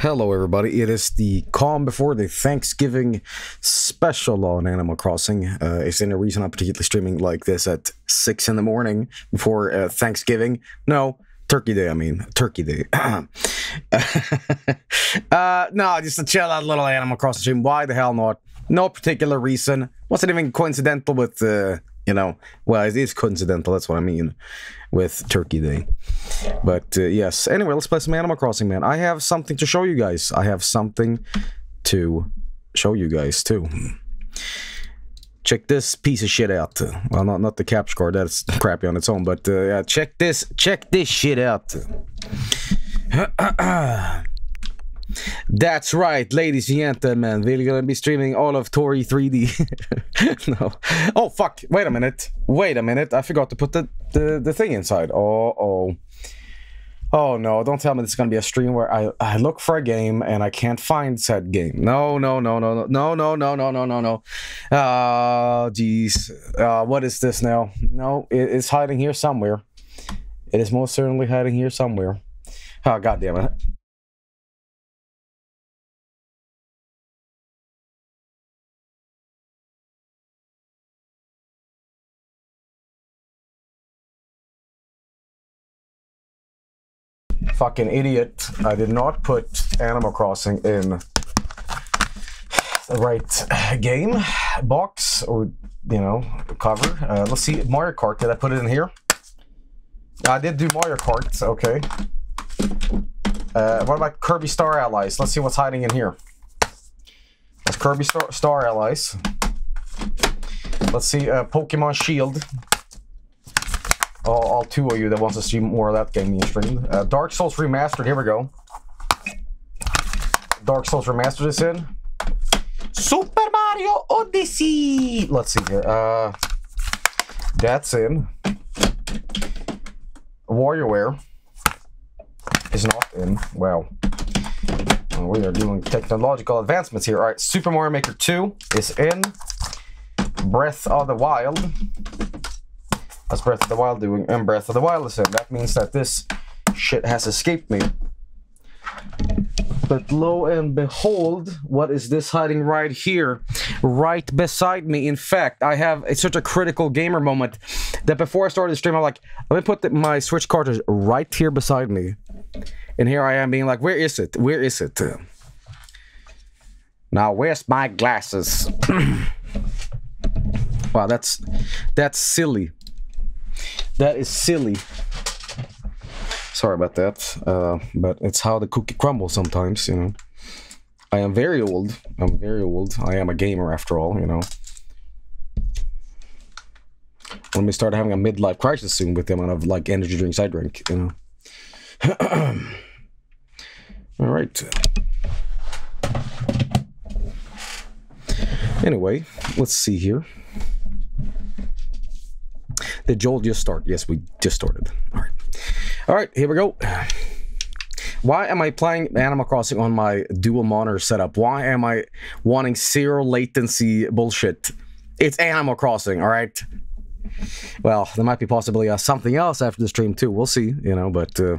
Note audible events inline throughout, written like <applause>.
Hello, everybody. It is the calm before the Thanksgiving special on Animal Crossing. Uh, is there any reason I'm particularly streaming like this at 6 in the morning before uh, Thanksgiving? No. Turkey Day, I mean. Turkey Day. <clears throat> uh, no, just a chill out little Animal Crossing stream. Why the hell not? No particular reason. Wasn't even coincidental with, uh, you know, well, it is coincidental, that's what I mean, with Turkey Day. But uh, yes, anyway, let's play some Animal Crossing, man. I have something to show you guys. I have something to show you guys, too. Check this piece of shit out. Well, not not the capture card. That's crappy on its own. But uh, yeah, check this. Check this shit out. <clears throat> <coughs> That's right, ladies and gentlemen. We're gonna be streaming all of Toree 3D. no. Oh fuck! Wait a minute. Wait a minute. I forgot to put the the, the thing inside. Oh oh. Oh no, don't tell me this is gonna be a stream where I, I look for a game and I can't find said game. No, no, no, no, no, no, no, no, no, no, no. Uh jeez. Uh what is this now? No, it, it's hiding here somewhere. It is most certainly hiding here somewhere. Oh god damn it. Fucking idiot. I did not put Animal Crossing in the right game box or, you know, cover. Uh, let's see. Mario Kart. Did I put it in here? I did do Mario Kart. Okay. Uh, what about Kirby Star Allies? Let's see what's hiding in here. That's Kirby Star, Star Allies. Let's see. Uh, Pokemon Shield all, all, two of you that wants to see more of that game being streamed. Uh, Dark Souls Remastered, here we go. Dark Souls Remastered is in. Super Mario Odyssey! Let's see here. Uh, that's in. WarioWare is not in. Wow. We are doing technological advancements here. All right, Super Mario Maker 2 is in. Breath of the Wild as Breath of the Wild doing, and Breath of the Wild is in. That means that this shit has escaped me. But lo and behold, what is this hiding right here? Right beside me. In fact, I have it's such a critical gamer moment that before I started the stream, I'm like, let me put the, my Switch cartridge right here beside me. And here I am being like, where is it? Where is it? Now, where's my glasses? <clears throat> wow, that's that's silly. That is silly. Sorry about that, uh, but it's how the cookie crumbles sometimes, you know. I am very old. I'm very old. I am a gamer after all, you know. Let me start having a midlife crisis soon with the amount of like energy drinks I drink, you know. <clears throat> all right. Anyway, let's see here. Did Joel just start? Yes, we just started. All right. All right, here we go. Why am I playing Animal Crossing on my dual monitor setup? Why am I wanting zero latency bullshit? It's Animal Crossing, all right? Well, there might be possibly uh, something else after the stream too. We'll see, you know, but uh...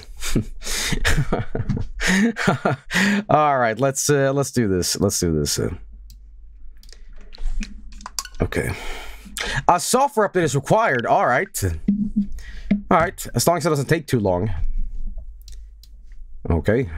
<laughs> all right, let's uh, let's do this. Let's do this. Uh. Okay. A software update is required. All right. All right. As long as it doesn't take too long. Okay.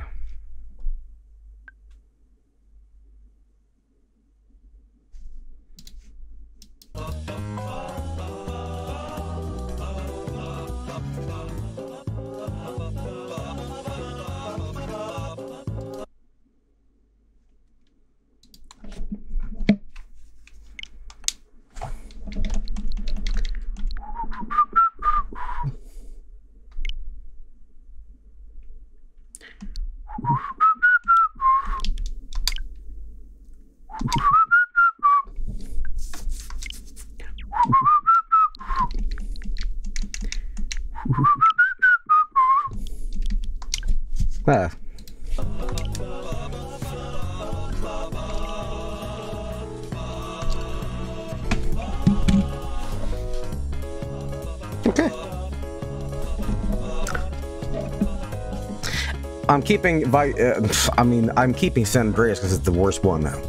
Keeping. Vi- uh, I mean, I'm keeping San Andreas because it's the worst one now.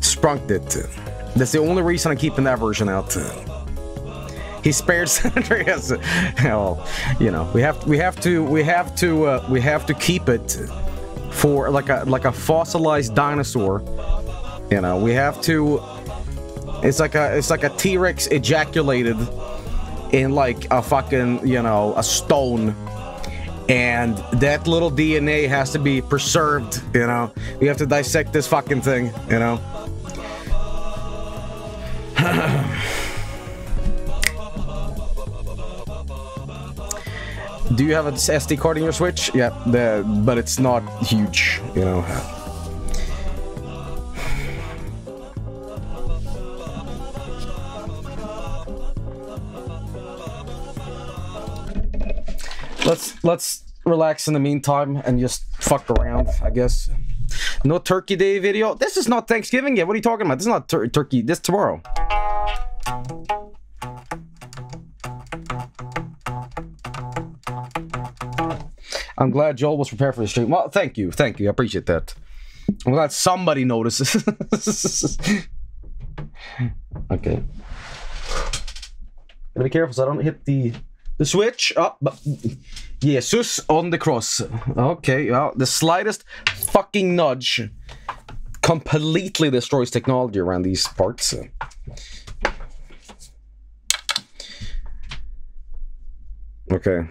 Sprunked it. That's the only reason I'm keeping that version out. He spared <laughs> San Andreas. well, you know, we have we have to we have to uh, we have to keep it for like a like a fossilized dinosaur. You know, we have to. It's like a it's like a T Rex ejaculated in like a fucking you know a stone and that little DNA has to be preserved, you know. We have to dissect this fucking thing, you know. <sighs> Do you have an SD card in your Switch? Yeah, the, but it's not huge, you know. Let's let's relax in the meantime and just fuck around, I guess. No Turkey Day video. This is not Thanksgiving yet. What are you talking about? This is not tur Turkey. This tomorrow. I'm glad Joel was prepared for the stream. Well, thank you. Thank you. I appreciate that. I'm glad somebody notices. <laughs> okay. Gotta be careful so I don't hit the the switch. up. Oh, Jesus on the cross. Okay, well, the slightest fucking nudge completely destroys technology around these parts. Okay.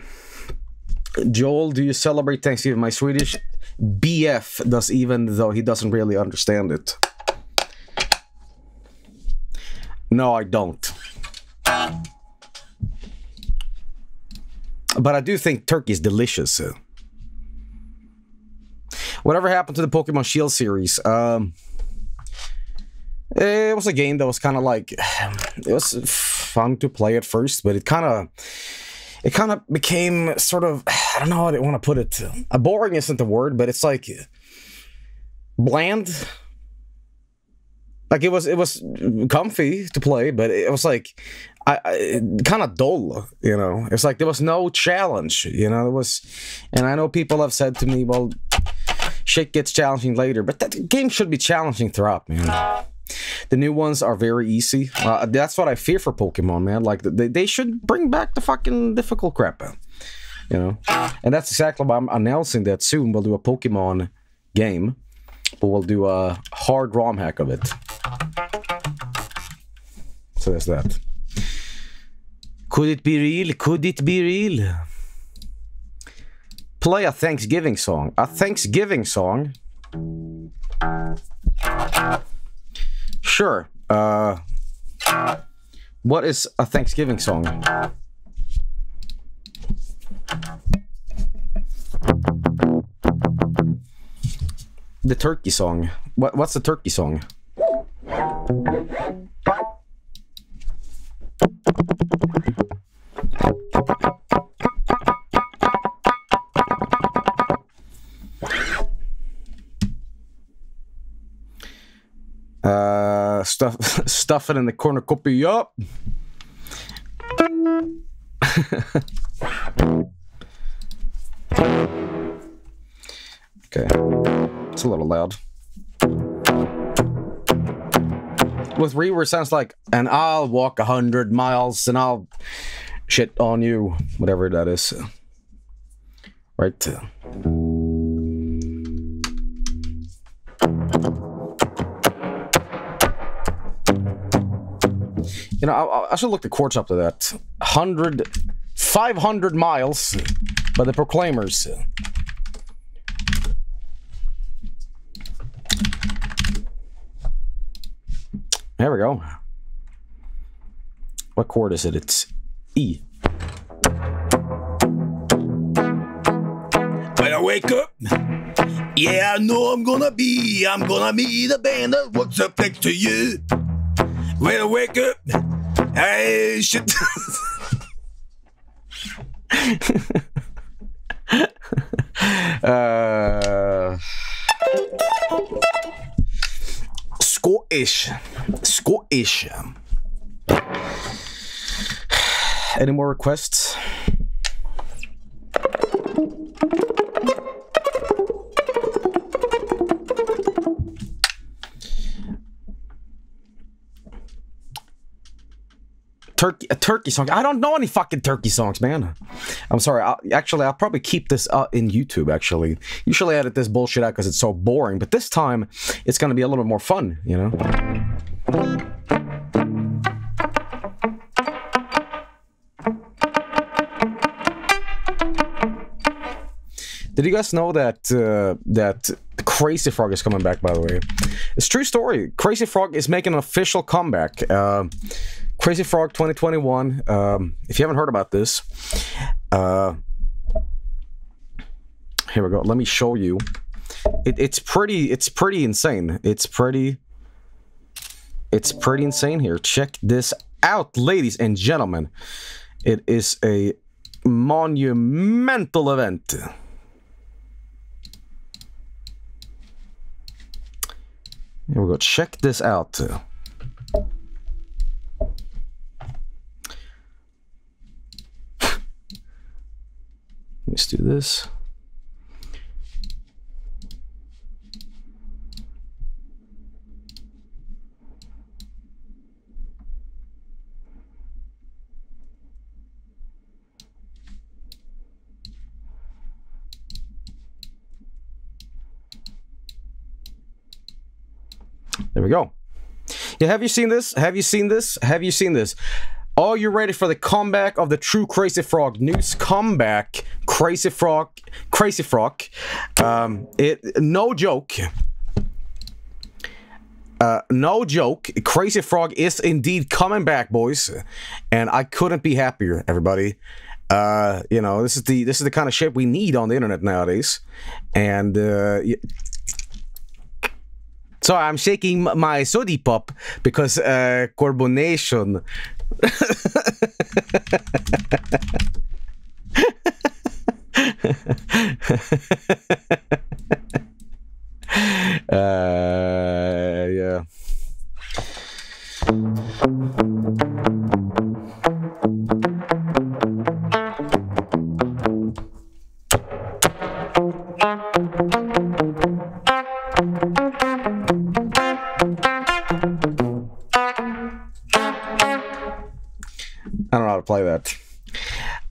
Joel, do you celebrate Thanksgiving? My Swedish BF does, even though he doesn't really understand it. No, I don't. But I do think turkey is delicious. Whatever happened to the Pokemon Shield series? Um, it was a game that was kind of like <sighs> it was fun to play at first, but it kind of it kind of became sort of <sighs> I don't know how I want to put it. A boring isn't the word, but it's like bland. Like it was it was comfy to play, but it was like I, I kind of dull, you know. It's like there was no challenge, you know. There was, and I know people have said to me, "Well, shit gets challenging later," but that game should be challenging throughout, man. The new ones are very easy. Uh, that's what I fear for Pokemon, man. Like they, they should bring back the fucking difficult crap, you know. And that's exactly why I'm announcing that soon. We'll do a Pokemon game, but we'll do a hard ROM hack of it. So there's that. Could it be real? Could it be real? Play a Thanksgiving song. A Thanksgiving song? Sure. Uh, what is a Thanksgiving song? The turkey song. What, what's the turkey song? Uh, stuff, <laughs> stuff it in the cornucopia up. okay, it's a little loud. With reverb, sounds like, and I'll walk a hundred miles and I'll shit on you, whatever that is. Right. You know, I, I should look the chords up to that. 100, 500 miles by the Proclaimers. There we go. What chord is it? It's E. When I wake up, yeah, I know I'm gonna be, I'm gonna be the band that walks up next to you. When I wake up, I should. <laughs> uh, Scottish. Scottish. Any more requests? Turkey, a turkey song. I don't know any fucking turkey songs, man. I'm sorry. I'll, actually, I'll probably keep this uh, in YouTube. Actually, usually I edit this bullshit out because it's so boring, but this time it's gonna be a little bit more fun, you know. Did you guys know that uh, that Crazy Frog is coming back? By the way, it's true story. Crazy Frog is making an official comeback. Uh, Crazy Frog 2021. Um, if you haven't heard about this, uh, here we go. Let me show you. It, it's pretty. It's pretty insane. It's pretty. It's pretty insane here. Check this out, ladies and gentlemen. It is a monumental event. Here we go. Check this out. Too. Let's do this. There we go. Yeah, have you seen this? Have you seen this? Have you seen this? Are you ready for the comeback of the true Crazy Frog news comeback? Crazy Frog, Crazy Frog. Um, it no joke. Uh, no joke. Crazy Frog is indeed coming back, boys, and I couldn't be happier, everybody. Uh, you know, this is the this is the kind of shit we need on the internet nowadays, and uh, so I'm shaking my sody pop because uh, carbonation. <laughs> uh, yeah. That.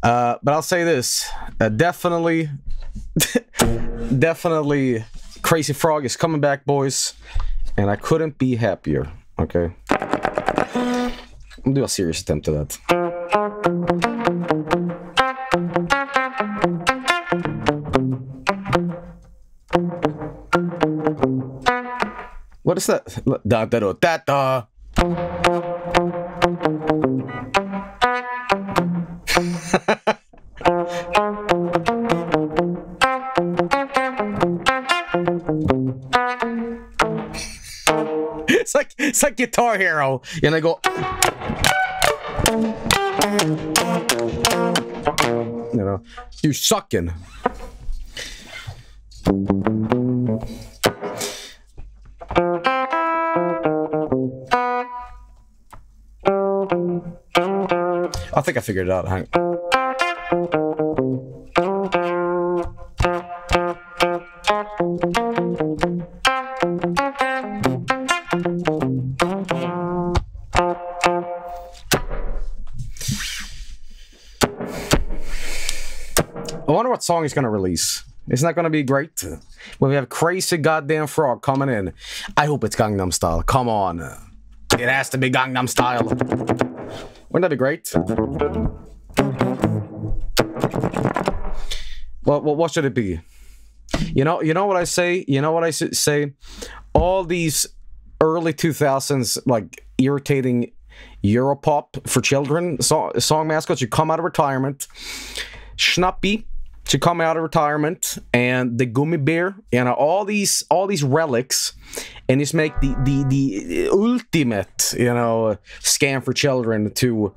Uh, but I'll say this: uh, definitely, <laughs> definitely, Crazy Frog is coming back, boys, and I couldn't be happier. Okay, I'm do a serious attempt to that. What is that? Da da da da it's like it's like Guitar Hero, and I go. You know, you sucking. I think I figured it out. Hang. I song he's gonna release. It's not gonna be great? When we have crazy goddamn frog coming in. I hope it's Gangnam Style. Come on. It has to be Gangnam Style. Wouldn't that be great? Well, well, what should it be? You know, you know what I say. You know what I say. All these early two thousands like irritating Europop for children song, song mascots. You come out of retirement. Schnappi to come out of retirement and the gummy bear you know all these all these relics and just make the the the ultimate you know scam for children to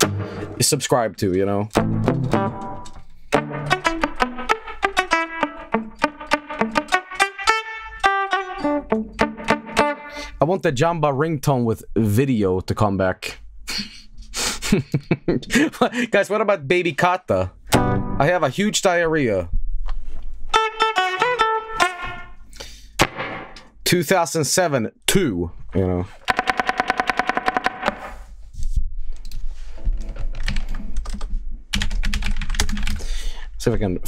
subscribe to you know I want the Jamba ringtone with video to come back. <laughs> Guys, what about Baby Kata? I have a huge diarrhea. 2007, two, you know. See if I can.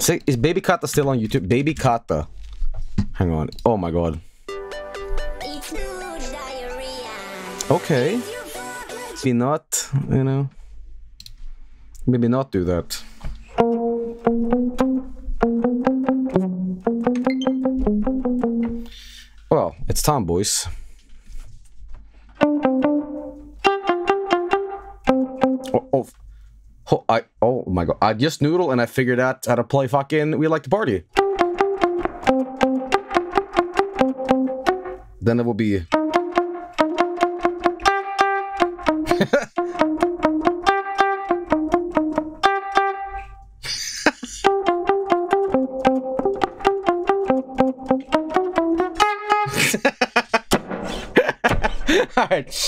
See, is Baby Kata still on YouTube? Baby Kata. Hang on. Oh my god. Okay. Maybe not, you know. Maybe not do that. Well, it's time, boys. Oh, oh, oh, I, oh my god. I just noodle and I figured out how to play fucking We Like to Party. Then it will be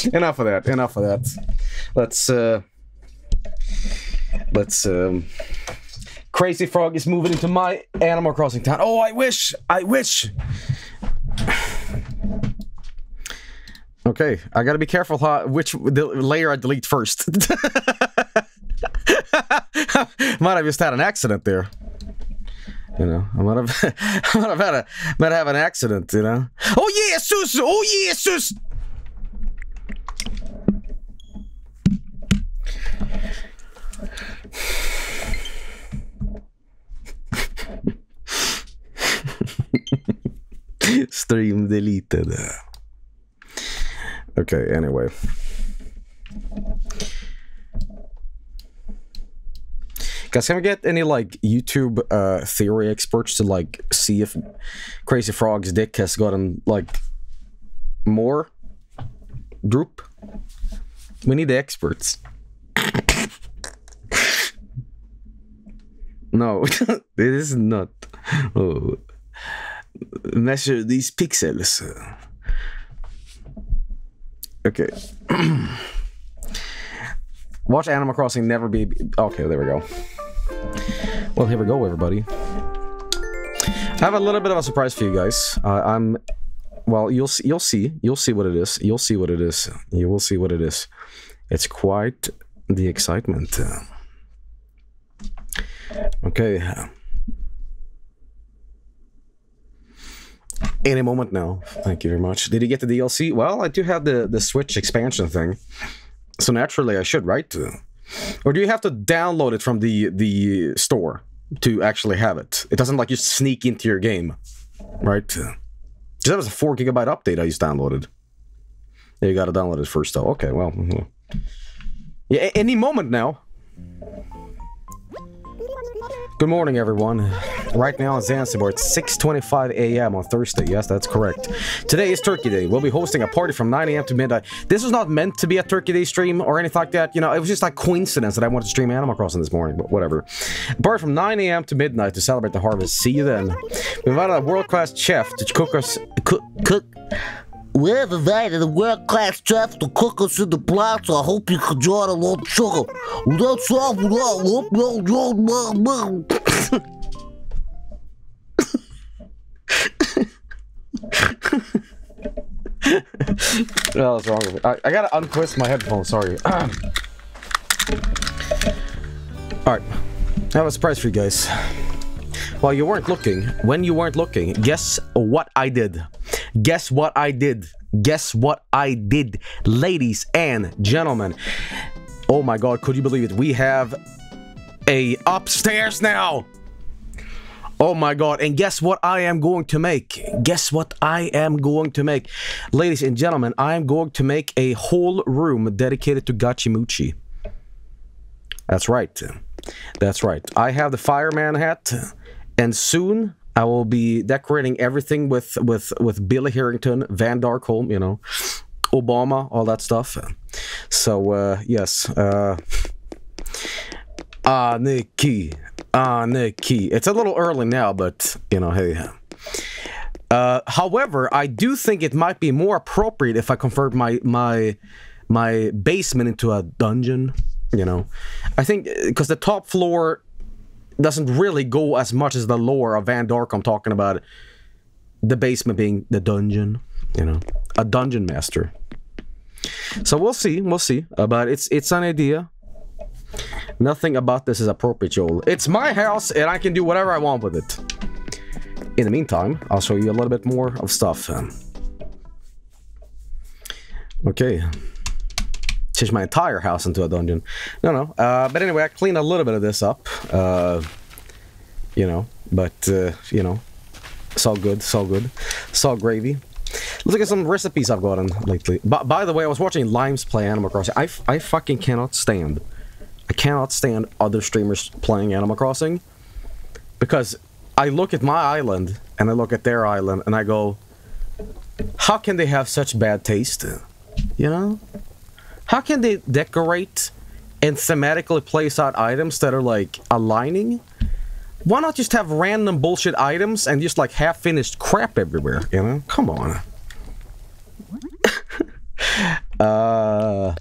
<laughs> enough of that. Enough of that. Let's uh let's um Crazy Frog is moving into my Animal Crossing town. Oh, I wish. I wish. Okay, I gotta be careful how which the layer I delete first. <laughs> might have just had an accident there. You know, I might have, <laughs> I might have had a, might have an accident. You know. Oh yeah, sus! Oh yeah! Stream deleted. Okay, anyway. Guys, can we get any like YouTube uh theory experts to like see if Crazy Frog's dick has gotten like more droop? We need the experts. <laughs> no, <laughs> this is not. Oh. Measure these pixels. Okay. <clears throat> Watch Animal Crossing never be. Okay, there we go. Well, here we go, everybody. I have a little bit of a surprise for you guys. Uh, I'm. Well, you'll see. You'll see. You'll see what it is. You'll see what it is. You will see what it is. It's quite the excitement. Okay. Any moment now. Thank you very much. Did you get the DLC? Well, I do have the the Switch expansion thing, so naturally I should, right? Or do you have to download it from the the store to actually have it? It doesn't like you sneak into your game, right? That was a four gigabyte update I just downloaded. You got to download it first, though. Okay, well, mhm. yeah, any moment now. Good morning, everyone. Right now in Zanzibar, it's 6:25 a.m. on Thursday. Yes, that's correct. Today is Turkey Day. We'll be hosting a party from 9 a.m. to midnight. This was not meant to be a Turkey Day stream or anything like that. You know, it was just like coincidence that I wanted to stream Animal Crossing this morning, but whatever. A party from 9 a.m. to midnight to celebrate the harvest. See you then. We invited a world-class chef to cook us cook cook. We have invited a world-class chef to cook us in the so I hope you can join along sugar. That's all we want. Oh, what's wrong with it? I, I gotta untwist my headphones. Sorry. <clears throat> All right, I have a surprise for you guys. While you weren't looking, when you weren't looking, guess what I did? Guess what I did? Guess what I did, ladies and gentlemen? Oh my God, could you believe it? We have a upstairs now. Oh my god, and guess what I am going to make? Guess what I am going to make? Ladies and gentlemen, I am going to make a whole room dedicated to Gachimuchi. That's right. That's right. I have the fireman hat, and soon I will be decorating everything with with with Billy Herrington, Van Darkholme, you know, Obama, all that stuff. So uh, yes, uh, Nikki. Ah, Nikki. It's a little early now, but, you know, hey. Uh, however, I do think it might be more appropriate if I convert my my my basement into a dungeon. You know, I think because the top floor doesn't really go as much as the lore of Van Dark. I'm talking about the basement being the dungeon. You know, a dungeon master. So we'll see. We'll see. Uh, but it's it's an idea. Nothing about this is appropriate, Joel. It's my house, and I can do whatever I want with it. In the meantime, I'll show you a little bit more of stuff. Um, Okay. Change my entire house into a dungeon. No, no. Uh, but anyway, I cleaned a little bit of this up. Uh, you know, but, uh, you know, it's all good. It's all good. It's all gravy. Let's look at some recipes I've gotten lately. By, by the way, I was watching Limes play Animal Crossing. I, I fucking cannot stand. I cannot stand other streamers playing Animal Crossing. Because I look at my island and I look at their island and I go, how can they have such bad taste? You know? How can they decorate and thematically place out items that are like aligning? Why not just have random bullshit items and just like half finished crap everywhere? You know? Come on. <laughs> uh.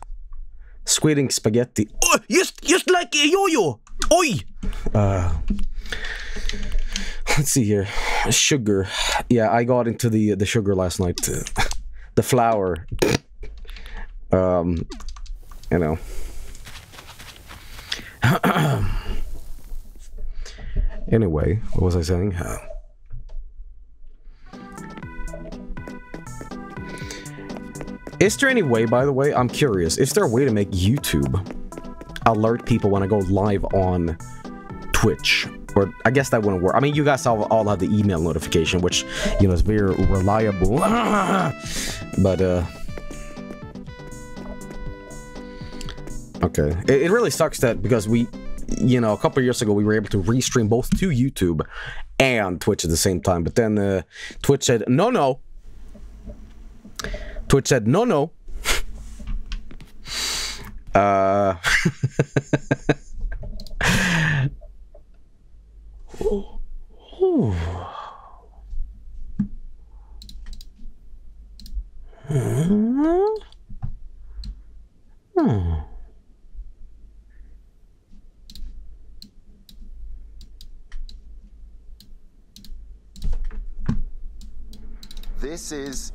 Squealing spaghetti. Oh, just, just like a yo-yo. Oi! Uh. Let's see here. Sugar. Yeah, I got into the the sugar last night. the flour. Um, you know. <clears throat> anyway, what was I saying? Uh, is there any way, by the way, I'm curious, is there a way to make YouTube alert people when I go live on Twitch? Or I guess that wouldn't work. I mean, you guys all, all have the email notification, which, you know, is very reliable. <clears throat> but, uh, Okay. It, it really sucks that because we, you know, a couple years ago we were able to restream both to YouTube and Twitch at the same time. But then uh, Twitch said, no, no. Twitch said, no, no. uh. <laughs> Hmm? Hmm. This is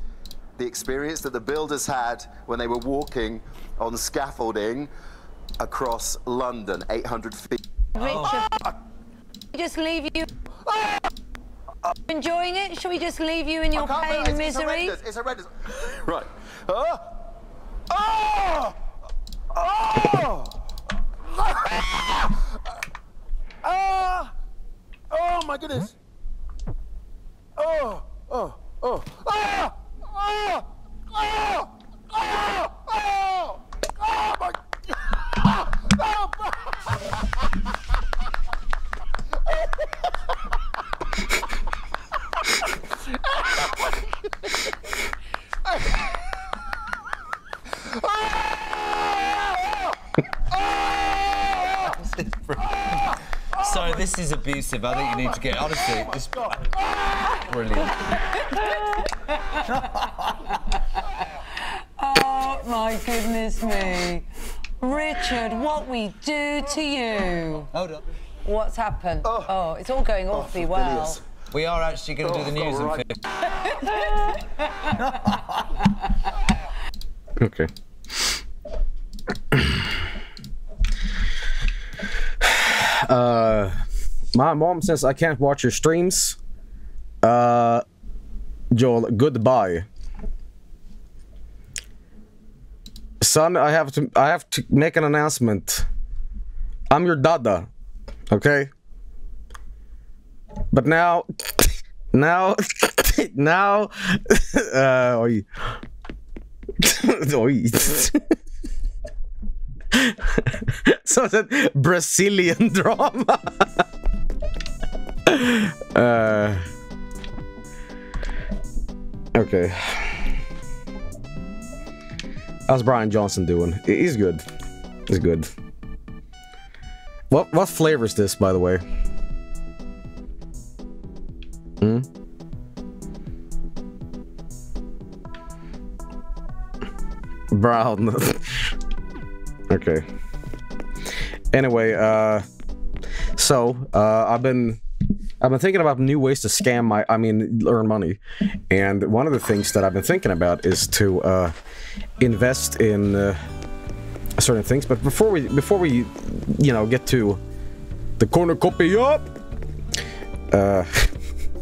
the experience that the builders had when they were walking on scaffolding across London, 800 feet. Richard, we just leave you oh. enjoying it? Shall we just leave you in your pain and misery? It's horrendous. It's <gasps> horrendous. right. Ah! Ah! Ah! Ah! Oh my goodness. Oh, oh, oh. Oh! Oh my Oh! So this is abusive. I think you need to get honestly. This oh brilliant. <laughs> Oh my goodness me. Richard, what we do to you. Hold on. What's happened? Oh, it's all going awfully well. Phineas. We are actually going to do the Oh, news in right. 50. Okay. <sighs> uh, my mom says I can't watch your streams. Uh, Joel, goodbye. Son, I have to I have to make an announcement. I'm your dada, okay? But now, <laughs> now, <laughs> now, <laughs> uh, oi. Så ett Brazilian drama. uh, okay. How's Brian Johnson doing? He's good. He's good. What what flavor is this, by the way? Hmm? Brown. <laughs> okay. Anyway, uh so uh I've been I've been thinking about new ways to scam my I mean earn money. And one of the things that I've been thinking about is to uh invest in uh, certain things. But before we before we you know get to the cornucopia up, uh,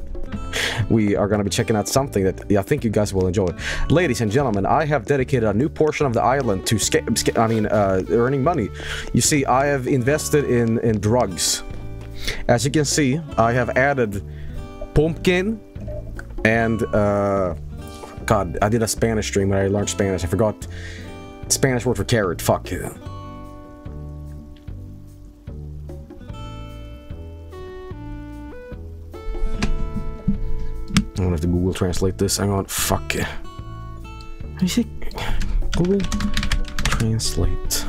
<laughs> we are to be checking out something that I think you guys will enjoy. Ladies and gentlemen, I have dedicated a new portion of the island to sca- I mean, uh, earning money. You see, I have invested in in drugs. As you can see, I have added pumpkin and uh, God, I did a Spanish stream where I learned Spanish. I forgot Spanish word for carrot. Fuck. You. I'm gonna have to Google translate this. Hang on. Fuck. How do you say Google translate?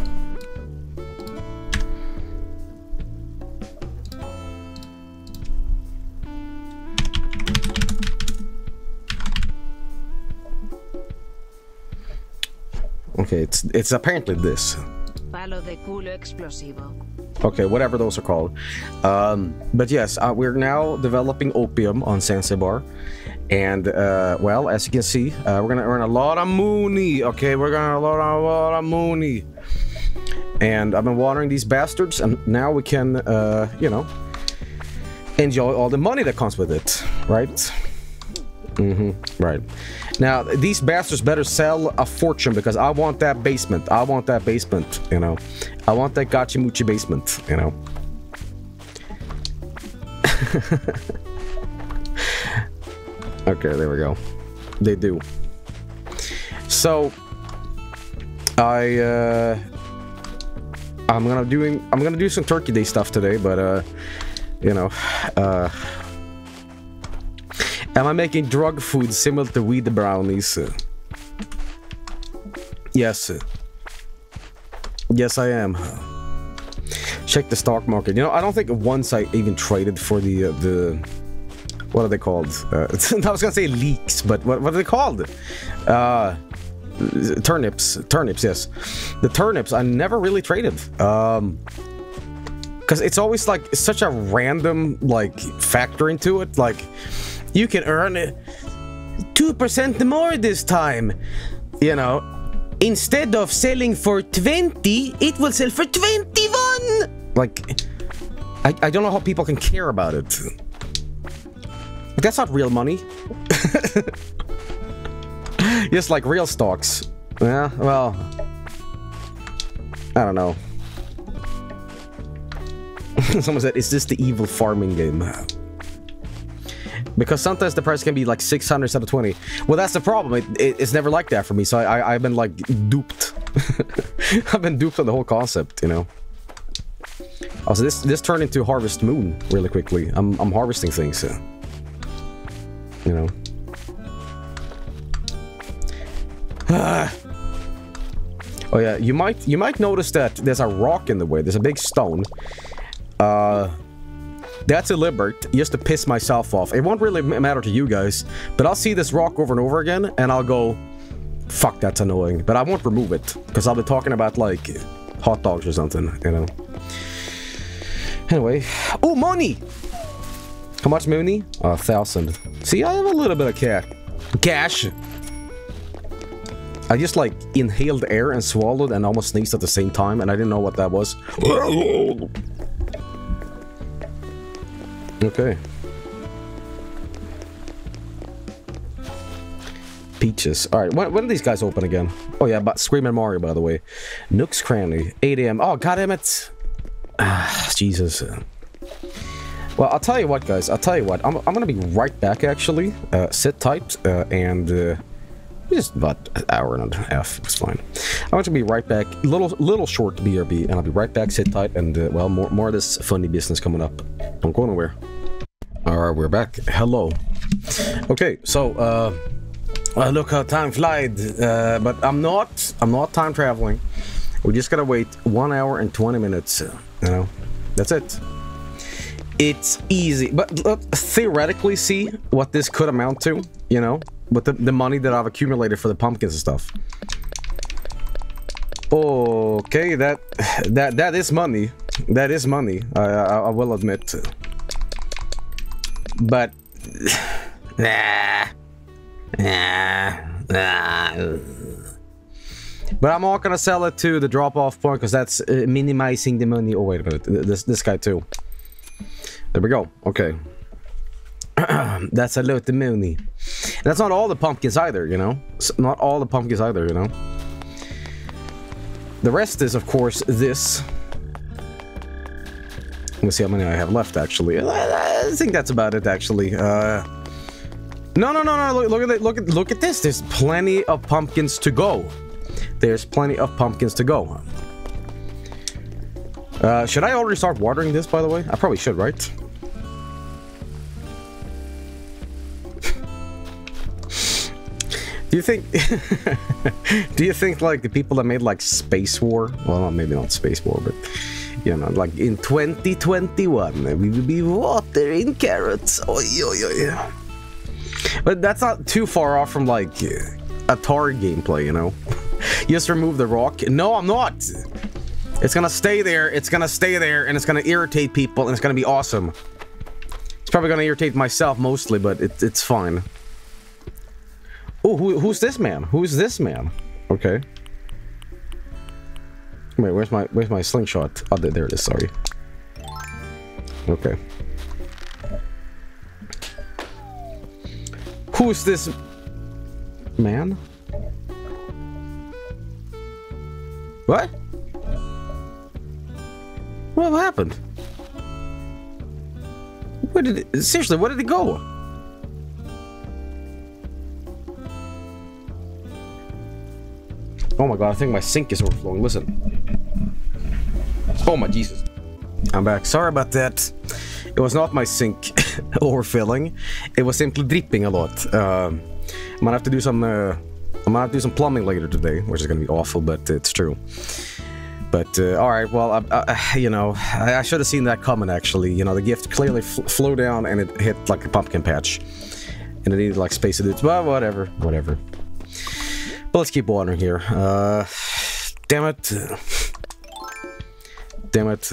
Okay, it's it's apparently this. Palo de culo explosivo. Okay, whatever those are called. Um, but yes, uh, we're now developing opium on Zanzibar. And, uh, well, as you can see, uh, we're gonna earn a lot of money. Okay, we're gonna earn a lot, a lot of money. And I've been watering these bastards, and now we can, uh, you know, enjoy all the money that comes with it, right? Mm-hmm, right. Now, these bastards better sell a fortune because I want that basement. I want that basement, you know. I want that Gachi Muchi basement, you know. <laughs> okay, there we go. They do. So, I, uh... I'm gonna doing I'm gonna do some Turkey Day stuff today, but uh you know, uh Am I making drug food similar to weed the brownies? Yes. Yes, I am. Check the stock market. You know, I don't think once I even traded for the uh, the what are they called? Uh, <laughs> I was gonna say leeks, but what what are they called? Uh, turnips. Turnips. Yes, the turnips. I never really traded. Um, because it's always like such a random like factor into it. Like you can earn two percent more this time. You know, instead of selling for 20, it will sell for 21! Like, I, I don't know how people can care about it. That's not real money. <laughs> Just like real stocks. Yeah, well, I don't know. <laughs> Someone said, is this the evil farming game? Because sometimes the price can be like 600 instead of 20. Well, that's the problem. It, it, it's never like that for me, so I, I, I've been like duped. <laughs> I've been duped on the whole concept, you know. Also, this this turned into Harvest Moon really quickly. I'm, I'm harvesting things, uh, you know. <sighs> oh yeah, you might you might notice that there's a rock in the way. There's a big stone. Uh, that's deliberate, just to piss myself off. It won't really matter to you guys, but I'll see this rock over and over again, and I'll go, fuck, that's annoying. But I won't remove it, because I'll be talking about, like, hot dogs or something, you know. Anyway. Oh, money! How much money? A thousand. See, I have a little bit of cash. Cash! I just, like, inhaled air and swallowed and almost sneezed at the same time, and I didn't know what that was. <laughs> Okay. Peaches. All right, when, when do these guys open again? Oh yeah, but Screaming Mario, by the way. Nook's Cranny, 8 a.m. Oh, god damn it. Ah, Jesus. Well, I'll tell you what, guys. I'll tell you what. I'm, I'm gonna be right back, actually. Uh, sit tight, uh, and... Uh, just about an hour and a half. It's fine. I want to be right back. Little little short BRB, and I'll be right back. Sit tight, and uh, well, more more of this funny business coming up. Don't go nowhere. All right, we're back. Hello. Okay, so uh, uh look how time flies. Uh, but I'm not. I'm not time traveling. We just gotta wait one hour and twenty minutes. You know, that's it. It's easy, but theoretically, see what this could amount to. You know, with the, the money that I've accumulated for the pumpkins and stuff. Okay, that that that is money. That is money. I I, I will admit. But <sighs> nah, nah, nah. But I'm not gonna sell it to the drop-off point because that's uh, minimizing the money. Oh wait a minute, this this guy too. There we go. Okay. That's a lot of money. That's not all the pumpkins either, you know. Not all the pumpkins either, you know. The rest is, of course, this. Let's see how many I have left, actually. I think that's about it, actually. Uh, no, no, no, no. Look, look at it. Look at look at this. There's plenty of pumpkins to go. There's plenty of pumpkins to go. Uh, should I already start watering this, by the way? I probably should, right? Do you think? <laughs> do you think like the people that made like Space War? Well, maybe not Space War, but you know, like in 2021, we will be watering carrots. Oy, oy, oy. But that's not too far off from like Atari gameplay, you know. <laughs> Just remove the rock. No, I'm not. It's gonna stay there. It's gonna stay there, and it's gonna irritate people, and it's gonna be awesome. It's probably gonna irritate myself mostly, but it, it's fine. Oh, who, who's this man? Who's this man? Okay. Wait, where's my where's my slingshot? Oh, there, it is. Sorry. Okay. Who's this man? What? What happened? Where did it, seriously? Where did it go? Oh my god, I think my sink is overflowing. Listen. Oh my Jesus. I'm back. Sorry about that. It was not my sink <laughs> overfilling. It was simply dripping a lot. Um, I'm gonna have to do some. Uh, I'm gonna have to do some plumbing later today, which is gonna be awful, but it's true. But uh, all right, well, I, I, you know, I, I should have seen that coming. Actually, you know, the gift clearly fl- flew down and it hit like a pumpkin patch, and it needed like space to do. It. But whatever, whatever. But let's keep watering here. Uh, damn it. Damn it.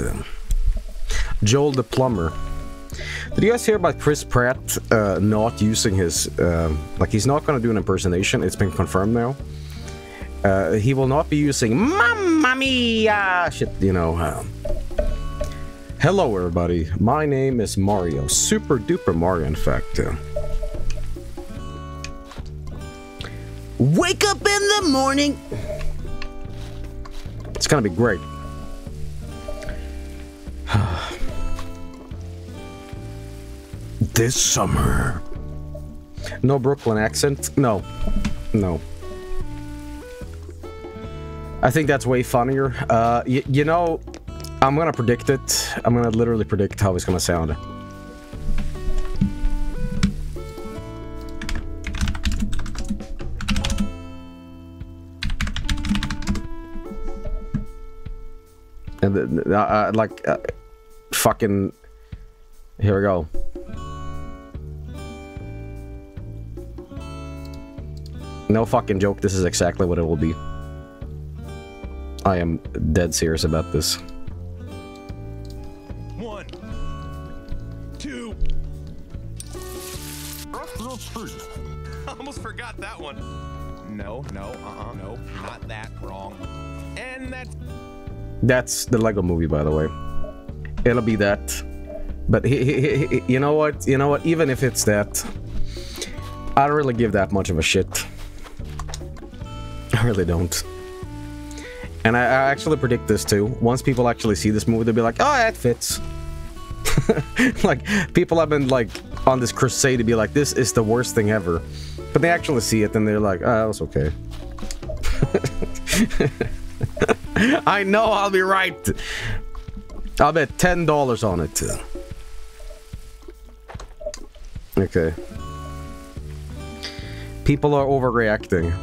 Joel the plumber. Did you guys hear about Chris Pratt uh, not using his um like he's not going to do an impersonation? It's been confirmed now. Uh, he will not be using "Mamma Mia" shit. You know. Um, hello, everybody. My name is Mario. Super duper Mario, in fact. Uh, Wake up in the morning. It's gonna be great. <sighs> this summer. No Brooklyn accent? No. No. I think that's way funnier. Uh, y- you know, I'm gonna predict it. I'm gonna literally predict how it's gonna sound. And the, the- uh, uh, like, uh, fucking. Here we go. No fucking joke. This is exactly what it will be. I am dead serious about this. One, two. I <laughs> almost forgot that one. No, no, uh-uh, no, That's the Lego movie, by the way. It'll be that. But he, he, he, you know what? You know what? Even if it's that, I don't really give that much of a shit. I really don't. And I, I actually predict this too. Once people actually see this movie, they'll be like, "Oh, that fits." <laughs> like people have been like on this crusade to be like, "This is the worst thing ever," but they actually see it and they're like, "Oh, it's okay." <laughs> <laughs> I know I'll be right. I'll bet ten dollars on it. Okay. People are overreacting.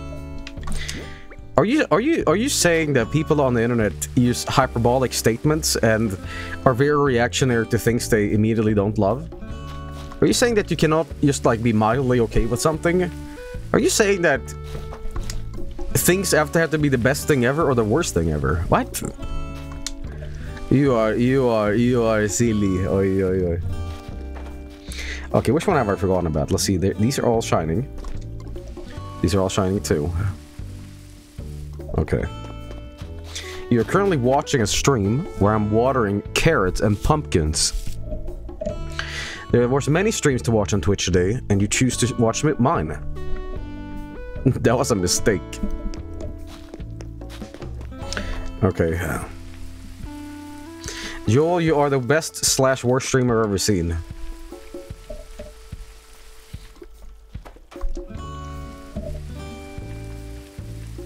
Are you are you are you saying that people on the internet use hyperbolic statements and are very reactionary to things they immediately don't love? Are you saying that you cannot just like be mildly okay with something? Are you saying that things have to have to be the best thing ever or the worst thing ever? What? You are you are you are silly. Oi, oi, oi. Okay, which one have I forgotten about? Let's see. There- These are all shining. These are all shining too. Okay. You're currently watching a stream where I'm watering carrots and pumpkins. There was many streams to watch on Twitch today, and you choose to watch mine. <laughs> that was a mistake. Okay. Joel, you are the best slash worst streamer I've ever seen.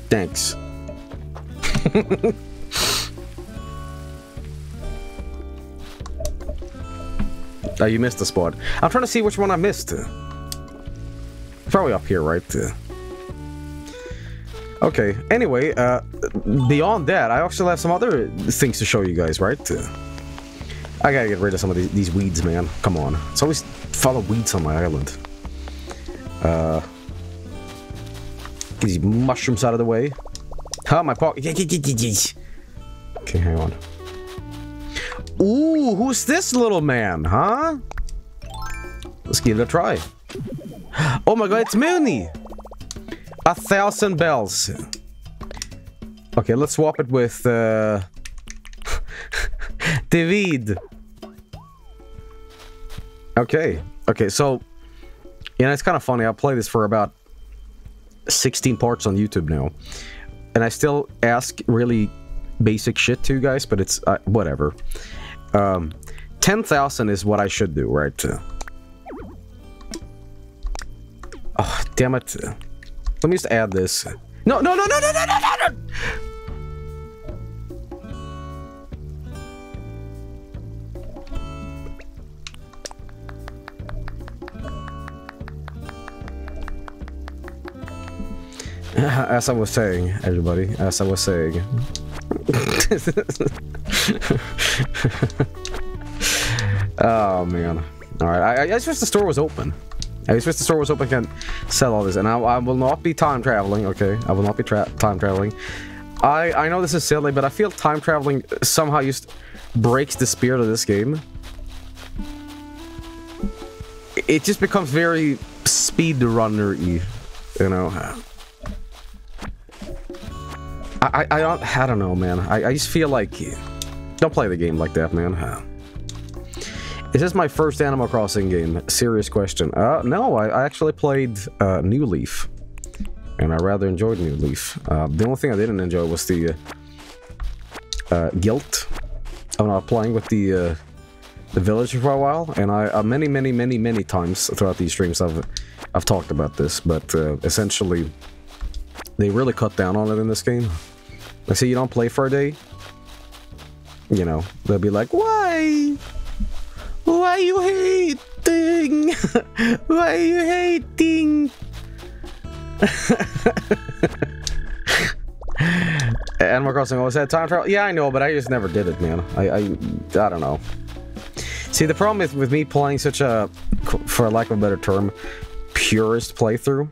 Thanks. Oh, <laughs> you missed the spot. I'm trying to see which one I missed. Probably up here, right? Okay, anyway, uh, beyond that, I actually have some other things to show you guys, right? I gotta get rid of some of these, these weeds, man. Come on. It's always full of weeds on my island. Uh, get these mushrooms out of the way. Huh, my pocket. Okay, hang on. Ooh, who's this little man, huh? Let's give it a try. <gasps> Oh my god, it's Mooney! A thousand bells. Okay, let's swap it with uh <laughs> David. Okay. Okay, so you know it's kind of funny. I play this for about 16 parts on YouTube now. And I still ask really basic shit to you guys, but it's uh, whatever. Um 10,000 is what I should do, right? Oh, damn it. Let me just add this. No, no, no, no, no, no, no, no, no! <laughs> As I was saying, everybody, as I was saying. <laughs> oh man. Alright, I, I just wish the store was open. I wish the store was open and can sell all this. And I, I will not be time traveling, okay? I will not be time traveling. I, I know this is silly, but I feel time traveling somehow just breaks the spirit of this game. It just becomes very speedrunner-y, you know? I, I, I don't, I don't know, man. I, I just feel like... Don't play the game like that, man. Is this my first Animal Crossing game? Serious question. Uh, no, I, I actually played uh, New Leaf. And I rather enjoyed New Leaf. Uh, the only thing I didn't enjoy was the uh, uh, guilt of not playing with the uh, the village for a while. And I many, many, many, many times throughout these streams I've I've talked about this, but essentially they really cut down on it in this game. Like, say you don't play for a day, you know, they'll be like, why? Why you hating? <laughs> Why are you hating? <laughs> Animal Crossing always had time travel. Yeah, I know, but I just never did it, man. I, I, I don't know. See, the problem is with me playing such a, for lack of a better term, purist playthrough.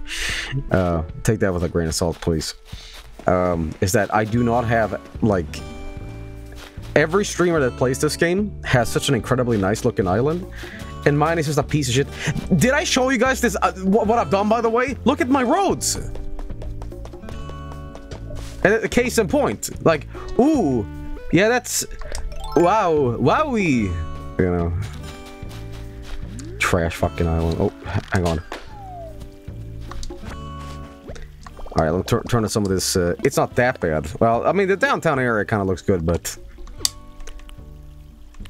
<laughs> uh, take that with a grain of salt, please. Um, is that I do not have like every streamer that plays this game has such an incredibly nice looking island. And mine is just a piece of shit. Did i show you guys this uh, what, what i've done by the way? Look at my roads. And case in point like ooh yeah that's wow wowie. You know. Trash fucking island. Oh hang on. All right, let's turn to some of this. Uh, it's not that bad. Well, I mean, the downtown area kind of looks good, but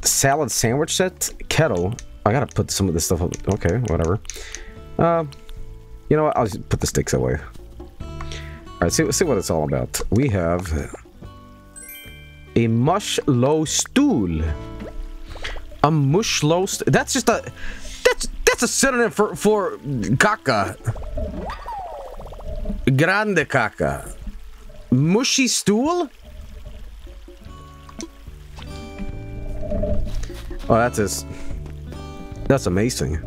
salad sandwich set kettle. I gotta put some of this stuff. up. Okay, whatever. Uh, you know what? I'll just put the sticks away. All right, see see what it's all about. We have a mush low stool. A mush low. St that's just a. That's that's a synonym for for caca. Grande caca. Mushy stool? Oh, that's his. That's amazing.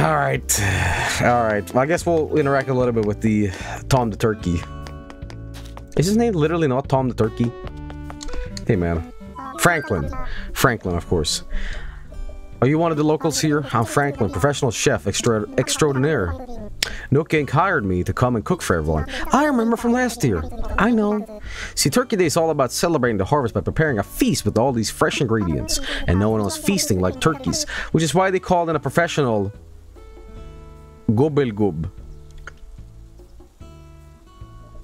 All right, all right. Well, I guess we'll interact a little bit with the Tom the Turkey. Is his name literally not Tom the Turkey? Hey, man. Franklin. Franklin, of course. Are you one of the locals here? I'm Franklin, professional chef extra extraordinaire. Nook Inc. hired me to come and cook for everyone. I remember from last year. I know. See, Turkey Day is all about celebrating the harvest by preparing a feast with all these fresh ingredients. And no one else feasting like turkeys, which is why they call in a professional Gobelgub.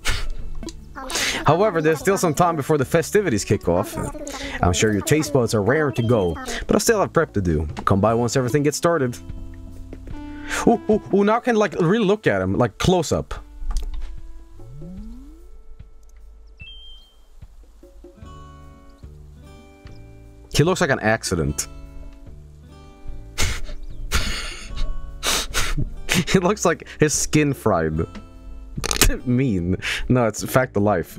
<laughs> However, there's still some time before the festivities kick off. I'm sure your taste buds are raring to go, but I still have prep to do. Come by once everything gets started. Ooh, ooh, ooh, now I can like really look at him, like close up. He looks like an accident. <laughs> he looks like his skin fried. <laughs> mean. No, it's fact of life.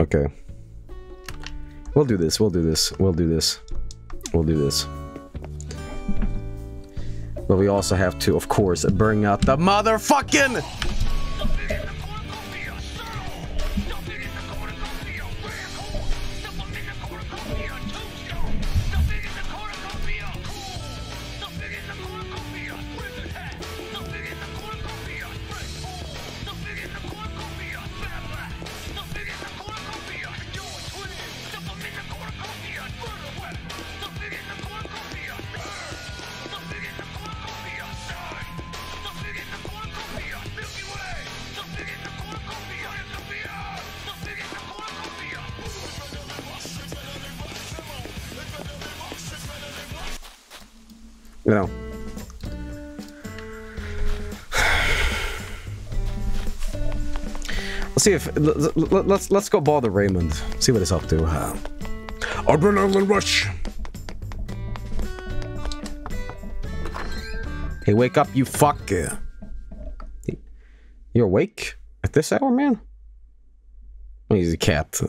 Okay. We'll do this, we'll do this, we'll do this. We'll do this. But we also have to, of course, bring out the motherfucking... You know. Let's see if let- let- let's let's go bother Raymond. See what he's up to. Uh, Adrenaline rush. Hey, wake up, you fuck! You're awake at this hour, man? Oh, he's a cat.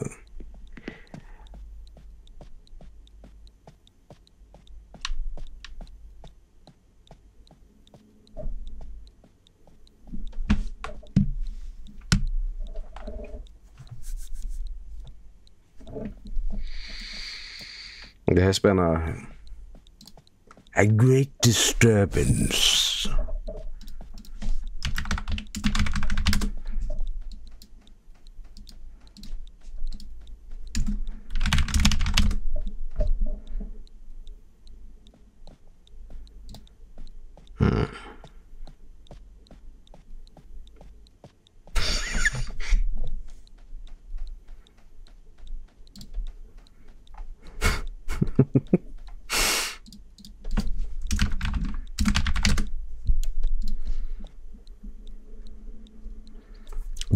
There has been a a great disturbance. Hmm.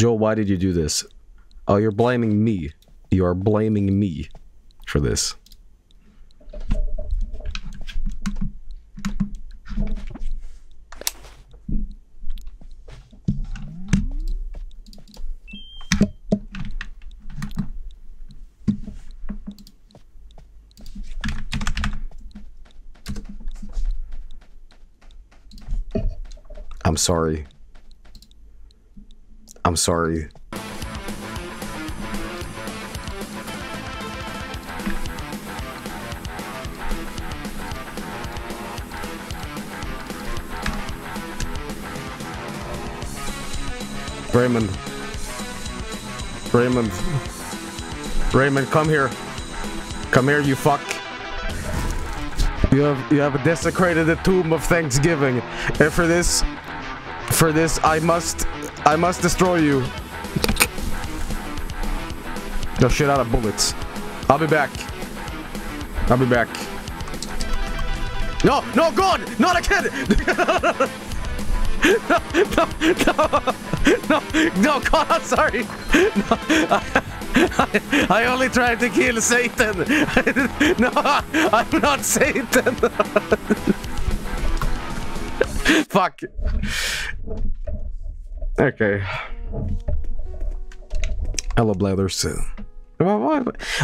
Joel, why did you do this? Oh, you're blaming me. You are blaming me for this. I'm sorry. I'm sorry. Raymond. Raymond. Raymond, come here. Come here, you fuck. You have you have desecrated the tomb of Thanksgiving, and for this, for this, I must, I must destroy you. No shit out of bullets. I'll be back. I'll be back. No, no, God, not again. <laughs> no, no, no, no, no, God, I'm sorry. No, <laughs> I, I only tried to kill Satan. <laughs> no, I'm not Satan. Fuck. Okay. Hello, Blathers.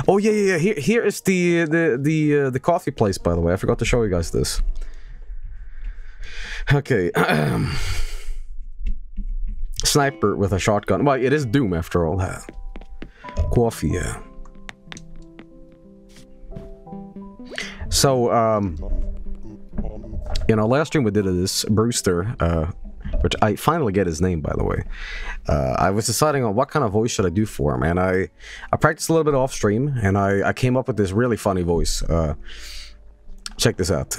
Oh yeah, yeah, yeah. Here, here is the the the uh, the coffee place. By the way, I forgot to show you guys this. Okay. <clears throat> Sniper with a shotgun. Well, it is Doom after all. huh? Coffee. Yeah. So, um, you know, last stream we did this, Brewster, uh, which I finally get his name, by the way. Uh, I was deciding on what kind of voice should I do for him, and I, I practiced a little bit off stream, and I, I came up with this really funny voice. Uh, check this out.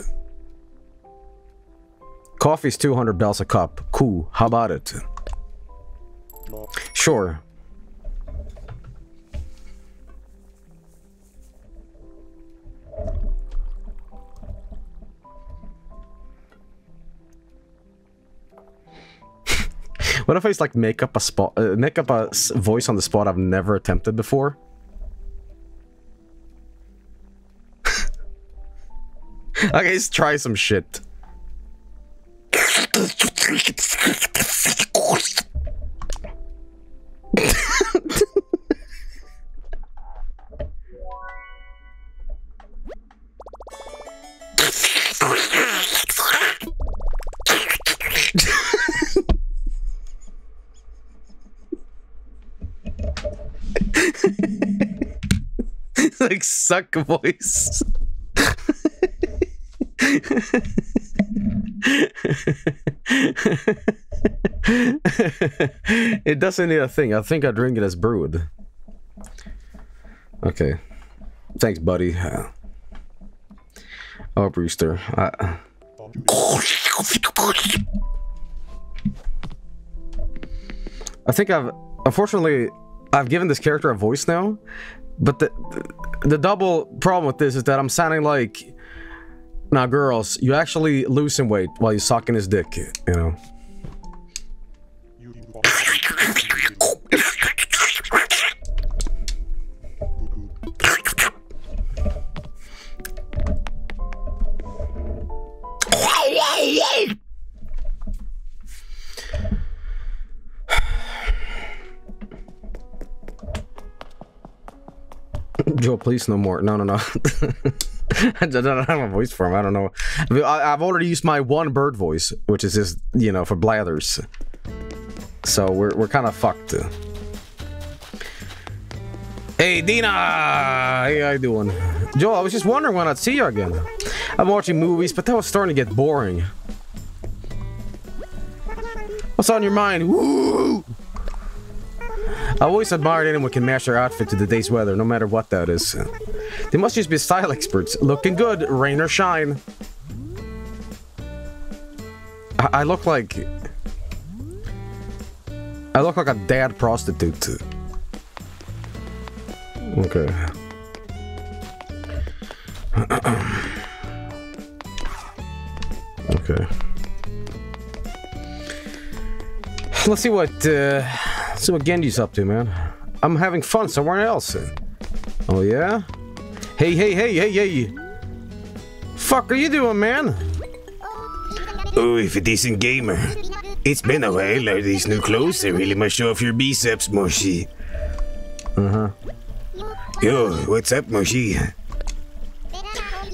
Coffee's 200 bells a cup. Cool. How about it? Sure. What if I just like make up a spot, uh, make up a voice on the spot I've never attempted before? <laughs> okay, let's try some shit. Like suck voice. it doesn't need a thing. I think I drink it as brewed. Okay. Thanks, buddy. Oh, Brewster. I... I think I've unfortunately I've given this character a voice now, but the the, the double problem with this is that I'm sounding like now girls, you actually lose some weight while you're sucking his dick, you know. Joe, please no more. No, no, no. <laughs> I don't have a voice for him. I don't know. I, I've already used my one bird voice, which is just you know for blathers. So we're we're kind of fucked. Hey Dina, hey, how you doing? Joe, I was just wondering when I'd see you again. I'm watching movies, but that was starting to get boring. What's on your mind? Woo! I always admired anyone can match their outfit to the day's weather, no matter what that is. They must just be style experts. Looking good, rain or shine. I, I look like... I look like a dad prostitute. Okay. <clears throat> okay. Let's see what, uh, let's see what Genji's up to, man. I'm having fun somewhere else. Oh, yeah? Hey, hey, hey, hey, hey! Fuck are you doing, man? Oh, if a decent gamer. It's been a while. Are these new clothes? They really must show off your biceps, Moshi. Uh-huh. Yo, what's up, Moshi?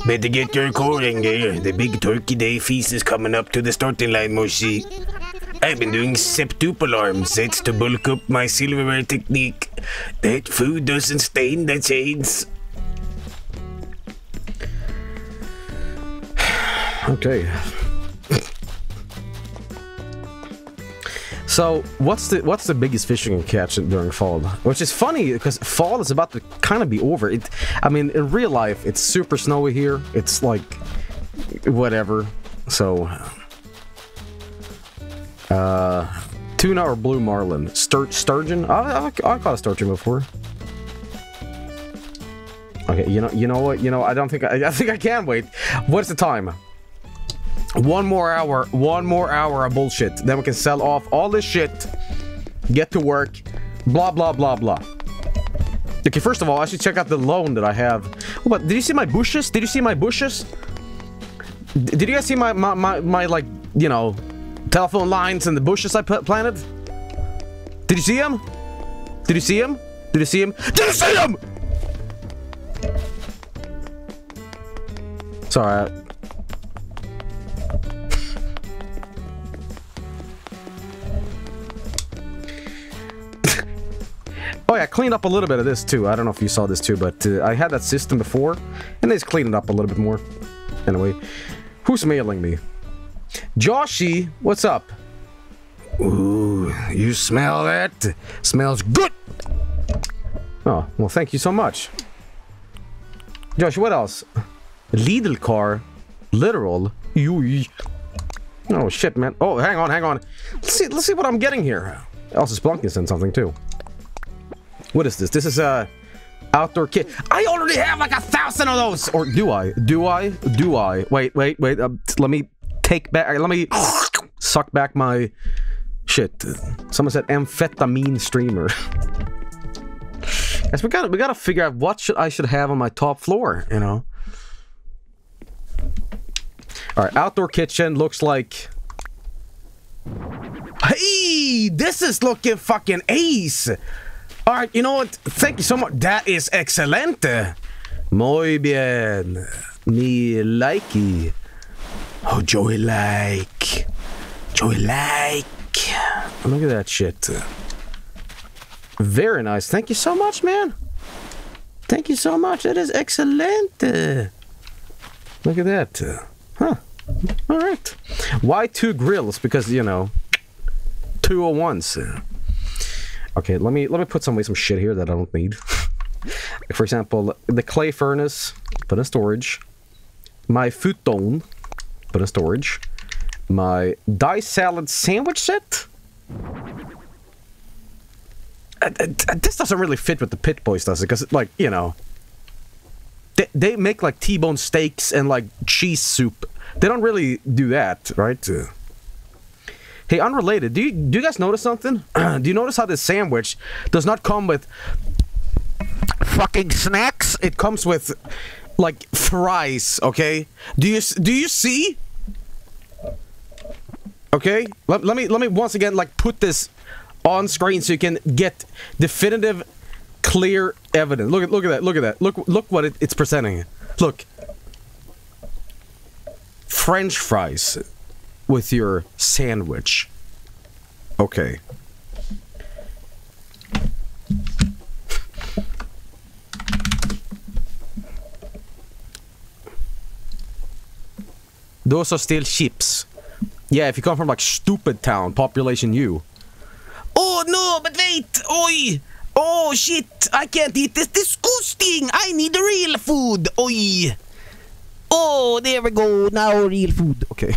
Better get your core in gear. The big turkey day feast is coming up to the starting line, Moshi. I've been doing septuple arm sets to bulk up my silverware technique. That food doesn't stain the chains. <sighs> Okay. So, what's the what's the biggest fish you can catch during fall? Which is funny because fall is about to kind of be over. It, I mean, in real life, it's super snowy here. It's like whatever. So, uh, tuna or blue marlin, Stur sturgeon. I, I, I caught a sturgeon before. Okay, you know, you know what? You know, I don't think I, I think I can wait. What's the time? One more hour, one more hour of bullshit. Then we can sell off all this shit, get to work, blah, blah, blah, blah. Okay, first of all, I should check out the loan that I have. What, did you see my bushes? Did you see my bushes? D- did you guys see my, my, my, my, like, you know, telephone lines and the bushes I planted? Did you see him? Did you see him? Did you see him? Did you see him? Sorry. I- <laughs> Oh yeah, cleaned up a little bit of this too. I don't know if you saw this too, but uh, I had that system before, and they just cleaned it up a little bit more. Anyway, who's mailing me? Joshy, what's up? Ooh, you smell that? Smells good. Oh, well, thank you so much. Josh, what else? Lidl car. Literal. Yui. Oh shit, man. Oh, hang on, hang on. Let's see. Let's see what I'm getting here. Also, Splunky sent something too. What is this? This is a outdoor kit. I already have like a thousand of those. Or do I? Do I? Do I? Wait, wait, wait. Um, let me take back. Let me suck back my shit. Someone said amphetamine streamer. Guys, we gotta we gotta figure out what should I should have on my top floor. You know. All right, outdoor kitchen looks like. Hey, this is looking fucking ace. All right, you know what? Thank you so much. That is excelente. Muy bien. Me likey. Oh, Joey like. Joey like. Look at that shit. Very nice. Thank you so much, man. Thank you so much. That is excellent. Look at that. Huh. All right. Why two grills? Because, you know, 201s. Okay, let me let me put some some shit here that I don't need. <laughs> For example, the clay furnace, put in storage. My futon, put in storage. My dye salad sandwich set. Uh, uh, uh, this doesn't really fit with the Pit Boys, does it? Because, like, you know, they, they make like T-bone steaks and like cheese soup. They don't really do that, right? Uh, Hey, unrelated. Do you do you guys notice something? <clears throat> do you notice how this sandwich does not come with fucking snacks? It comes with like fries. Okay. Do you do you see? Okay. Let, let me let me once again like put this on screen so you can get definitive, clear evidence. Look at look at that. Look at that. Look look what it, it's presenting. Look. French fries with your sandwich. Okay. Those are still chips. Yeah, if you come from like stupid town, population you. Oh no, but wait! Oi! Oh shit! I can't eat this. Disgusting! I need real food. Oi! Oh, there we go. Now real food. Okay.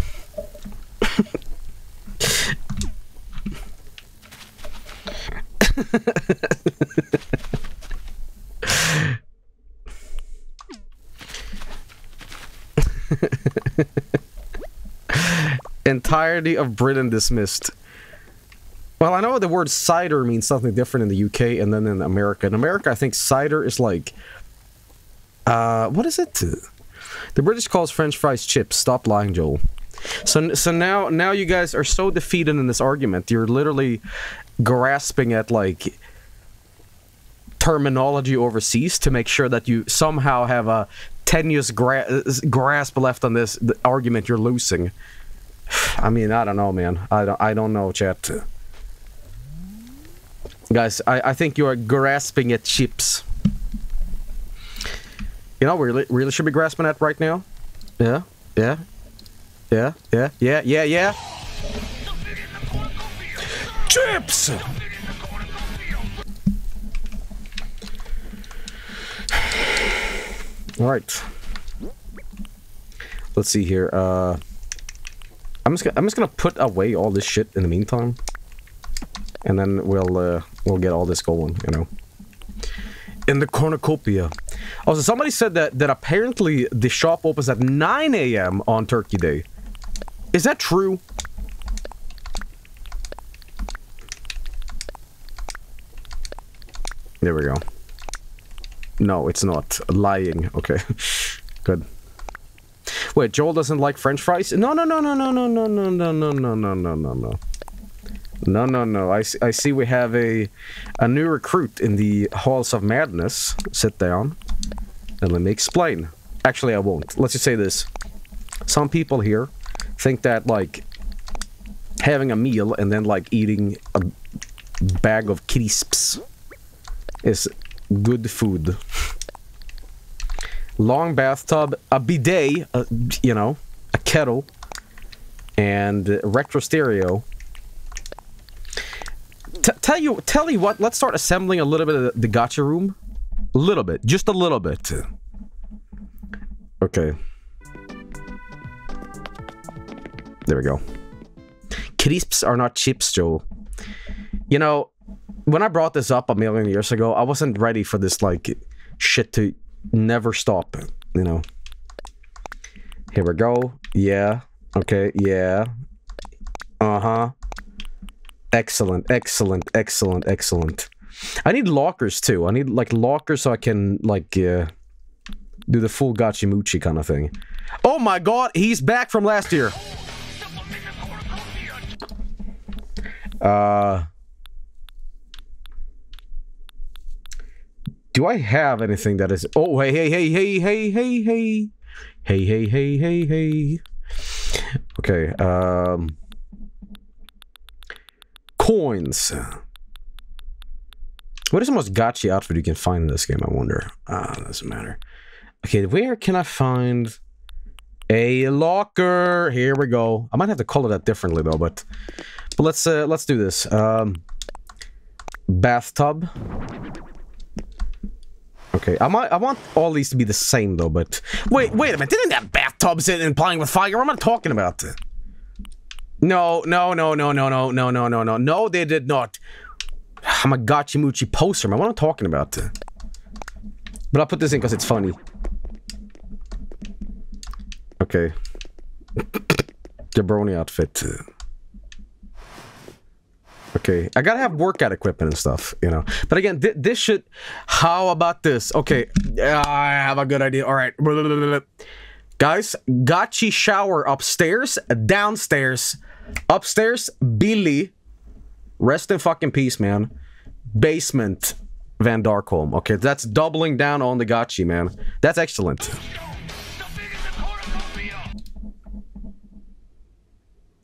<laughs> Entirety of Britain dismissed. Well, I know the word cider means something different in the UK and then in America. In America, I think cider is like, uh, what is it? The British calls French fries chips. Stop lying, Joel. So, so now, now you guys are so defeated in this argument. You're literally grasping at like terminology overseas to make sure that you somehow have a tenuous gra- grasp left on this argument you're losing. I mean, I don't know, man. I don't, I don't know, chat. Guys, I, I think you are grasping at chips. You know, we really, really should be grasping at right now. Yeah, yeah, yeah, yeah, yeah, yeah, yeah. Chips! All right. Let's see here. Uh, I'm just gonna, I'm just gonna put away all this shit in the meantime, and then we'll uh, we'll get all this going. You know. In the cornucopia. Also, somebody said that that apparently the shop opens at 9 a.m. on Turkey Day. Is that true? There we go. No, it's not. Lying. Okay. <laughs> Good. Wait, Joel doesn't like french fries? No, no, no, no, no, no, no, no, no, no, no, no, no, no, no. No, no, no. I, I see we have a a new recruit in the halls of madness. Sit down. And let me explain. Actually, I won't. Let's just say this. Some people here think that, like, having a meal and then, like, eating a bag of crisps is good food. Long bathtub, a bidet, uh, you know, a kettle, and retro stereo. T- tell you, tell you what. Let's start assembling a little bit of the, the gotcha room. A little bit, just a little bit. Okay. There we go. Crisps are not chips, Joel. You know, when I brought this up a million years ago, I wasn't ready for this like shit to never stop. You know. Here we go. Yeah. Okay. Yeah. Uh huh. Excellent. Excellent. Excellent. Excellent. I need lockers too. I need like lockers so I can like uh, do the full gachimuchi kind of thing. Oh my god, he's back from last year. Uh Do I have anything that is Oh, hey hey hey hey hey hey hey. Hey hey hey hey hey. Okay, um coins. What is the most gotcha outfit you can find in this game, I wonder? Ah, doesn't matter. Okay, where can I find a locker? Here we go. I might have to color that differently though, but but let's uh, let's do this. Um, bathtub. Okay, I might I want all these to be the same though, but wait wait a minute. Didn't that bathtub sit and playing with fire? What am I talking about? No no no no no no no no no no no. They did not. I'm a Gachimuchi poster, man. What am I talking about? But I'll put this in because it's funny. Okay. <coughs> Jabroni outfit. Okay, I gotta have workout equipment and stuff, you know. But again, thi- this should. How about this? Okay, ah, I have a good idea. All right, guys, Gachi shower upstairs, downstairs, upstairs. Billy, rest in fucking peace, man. Basement, Van Darkholme. Okay, that's doubling down on the Gachi, man. That's excellent.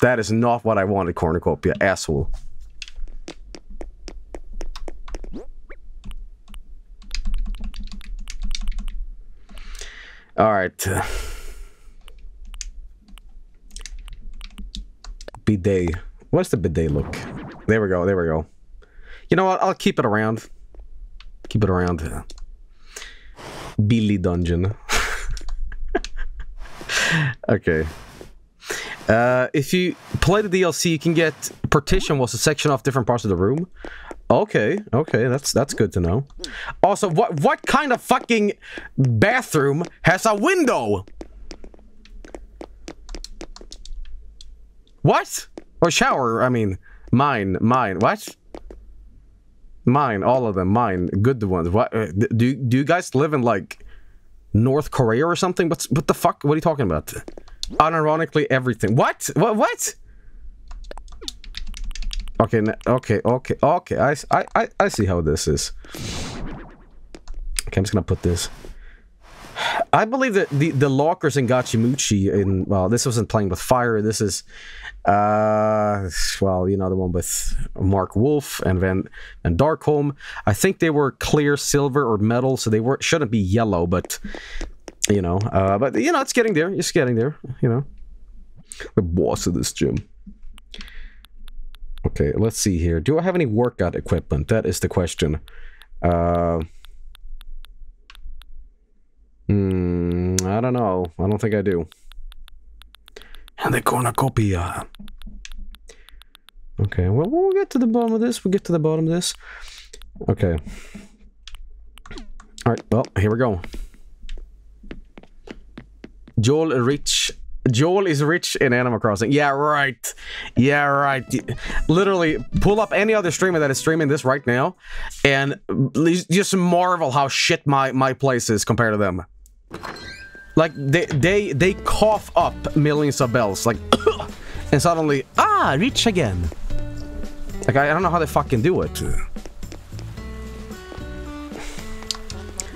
That is not what I wanted, Cornucopia, asshole. All right. Bidet. What's the bidet look? There we go. There we go. You know what? I'll keep it around. Keep it around. Billy Dungeon. <laughs> okay. Uh, if you play the DLC, you can get partition was a section off different parts of the room. Okay, okay, that's that's good to know. Also, what what kind of fucking bathroom has a window? What? Or shower? I mean, mine, mine. What? Mine, all of them, mine, good ones. What? uh, Do do you guys live in like North Korea or something? What's what the fuck? What are you talking about? Unironically, everything. What? What? What? Okay, okay, okay, okay. I see how this is. Okay, I'm just gonna put this. I believe that the, the lockers in Gachimuchi in well, this wasn't playing with fire. This is, uh, well, you know the one with Mark Wolff and Van and Darkholme. I think they were clear silver or metal, so they were shouldn't be yellow, but you know, uh, but you know, it's getting there. It's getting there. You know, the boss of this gym. Okay, let's see here. Do I have any workout equipment? That is the question. Uh, hmm, I don't know. I don't think I do. And the cornucopia. Okay, well, we'll get to the bottom of this. We'll get to the bottom of this. Okay. All right, well, here we go. Joel Rich. Joel is rich in Animal Crossing. Yeah, right. Yeah, right. Literally, pull up any other streamer that is streaming this right now, and just marvel how shit my my place is compared to them. Like they they they cough up millions of bells, like, <coughs> and suddenly ah, rich again. Like I, I don't know how they fucking do it.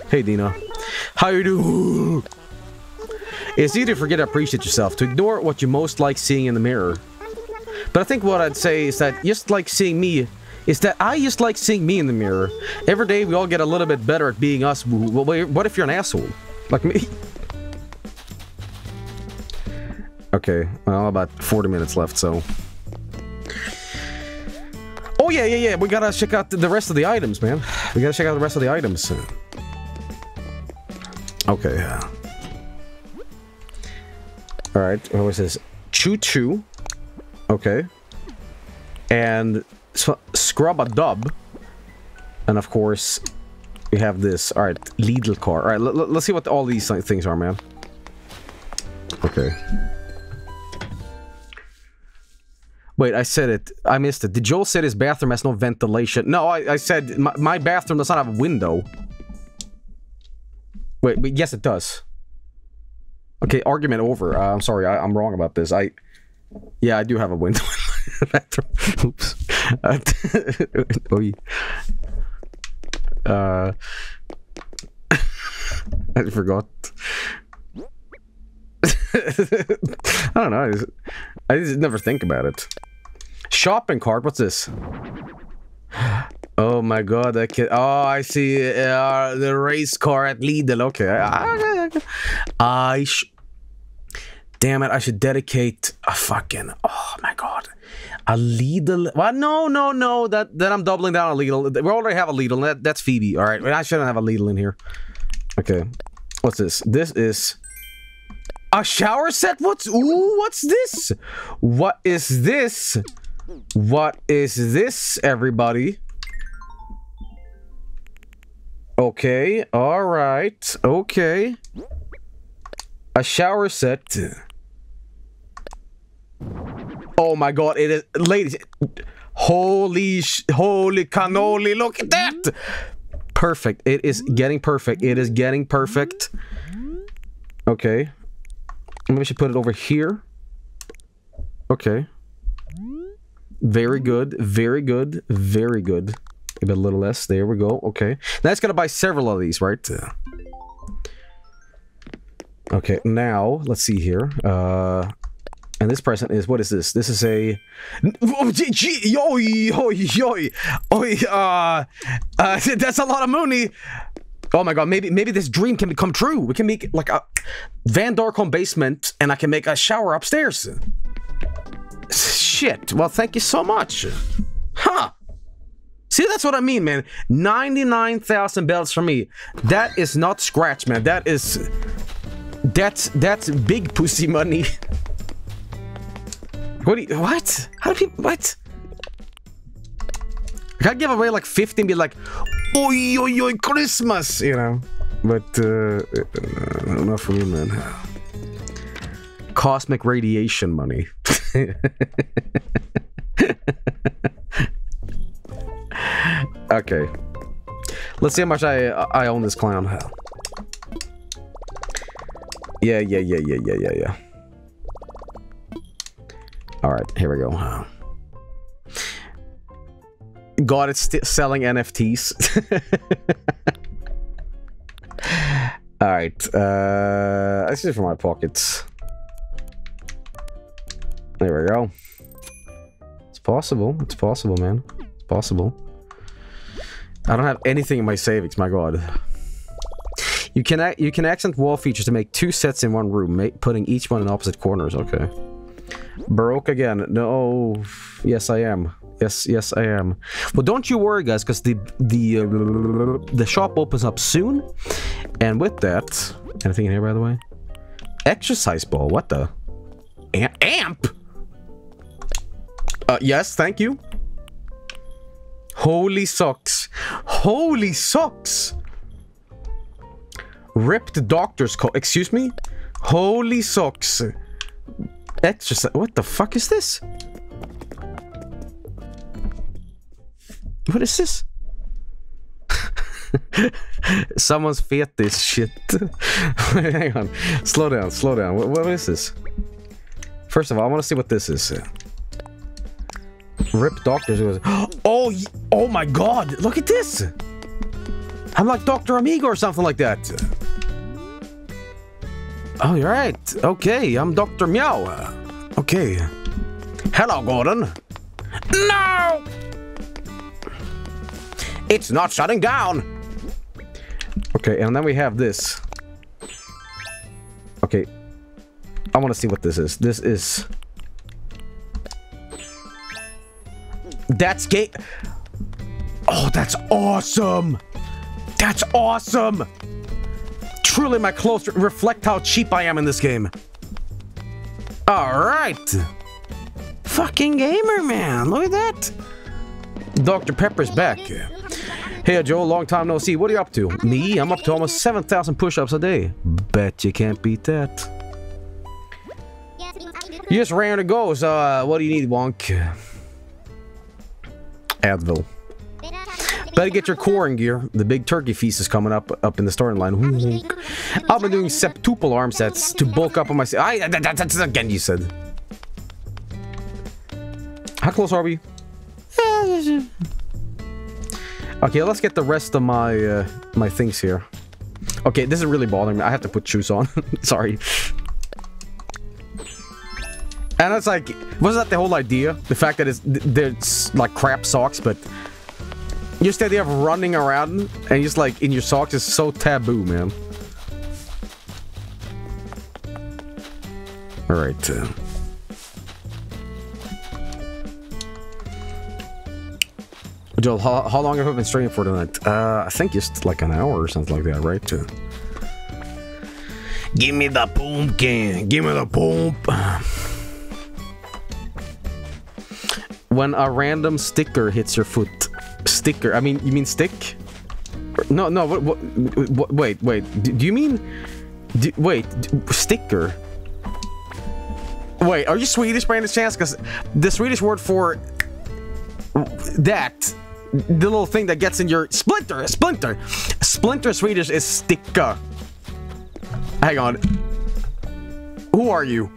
Hey Dina, how you do? It's easy to forget to appreciate yourself, to ignore what you most like seeing in the mirror. But I think what I'd say is that just like seeing me is that I just like seeing me in the mirror. Every day we all get a little bit better at being us. Well, What if you're an asshole? Like me? Okay, well, about 40 minutes left, so... Oh, yeah, yeah, yeah, we gotta check out the- the rest of the items, man. We gotta check out the rest of the items. Okay. Alright, what was this? Choo Choo. Okay. And Scrub a Dub. And of course, we have this. Alright, Lidl car. Alright, l- l- let's see what all these things are, man. Okay. Wait, I said it. I missed it. Did Joel say his bathroom has no ventilation? No, I, I said my, my bathroom does not have a window. Wait, but yes, it does. Okay, argument over. Uh, I'm sorry, I, I'm wrong about this. I, yeah, I do have a window in my <laughs> bathroom. Oops. <laughs> Uh. <laughs> Uh, I forgot. I don't know. I just, I just never think about it. Shopping cart. What's this? Oh my god! That kid. Oh, I see. Uh, the race car at Lidl. Okay. I, I, I Damn it! I should dedicate a fucking. Oh my god. A Lidl. Well, no, no, no. That that I'm doubling down on Lidl. We already have a Lidl. That, that's Phoebe. All right. I shouldn't have a Lidl in here. Okay. What's this? This is a shower set? What's ooh, what's this? What is this? What is this, everybody? Okay, alright, okay. A shower set. Oh my god, it is ladies. Holy sh holy cannoli, look at that! Perfect. It is getting perfect. It is getting perfect. Okay. Maybe I should put it over here. Okay. Very good. Very good. Very good. Maybe a little less. There we go. Okay. Now it's gonna buy several of these, right? Okay, now let's see here. Uh and this present is what is this? This is a oh, gee, gee, yo yo yo oh uh, uh <laughs> that's a lot of money. Oh my god, maybe maybe this dream can become true. We can make like a Van Darkholme basement and I can make a shower upstairs. Shit. Well, thank you so much. Huh. See, that's what I mean, man. 99,000 bells for me. That is not scratch, man. That is... That's, that's big pussy money. <laughs> What do you... What? How do people... What? I give away like 50 and be like, oi, oi, oi, Christmas, you know? But, uh, uh, not for me, man. Cosmic radiation money. <laughs> okay. Let's see how much I I own this clown. Yeah, yeah, yeah, yeah, yeah, yeah, yeah. All right, here we go. God, it's selling NFTs. <laughs> All right, uh, this is for my pockets. There we go. It's possible. It's possible, man. It's possible. I don't have anything in my savings. My God. You can you can accent wall features to make two sets in one room, putting each one in opposite corners. Okay. Baroque again. No. Yes, I am. Yes, yes, I am. Well, don't you worry, guys, because the the uh, the shop opens up soon, and with that, anything in here, by the way? Exercise ball. What the? Amp? amp? Uh, yes, thank you. Holy socks. Holy socks. Ripped doctor's coat. Excuse me? Holy socks. Exercise. What the fuck is this? What is this? <laughs> Someone's fetish shit. <laughs> Hang on. Slow down, slow down. What, what is this? First of all, I want to see what this is. Rip Doctors. Oh, oh my god! Look at this! I'm like Dr. Amigo or something like that. Oh, you're right. Okay, I'm Dr. Meow. Okay. Hello, Gordon. No! It's not shutting down! Okay, and then we have this. Okay. I want to see what this is. This is... That's gate. Oh, that's awesome! That's awesome! Truly, my clothes reflect how cheap I am in this game. Alright! Fucking gamer, man! Look at that! Dr. Pepper's back. Hey, Joe, long time no see. What are you up to? Me? I'm up to almost 7,000 push-ups a day. Bet you can't beat that. You just ran to go, so uh, what do you need, Wonk? Advil. Better get your core in gear. The big turkey feast is coming up up in the starting line. I've been doing septuple arm sets to bulk up on my... I, that, that, again, you said. How close are we? Okay, let's get the rest of my uh, my things here. Okay, this is really bothering me. I have to put shoes on. <laughs> Sorry. And it's like, wasn't that the whole idea? The fact that it's, there's like crap socks, but just the idea of running around and just like in your socks is so taboo, man. All right. Uh, Joel, how, how long have you been streaming for tonight? Uh, I think just like an hour or something like that, right? Uh, Give me the pumpkin. Give me the pump. When a random sticker hits your foot. Sticker, I mean, you mean stick? No, no, what, what, what wait, wait, do, do you mean, do, wait, d- sticker? Wait, are you Swedish by any chance? Because the Swedish word for that, the little thing that gets in your splinter, splinter, splinter Swedish is sticka. Hang on. Who are you?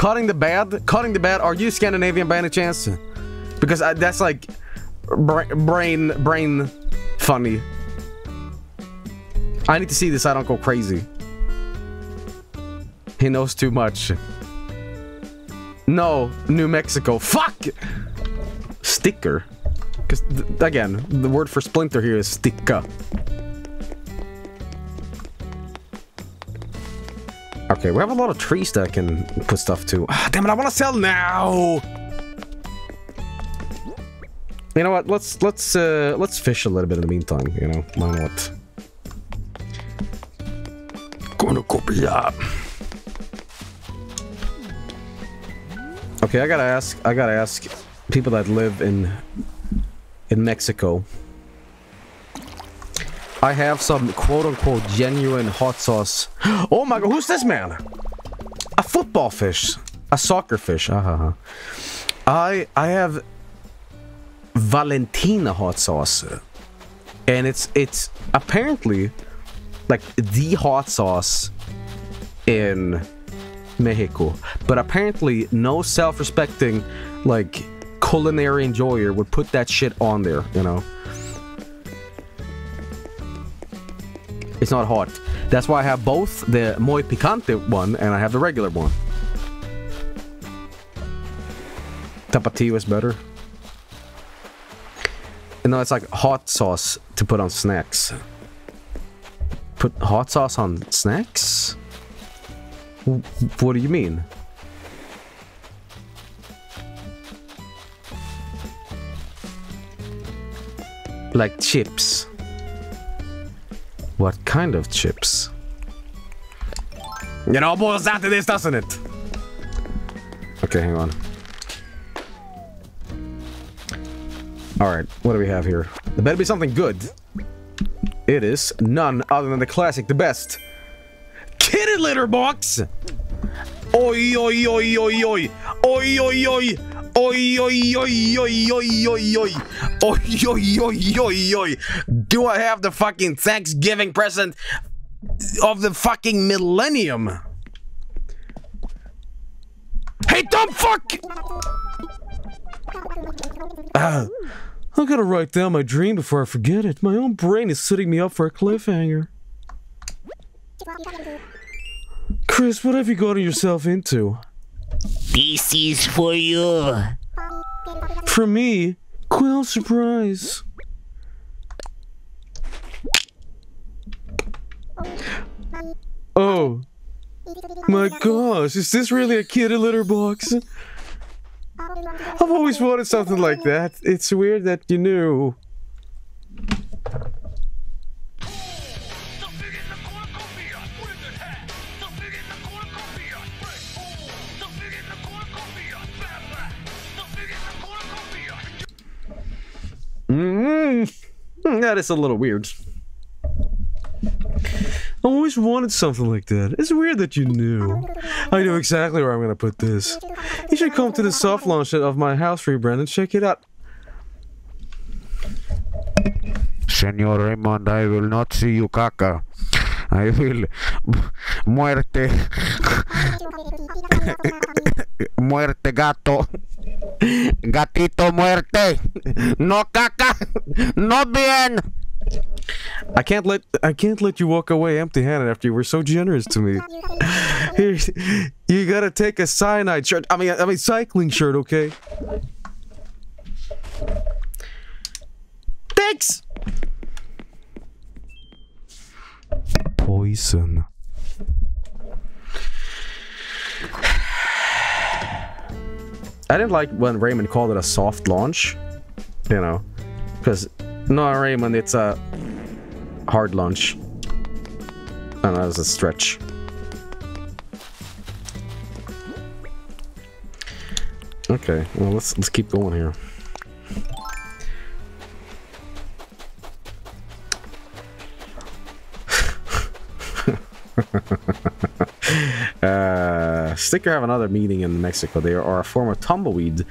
Cutting the bad? Cutting the bad? Are you Scandinavian by any chance? Because I, that's like bra brain brain funny. I need to see this. I don't go crazy. He knows too much. No, New Mexico. Fuck! Sticker. Because, again, the word for splinter here is sticka. Okay, we have a lot of trees that I can put stuff to. Ah, damn it, I want to sell now! You know what? Let's let's uh let's fish a little bit in the meantime, you know. Why not? Gonna copy that. Okay, I gotta ask I gotta ask people that live in in Mexico. I have some quote-unquote genuine hot sauce. <gasps> Oh my god, who's this man? A football fish. A soccer fish. Uh -huh. I I have Valentina hot sauce. And it's it's apparently like the hot sauce in Mexico. But apparently no self-respecting like culinary enjoyer would put that shit on there, you know. It's not hot. That's why I have both the muy picante one and I have the regular one. Tapatio is better. You know, it's like hot sauce to put on snacks. Put hot sauce on snacks? What do you mean? Like chips. What kind of chips? You know, boils down to this, doesn't it? Okay, hang on. Alright, what do we have here? There better be something good. It is none other than the classic, the best. Kitty litter box! Oi, oi, oi, oi, oi. Oi, oi, oi. Oi, oi, oi, oi, oi, oi, oi. Oi, oi, oi, oi, oi. Do I have the fucking Thanksgiving present of the fucking millennium? Hey, dumb fuck! Ah, I gotta write down my dream before I forget it. My own brain is setting me up for a cliffhanger. Chris, what have you gotten yourself into? This is for you. From me, Quill surprise. Oh. My gosh, is this really a kitty litter box? I've always wanted something like that. It's weird that you knew. Mm, that is a little weird. I always wanted something like that. It's weird that you knew. I know exactly where I'm gonna put this. You should come to the soft launch of my house rebrand and check it out. Senor Raymond, I will not see you caca. I will <laughs> muerte. <laughs> muerte gato. Gatito muerte. No caca. No bien. I can't let I can't let you walk away empty-handed after you were so generous to me. You gotta take a cyanide shirt. I mean, I mean cycling shirt, okay? Thanks. Poison. I didn't like when Raymond called it a soft launch, you know, because no, Raymond, it's a hard launch. And that was a stretch. Okay, well let's let's keep going here. Uh, Sticker have another meaning in Mexico. They are a form of tumbleweed,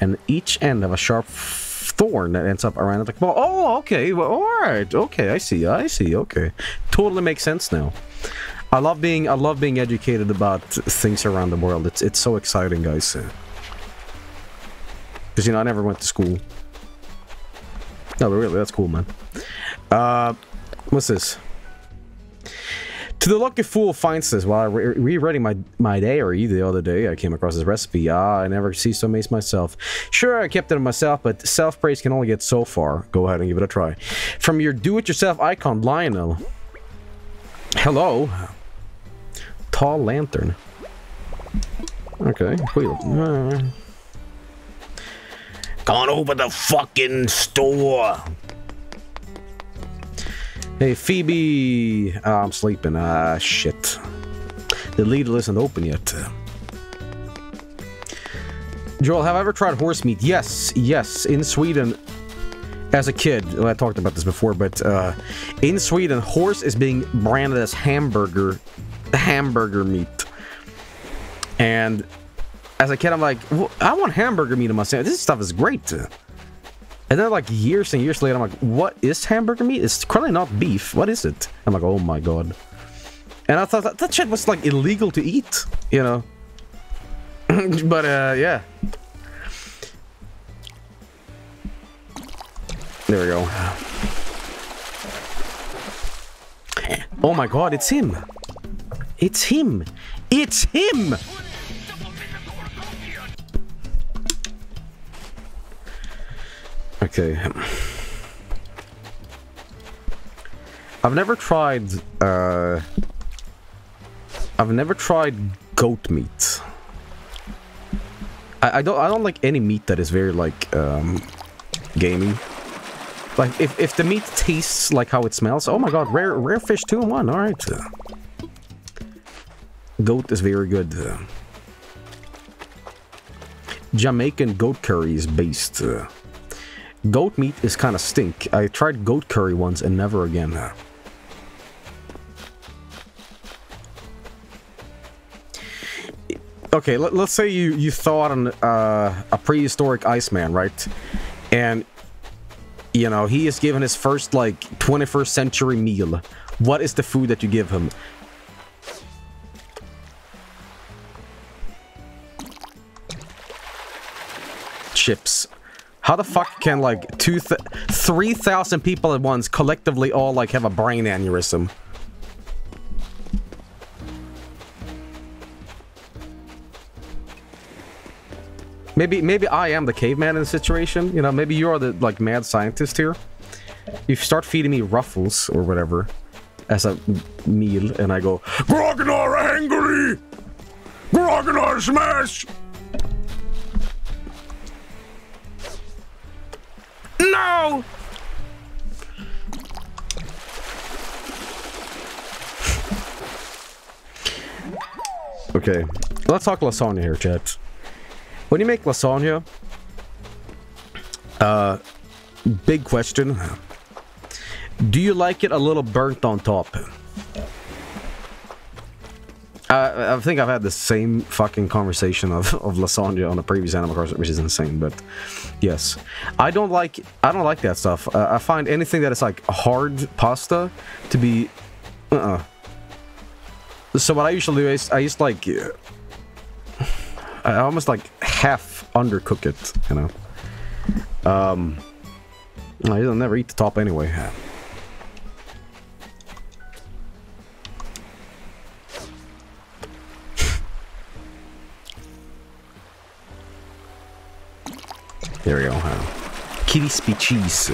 and each end of a sharp thorn that ends up around the ball. Oh, okay. Well, all right. Okay, I see. I see. Okay, totally makes sense now. I love being I love being educated about things around the world. It's it's so exciting, guys. Because you know I never went to school. No, but really, that's cool, man. Uh, what's this? To the lucky fool finds this while re rewriting my my diary the other day, I came across this recipe. Ah, I never see so amazed myself. Sure, I kept it myself, but self-praise can only get so far. Go ahead and give it a try. From your do-it-yourself icon, Lionel. Hello. Tall lantern. Okay, wheel. Gone over the fucking store. Hey, Phoebe. Ah, I'm sleeping. Ah, shit. The leader isn't open yet. Joel, have I ever tried horse meat? Yes, yes. In Sweden, as a kid, well, I talked about this before, but uh, in Sweden, horse is being branded as hamburger, hamburger meat. And as a kid, I'm like, well, I want hamburger meat in my sandwich. This stuff is great. And then like years and years later, I'm like, what is hamburger meat? It's clearly not beef. What is it? I'm like, oh my god. And I thought that, that shit was like illegal to eat, you know. <laughs> but uh, yeah. There we go. Oh my god, it's him. It's him. It's him. Okay. I've never tried, uh... I've never tried goat meat. I, I don't I don't like any meat that is very like um gamey. Like if if the meat tastes like how it smells, oh my god, rare rare fish two in one, alright. Goat is very good. Jamaican goat curry is based. Uh, Goat meat is kind of stink. I tried goat curry once and never again. Okay, let, us say you, you thought on uh, a prehistoric Iceman, right? And, you know, he is given his first, like, 21st century meal. What is the food that you give him? Chips. How the fuck can like two, th 3,000 people at once collectively all like have a brain aneurysm? Maybe maybe I am the caveman in the situation. You know, maybe you're the like mad scientist here. You start feeding me ruffles or whatever as a meal, and I go, Grognor angry! Grognor smash! No! Okay, let's talk lasagna here, chat. When you make lasagna, uh, big question. Do you like it a little burnt on top? Uh, I think I've had the same fucking conversation of, <laughs> of lasagna on the previous Animal Crossing, which is insane. But yes, I don't like I don't like that stuff. Uh, I find anything that is like hard pasta to be, uh, uh so what I usually do is I just like I almost like half undercook it, you know. Um, I don't never eat the top anyway. There we go. Uh, crispy cheese.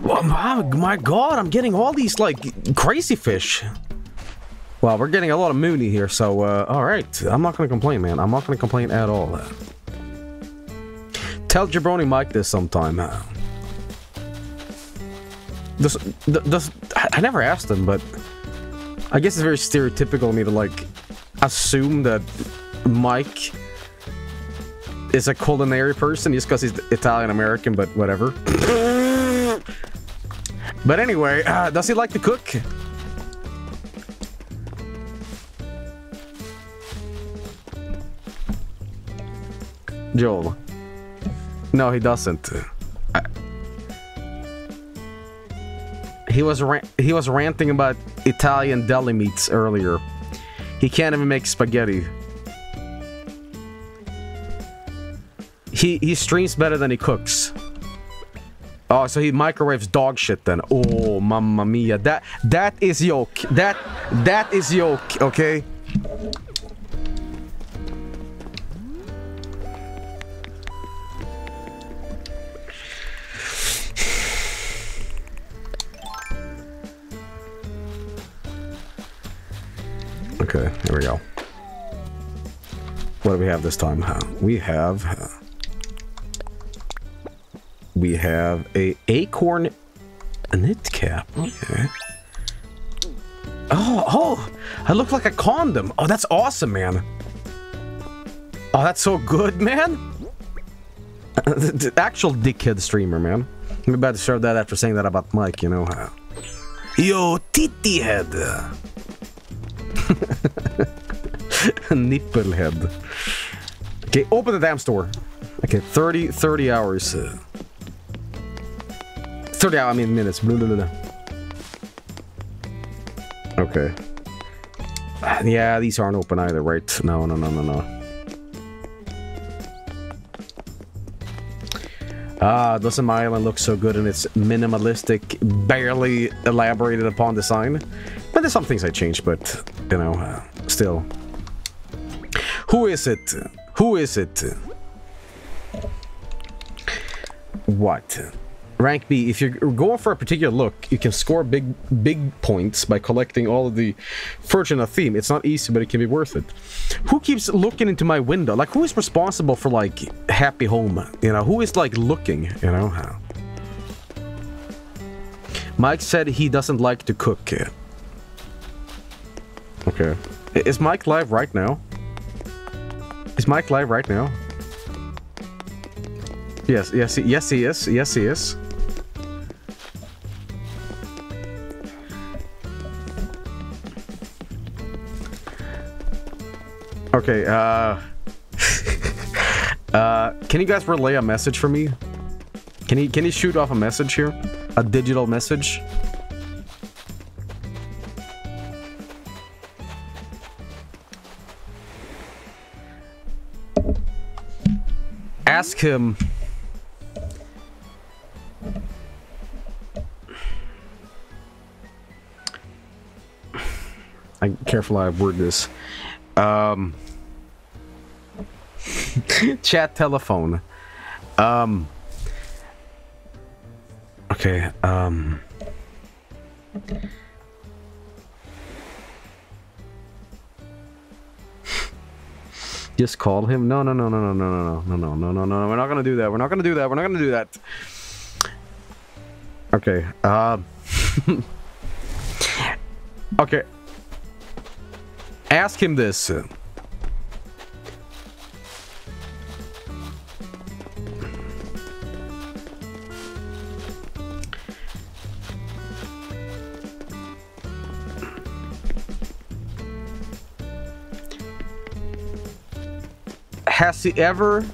Well, my, my god, I'm getting all these like crazy fish. Well, we're getting a lot of Mooney here, so, uh, alright. I'm not gonna complain, man. I'm not gonna complain at all. Tell Jabroni Mike this sometime. This, th- this, I never asked him, but I guess it's very stereotypical of me to, like, assume that Mike is a culinary person just because he's Italian-American, but whatever. <coughs> but anyway, uh, does he like to cook? Joel. No, he doesn't. He was he was ranting about Italian deli meats earlier. He can't even make spaghetti. He he streams better than he cooks. Oh, so he microwaves dog shit then. Oh, mamma mia. That that is yoke. That that is yoke, okay? Okay, here we go. What do we have this time? We have we have a acorn knit cap. Okay. Oh, oh! I look like a condom. Oh, that's awesome, man. Oh, that's so good, man. the, <laughs> the actual dickhead streamer, man. About to serve that after saying that about Mike, you know. Yo, titty head. <laughs> Nipple head. Okay, open the damn store. Okay, 30, 30 hours. Uh, 30 hours, I mean minutes. Blah, blah, blah. Okay. Ah, Yeah, these aren't open either, right? No, no, no, no, no. Ah, doesn't my island look so good in its minimalistic, barely elaborated upon design? But there's some things I changed, but, you know, uh, still. Who is it? Who is it? What? Rank B, if you're going for a particular look, you can score big big points by collecting all of the in a theme. It's not easy, but it can be worth it. Who keeps looking into my window? Like, who is responsible for, like, happy home? You know, who is, like, looking, you know? Mike said he doesn't like to cook. Okay. Is Mike live right now? Is Mike live right now? Yes, yes, yes he is. Yes he is. Okay, uh... uh, can you guys relay a message for me? Can he, can he shoot off a message here? A digital message? Ask him... I careful I word this. Um, Chat telephone. Um. Okay. Um. Just call him. No, no, no, no, no, no, no, no, no, no, no, no. We're not gonna do that. We're not gonna do that. We're not gonna do that. Okay. Um. okay. Ask him this. Has he ever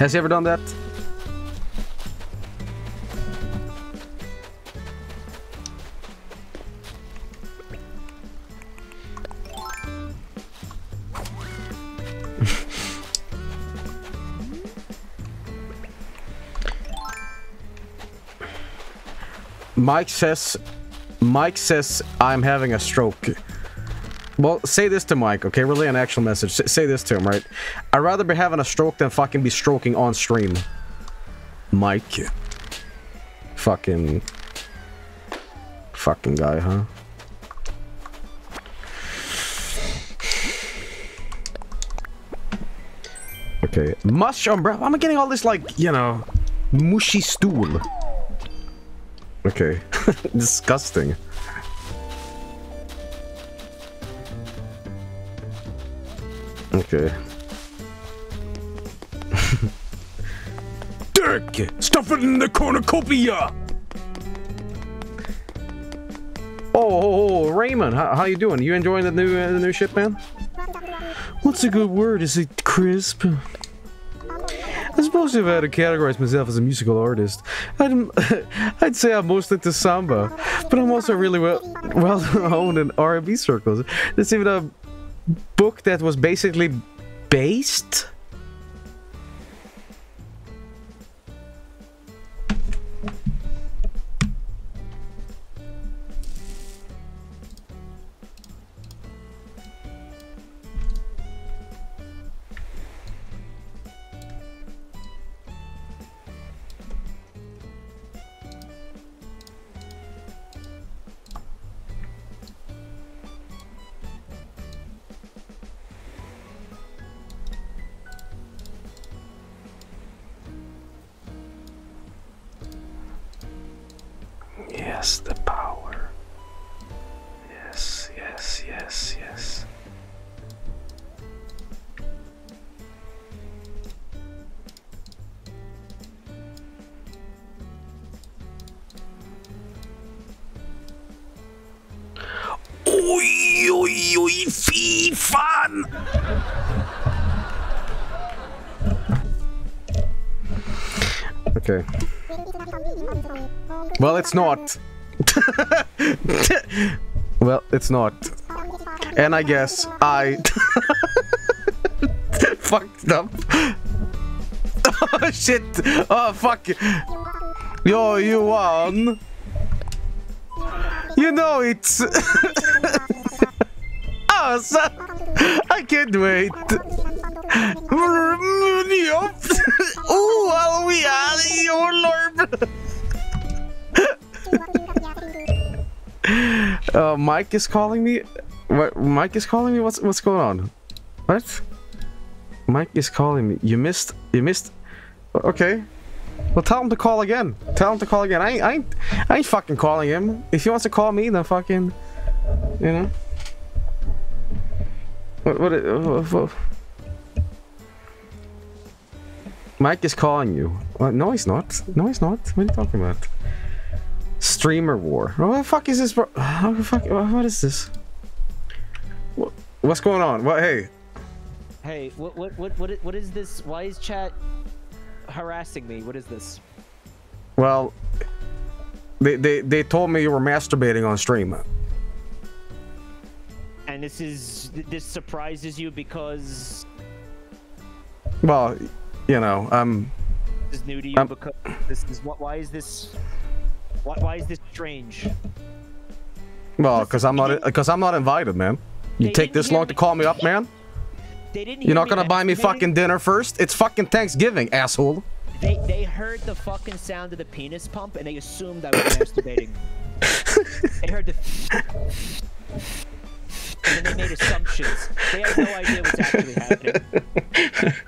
Has he ever done that? <laughs> Mike says Mike says I'm having a stroke. Well, say this to Mike, okay? Relay an actual message. S say this to him, right? I'd rather be having a stroke than fucking be stroking on stream. Mike. Fucking... Fucking guy, huh? Okay. Mush umbrella. I'm I getting all this, like, you know, mushy stool. Okay. <laughs> Disgusting. Okay. <laughs> Dirk! Stuff it in the cornucopia! Oh, oh, oh, Raymond, how, how you doing? You enjoying the new uh, the new ship, man? What's a good word? Is it crisp? I suppose if I had to categorize myself as a musical artist, I'd, <laughs> I'd say I'm mostly into samba, but I'm also really well well <laughs> known in R&B circles. There's even a book that was basically based. Oj, oj, oj, fy fan! Okay. Well, it's not. <laughs> well, it's not. And I guess I <laughs> fucked up. oh <laughs> shit! Oh fuck! Yo, you won. You know it's. Oh. <laughs> I can't wait. <laughs> Ooh, Halloween, your lord. <laughs> Uh, Mike is calling me. What? Mike is calling me. What's what's going on? What? Mike is calling me. You missed. You missed. Okay. Well, tell him to call again. Tell him to call again. I I I ain't fucking calling him. If he wants to call me, then fucking, you know. What? What? what, what Mike is calling you. What? No, he's not. No, he's not. What are you talking about? Streamer war. What the fuck is this, bro? What the fuck? What is this? What, what's going on? What? Hey. Hey, what, what, what, what, what is this? Why is chat harassing me? What is this? Well, they they they told me you were masturbating on stream. And this is, this surprises you because Well, you know, um, this is new to you Um, because this is what, why is this, why, why is this strange? well, because I'm not because I'm not invited, man. You take this long to call me up, man. They didn't You're not gonna buy me fucking dinner first. It's fucking Thanksgiving, asshole. They, they heard the fucking sound of the penis pump and they assumed I was masturbating. <laughs> They heard the and then they made assumptions. They had no idea what's actually happening. <laughs>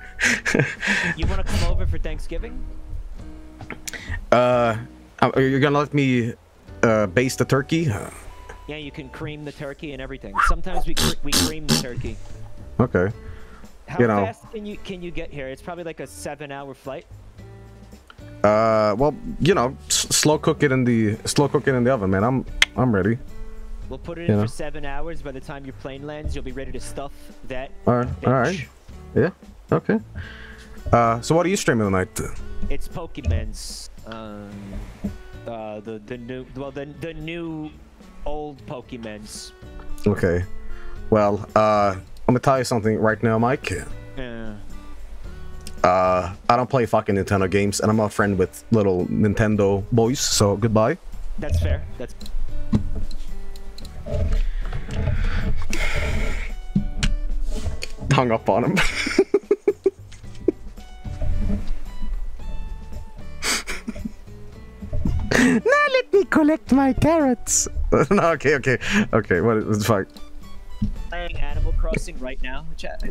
You want to come over for Thanksgiving? Uh, uh, you're gonna let me uh baste the turkey? Yeah, you can cream the turkey and everything. Sometimes we cre- we cream the turkey. Okay. How You know. fast can you can you get here? It's probably like a seven-hour flight. Uh, well, you know, s- slow cook it in the slow cook it in the oven, man. I'm I'm ready. We'll put it You in know. for seven hours. By the time your plane lands, you'll be ready to stuff that. All right, all right. Yeah. Okay. Uh, so what are you streaming tonight? It's Pokemon's. Um, uh, the the new well the the new old Pokemon's. Okay. Well, uh, I'm gonna tell you something right now, Mike. Yeah. Uh, I don't play fucking Nintendo games, and I'm not a friend with little Nintendo boys. So goodbye. That's fair. That's. Hung up on him. now let me collect my carrots. <laughs> no, okay, okay, okay. What is the fuck? Playing Animal Crossing right now, chat.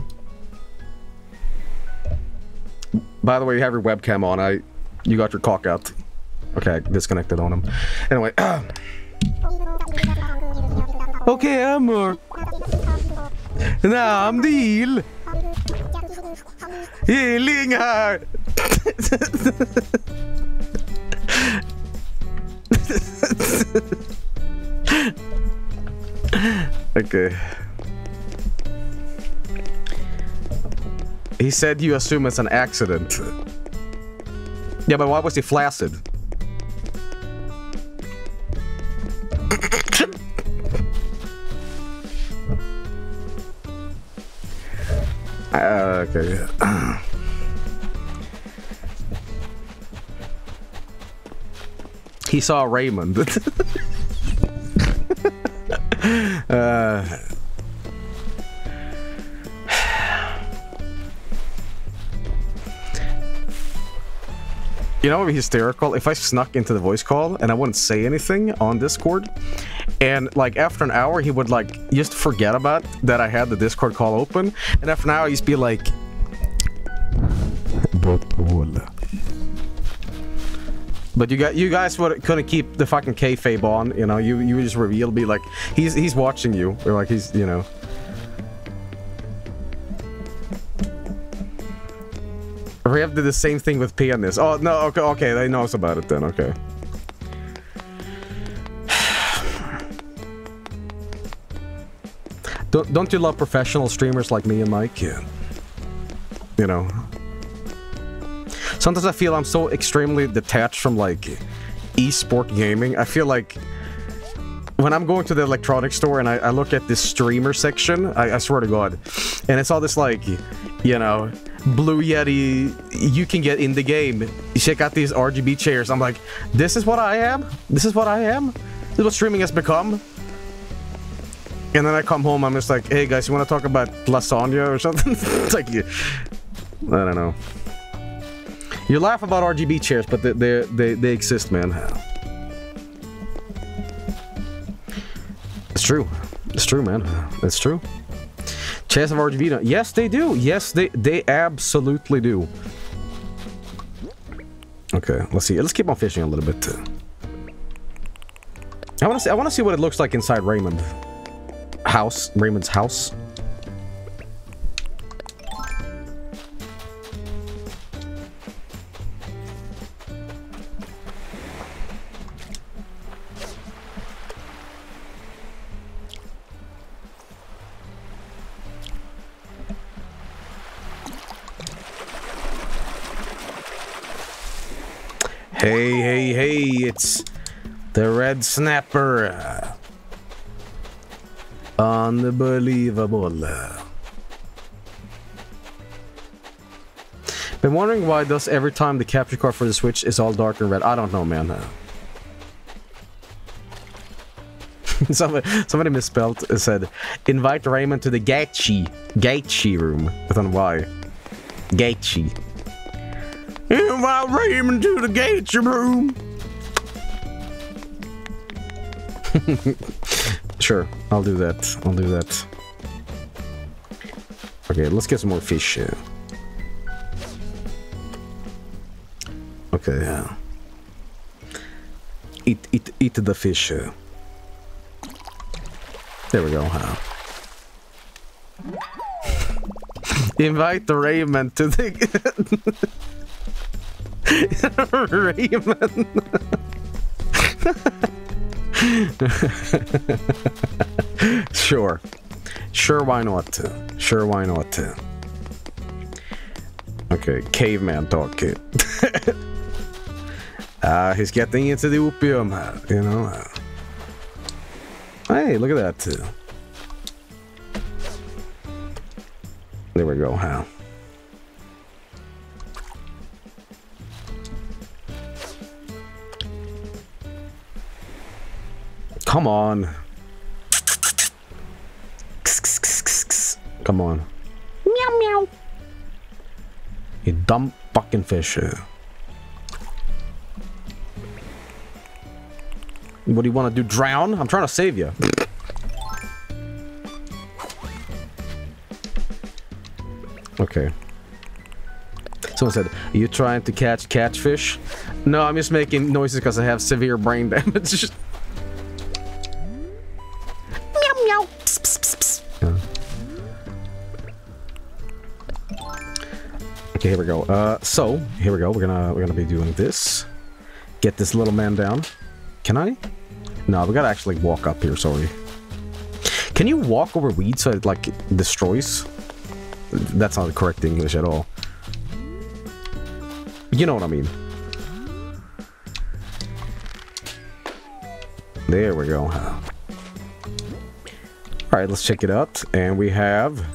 By the way, you have your webcam on. I, you got your cock out. Okay, I disconnected on him. Anyway. <clears throat> okay, Amor. Now I'm the deal. Healing här. okay. He said you assume it's an accident. Yeah, but why was he flaccid? Uh, okay. he saw Raymond. <laughs> uh, You know would be hysterical? If I snuck into the voice call and I wouldn't say anything on Discord, and like after an hour he would like just forget about that I had the Discord call open, and after an hour he'd be like, But you got you guys would couldn't keep the fucking kayfabe on, you know. You you just reveal, be like, he's he's watching you, or like he's you know. Rev did the same thing with penis. Oh no, okay, okay, they knows about it then. Okay. <sighs> Don't don't you love professional streamers like me and Mike? Yeah. You know. Sometimes I feel I'm so extremely detached from like esport gaming. I feel like when I'm going to the electronics store and I, I look at this streamer section, I, I swear to God, and it's all this like, you know, Blue Yeti, you can get in the game. Check out these RGB chairs. I'm like, this is what I am? This is what I am? This is what streaming has become? And then I come home, I'm just like, hey guys, you want to talk about lasagna or something? <laughs> it's like, I don't know. You laugh about RGB chairs, but they, they, they, they exist, man. It's true. It's true, man. It's true. Chairs of no- Yes, they do. Yes, they they absolutely do. Okay, let's see. Let's keep on fishing a little bit. I want to see. I want to see what it looks like inside Raymond house. Raymond's house. Hey, hey, hey, it's the red snapper. Uh, unbelievable. Been wondering why does every time the capture card for the Switch is all dark and red. I don't know, man. <laughs> somebody, somebody misspelled it said invite Raymond to the Gachi Gachi room. I don't know why. Gachi. Invite Raymond to the Gachi room. <laughs> sure, I'll do that. I'll do that. Okay, let's get some more fish. uh. Okay, yeah. Eat, eat, eat the fish. uh. There we go. huh? <laughs> Invite the Raymond to the <laughs> Raymond. <laughs> sure. Sure, why not? Sure, why not? Okay, caveman talk. <laughs> uh, he's getting into the opium, you know. Hey, look at that. Too. There we go, huh? Come on. Come on. Meow meow. You dumb fucking fish. What do you want to do? Drown? I'm trying to save you. Okay. Someone said, Are you trying to catch catfish? No, I'm just making noises because I have severe brain <laughs> damage. Uh, so here we go. We're gonna we're gonna be doing this. Get this little man down. Can I? No, we gotta actually walk up here. Sorry. Can you walk over weeds so it like destroys? That's not the correct English at all. You know what I mean. There we go. Alright, let's check it out. And we have...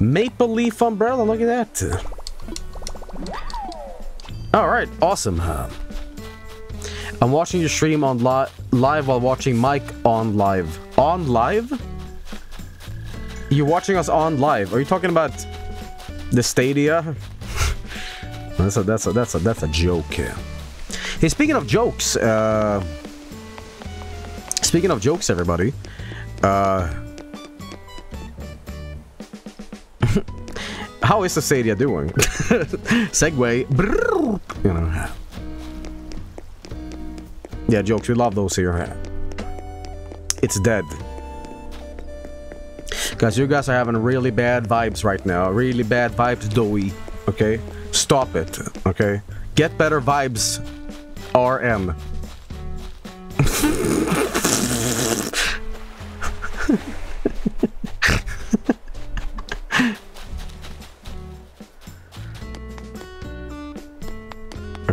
Maple Leaf Umbrella, look at that. Alright, awesome. I'm watching your stream on li live while watching Mike on live. On live? You're watching us on live. Are you talking about the Stadia? <laughs> that's a that's a that's a that's a joke. Yeah. Hey, speaking of jokes, uh, speaking of jokes, everybody, uh, <laughs> how is the Stadia doing? <laughs> Segue, brrr, you know. Yeah, jokes. We love those here. It's dead. Guys, you guys are having really bad vibes right now. Really bad vibes, doughy. Okay? Stop it. Okay? Get better vibes. RM.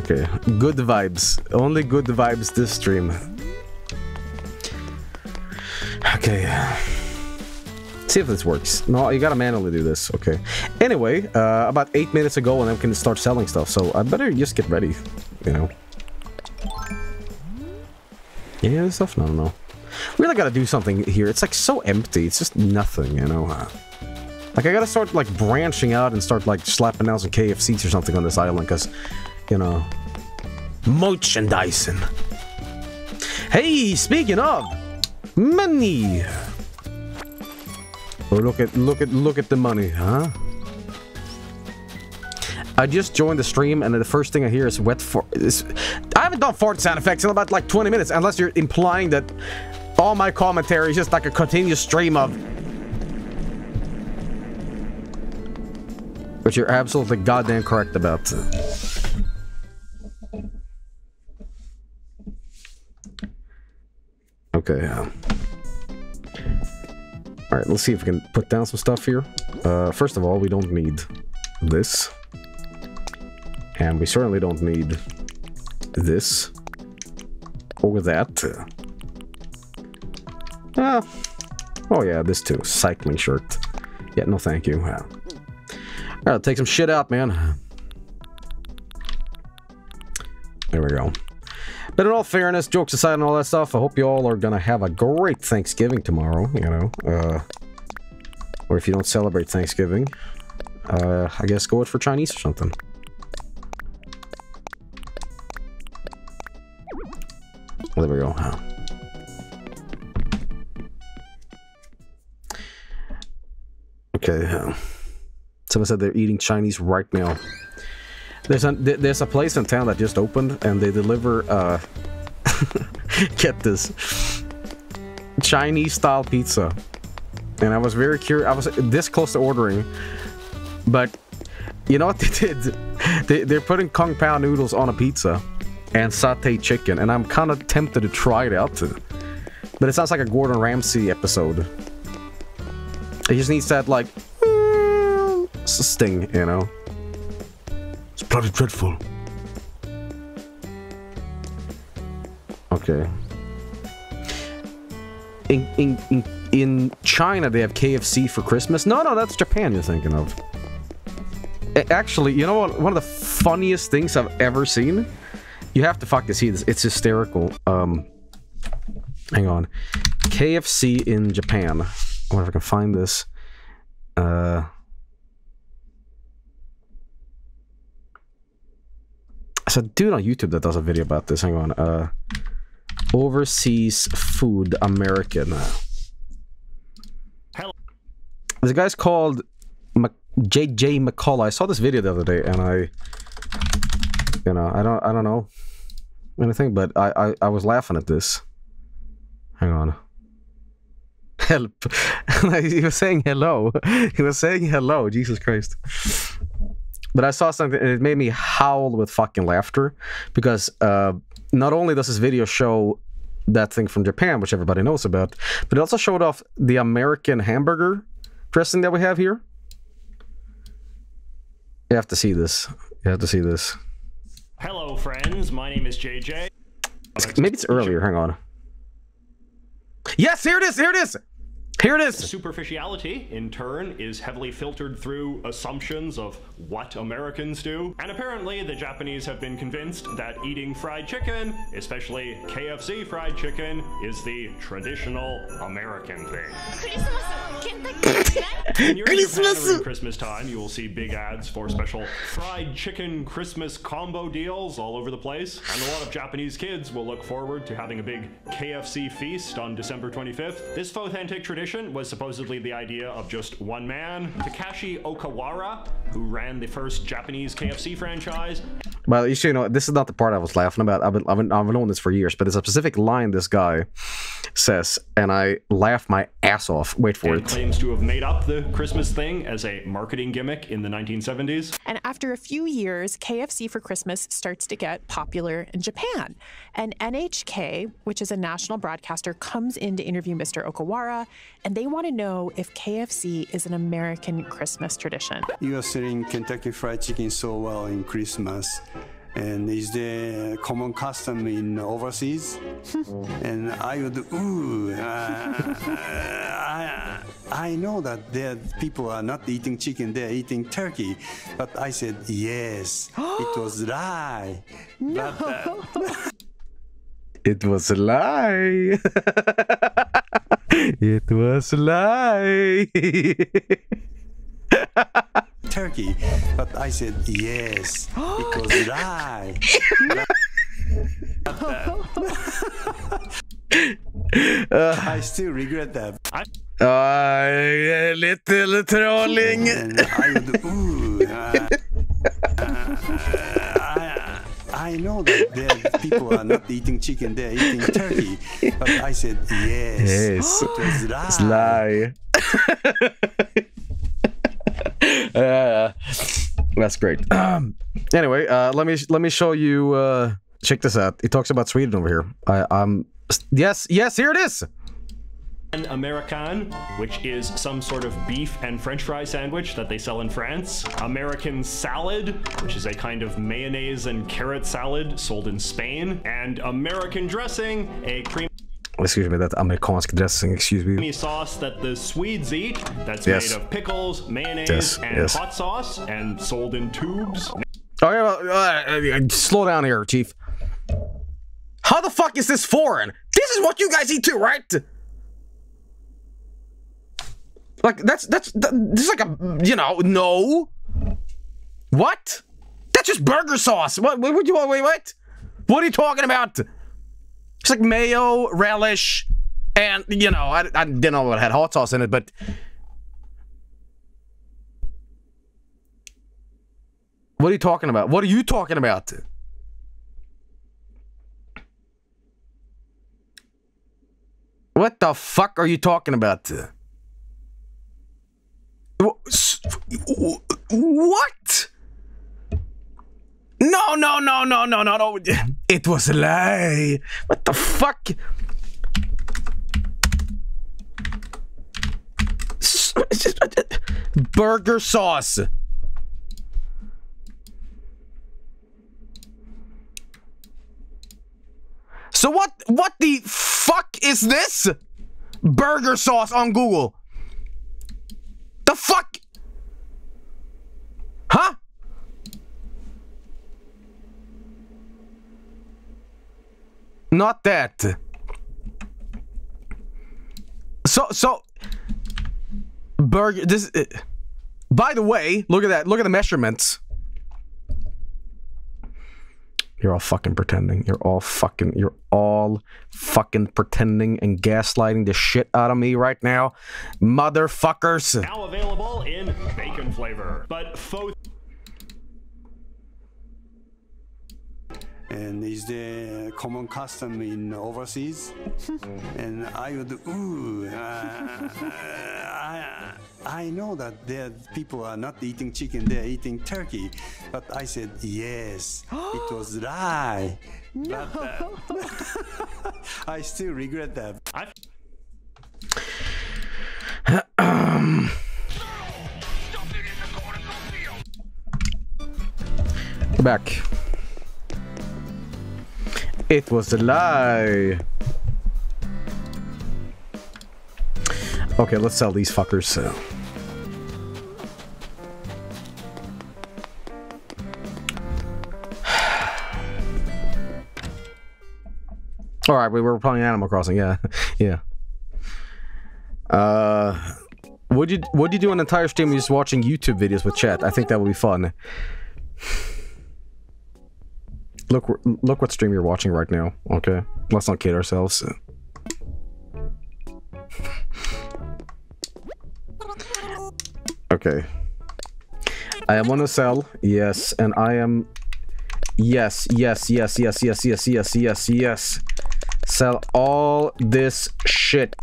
Okay. Good vibes. Only good vibes this stream. Okay. See if this works. No, you gotta manually do this. Okay. Anyway, uh, about eight minutes ago, and I can start selling stuff. So I better just get ready. You know. Any other stuff? No, no. Really gotta do something here. It's like so empty. It's just nothing. You know. Like I gotta start like branching out and start like slapping down some KFCs or something on this island, because, you know, merchandising. Hey, speaking of money. Oh, look at look at look at the money, huh? I just joined the stream, and the first thing I hear is wet fart. Is, I haven't done fart sound effects in about like 20 minutes, unless you're implying that all my commentary is just like a continuous stream of. Which you're absolutely goddamn correct about. Okay. Um, all right, let's see if we can put down some stuff here. Uh, first of all, we don't need this. And we certainly don't need this. Or that. Ah. Oh yeah, this too. Cycling shirt. Yeah, no thank you. Alright, take some shit out, man. There we go. But in all fairness, jokes aside and all that stuff, I hope you all are gonna have a great Thanksgiving tomorrow, you know. Uh, or if you don't celebrate Thanksgiving, uh, I guess go out for Chinese or something. There we go. Huh. Okay. Uh, someone said they're eating Chinese right now. There's a th- there's a place in town that just opened, and they deliver. Uh, <laughs> get this Chinese style pizza, and I was very curious. I was this close to ordering, but you know what they did? They they're putting kung pao noodles on a pizza and satay chicken, and I'm kind of tempted to try it out. But it sounds like a Gordon Ramsay episode. It just needs that like sting, you know. It's bloody dreadful. Okay. In, in in in China they have KFC for Christmas. No, no, that's Japan you're thinking of. Actually, you know what? One of the funniest things I've ever seen. You have to fucking see this. It's hysterical. Um, hang on. KFC in Japan. I wonder if I can find this. Uh. There's a dude on YouTube that does a video about this. Hang on. Uh, overseas food American. Help! This guy's called JJ McCullough. I saw this video the other day, and I, you know, I don't, I don't know anything, but I, I, I was laughing at this. Hang on. Help! <laughs> he was saying hello. He was saying hello. Jesus Christ. But I saw something and it made me howl with fucking laughter because uh, not only does this video show that thing from Japan, which everybody knows about, but it also showed off the American hamburger dressing that we have here. You have to see this. You have to see this. Hello, friends. My name is JJ. It's- maybe it's earlier. Hang on. Yes, here it is. Here it is. Here it is. Superficiality, in turn, is heavily filtered through assumptions of what Americans do. And apparently, the Japanese have been convinced that eating fried chicken, especially KFC fried chicken, is the traditional American thing. In your Japan Christmas time, you will see big ads for special fried chicken Christmas combo deals all over the place. And a lot of Japanese kids will look forward to having a big KFC feast on December 25th. This authentic tradition was supposedly the idea of just one man, Takeshi Okawara, who ran the first Japanese KFC franchise. Well, you should know this is not the part I was laughing about. I've been, I've been, I've known this for years, but there's a specific line this guy says, and I laugh my ass off. Wait for and it. claims to have made up the Christmas thing as a marketing gimmick in the 1970s. And after a few years, KFC for Christmas starts to get popular in Japan. And NHK, which is a national broadcaster, comes in to interview Mr. Okawara, and they want to know if KFC is an American Christmas tradition. You are selling Kentucky Fried Chicken so well in Christmas. And is there common custom in overseas? and I would, ooh, uh, I, I know that there people are not eating chicken, they're eating turkey. But I said, yes, it <gasps> was lie. No. <laughs> It was a lie. <laughs> it was a lie. <laughs> turkey. But I said, yes, it was a lie. <laughs> I still regret that. Uh, little trolling. And I would, ooh, I, I know that there people are not eating chicken, they're eating turkey. But I said, yes. Yes. It was lie. It's lie. Uh, <laughs> that's great. Um, <clears throat> anyway, uh, let me let me show you. Uh, check this out. It talks about Sweden over here. I, I'm yes, yes. Here it is. An American, which is some sort of beef and french fry sandwich that they sell in France. American salad, which is a kind of mayonnaise and carrot salad sold in Spain. And American dressing, a creamy Excuse me, that amerikansk dressing. Excuse me. sauce that the Swedes eat that's Yes. made of pickles, mayonnaise, Yes, and yes. hot sauce and sold in tubes. Oh yeah, well, uh, uh, slow down here, Chief. How the fuck is this foreign? This is what you guys eat too, right? Like that's that's is like a you know no. What? That's just burger sauce. What? What? Wait, wait, what? What are you talking about? It's like mayo, relish, and you know I, I didn't know it had hot sauce in it, but What are you talking about? What are you talking about? What the fuck are you talking about? What? No, no, no, no, no, no, no. It was a lie. What the fuck? Burger sauce. So what what the fuck is this? Burger sauce on Google. Fuck? Huh? Not that. So so burger this uh, by the way, look at that. Look at the measurements. You're all fucking pretending. You're all fucking. You're all fucking pretending and gaslighting the shit out of me right now, motherfuckers. Now available in bacon flavor. But faux and is the common custom in overseas. <laughs> and I would, ooh, uh, I, I know that there people are not eating chicken, they're eating turkey. But I said, yes, it <gasps> was lie. But, uh, <laughs> I still regret that. um, We're back. It was a lie. Okay, let's sell these fuckers. uh. <sighs> All right, we were playing Animal Crossing. Yeah, <laughs> yeah. Uh, would you would you do an entire stream just watching YouTube videos with chat? I think that would be fun. Look, look what stream you're watching right now. Okay, let's not kid ourselves. Okay. I am on a sell, yes, and I am. Yes, yes, yes, yes, yes, yes, yes, yes, yes. Sell all this shit.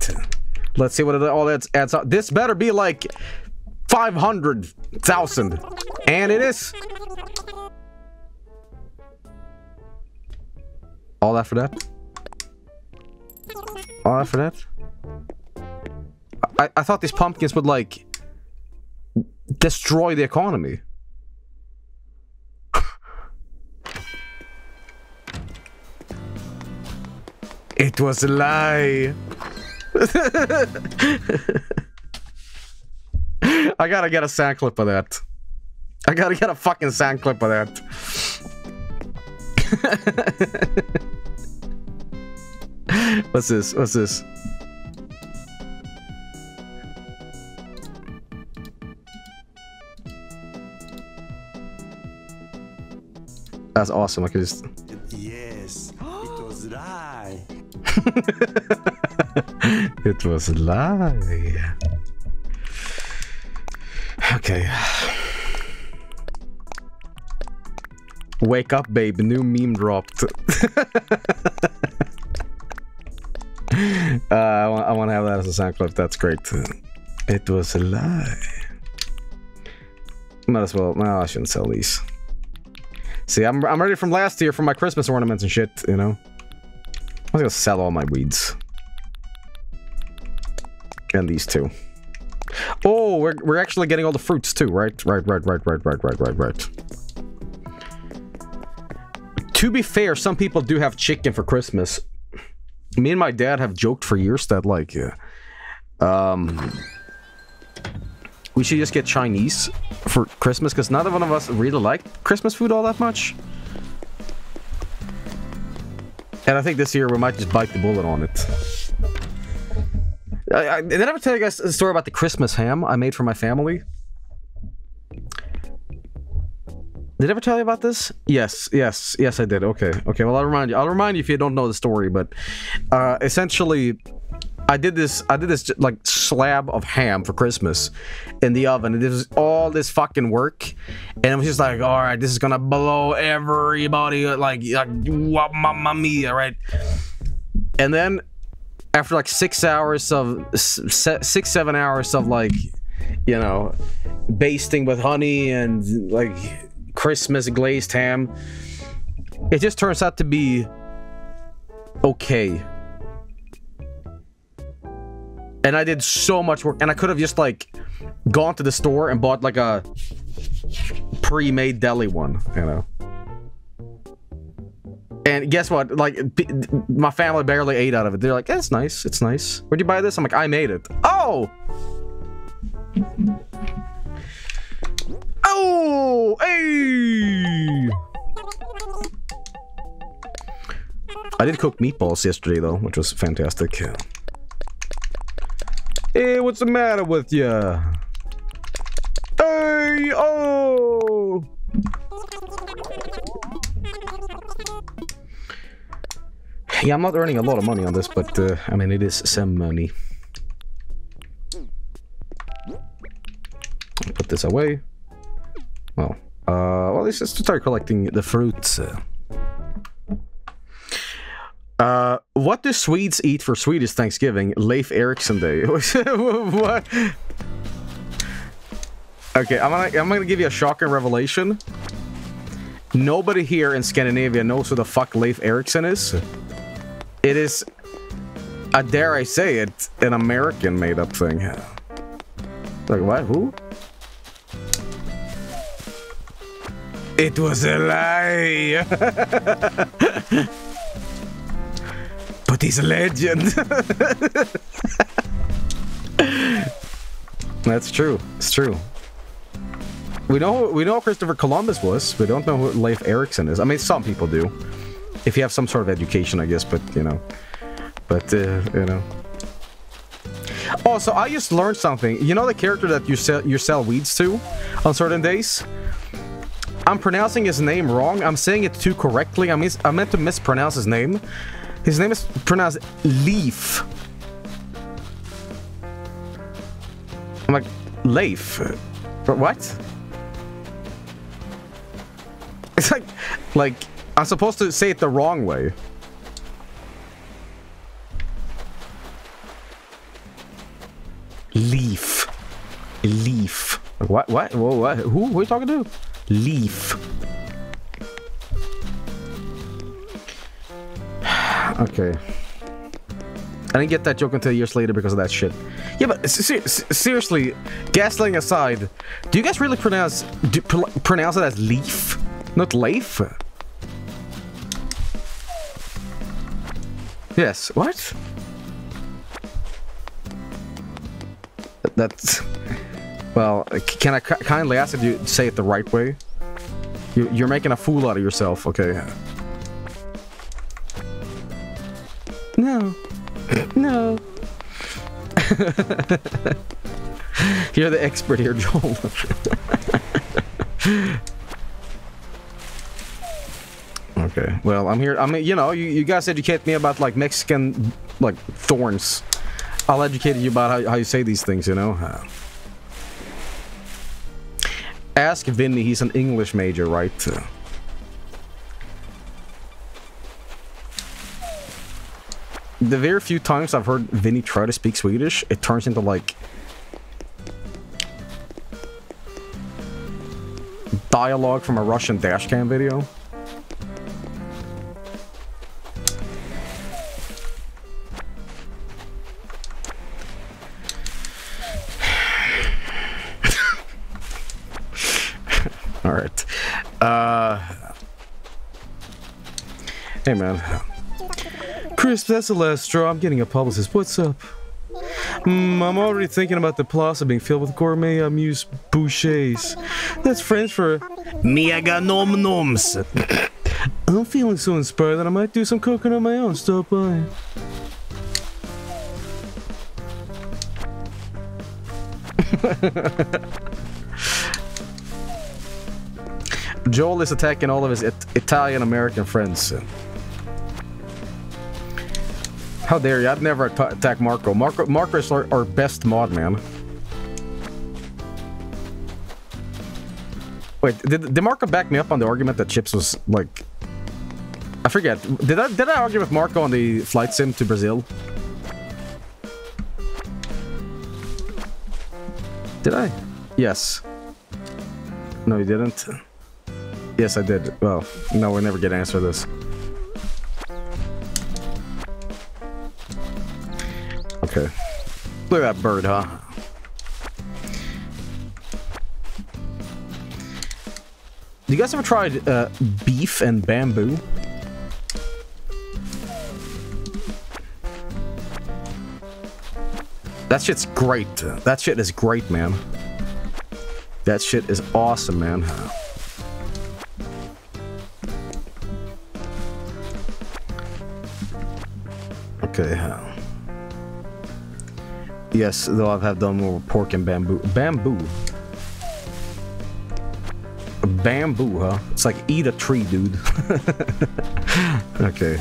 Let's see what it all adds, adds up. This better be like 500,000. And it is. All that for that? All that for that? I, I thought these pumpkins would like destroy the economy. It was a lie. <laughs> I gotta get a sound clip of that. I gotta get a fucking sound clip of that. <laughs> What's this? What's this? That's awesome. I could just. Yes, it was lie. <laughs> it was lie. Okay. Wake up, babe. New meme dropped. <laughs> uh, I, want, I want to have that as a sound clip. That's great. It was a lie. Might as well. No, I shouldn't sell these. See, I'm, I'm ready from last year for my Christmas ornaments and shit, you know? I was gonna sell all my weeds. And these two. Oh, we're, we're actually getting all the fruits too, right? Right, right, right, right, right, right, right, right. To be fair, some people do have chicken for Christmas. Me and my dad have joked for years that, like, uh, um, we should just get Chinese for Christmas because neither one of us really like Christmas food all that much. And I think this year we might just bite the bullet on it. I, I, did I ever tell you guys a story about the Christmas ham I made for my family? Did I ever tell you about this? Yes, yes, yes, I did. Okay, okay. Well, I'll remind you. I'll remind you if you don't know the story. But uh, essentially, I did this. I did this like slab of ham for Christmas in the oven. And It was all this fucking work, and I was just like, all right, this is gonna blow everybody like, like mamma mia, right? And then after like six hours of six seven hours of like, you know, basting with honey and like Christmas glazed ham, it just turns out to be okay and I did so much work, and I could have just like gone to the store and bought like a pre-made deli one, you know. And guess what? Like, my family barely ate out of it. They're like, "It's nice. It's nice. Where'd you buy this?" I'm like, "I made it." Oh. Oh, hey! I did cook meatballs yesterday though, which was fantastic. Hey, what's the matter with ya? Hey, oh! Yeah, I'm not earning a lot of money on this, but uh, I mean, it is some money. Put this away. Well, let's just start collecting the fruits. Uh, uh, what do Swedes eat for Swedish Thanksgiving? Leif Erikson Day. <laughs> what? Okay, I'm gonna I'm gonna give you a shocking revelation. Nobody here in Scandinavia knows who the fuck Leif Erikson is. It is, uh, dare I say it, an American made-up thing. Like what? Who? It was a lie. <laughs> but he's a legend. <laughs> That's true. It's true. We know we know Christopher Columbus was. We don't know who Leif Erikson is. I mean, some people do, if you have some sort of education, I guess. But you know, but uh, you know. Also, I just learned something. You know the character that you sell you sell weeds to on certain days. I'm pronouncing his name wrong. I'm saying it too correctly. I mean, I meant to mispronounce his name. His name is pronounced Leaf. I'm like, Leif. What? <laughs> It's like, like, I'm supposed to say it the wrong way. Leaf. Leaf. What? What? Whoa, what? Who? Who are you talking to? Leaf. <sighs> okay. I didn't get that joke until years later because of that shit. Yeah, but se se seriously, gaslighting aside, do you guys really pronounce pr pronounce it as leaf, not leaf? Yes. What? That's well. Can I kindly ask if you say it the right way? You, you're making a fool out of yourself. Okay. No. No. <laughs> You're the expert here, Joel. <laughs> okay. Well, I'm here. I mean, you know, you, you guys educate me about like Mexican like thorns. I'll educate you about how, how you say these things, you know? Uh, Ask Vinny, he's an English major, right? The very few times I've heard Vinny try to speak Swedish, it turns into like... Dialogue from a Russian dashcam video. All right. Uh, hey, man. Chris, that's the last straw. I'm getting a publicist. What's up? Hmm, I'm already thinking about the plaza being filled with gourmet amuse bouchers. That's French for got nom noms. <coughs> I'm feeling so inspired that I might do some cooking on my own. Stop by. <laughs> Joel is attacking all of his it Italian American friends. How dare you? I'd never atta- attack Marco. Marco, Marco is our, our best mod, man. Wait, did, did Marco back me up on the argument that Chips was like... I forget. Did I, did I argue with Marco on the flight sim to Brazil? Did I? Yes. No, you didn't. Yes, I did. Well, no, we'll never get an answer this. Okay. Look at that bird, huh? You guys ever tried uh, beef and bamboo? That shit's great. That shit is great, man. That shit is awesome, man. Okay. Yes, though I have had done more pork and bamboo. Bamboo. Bamboo, huh? It's like eat a tree, dude. <laughs> okay.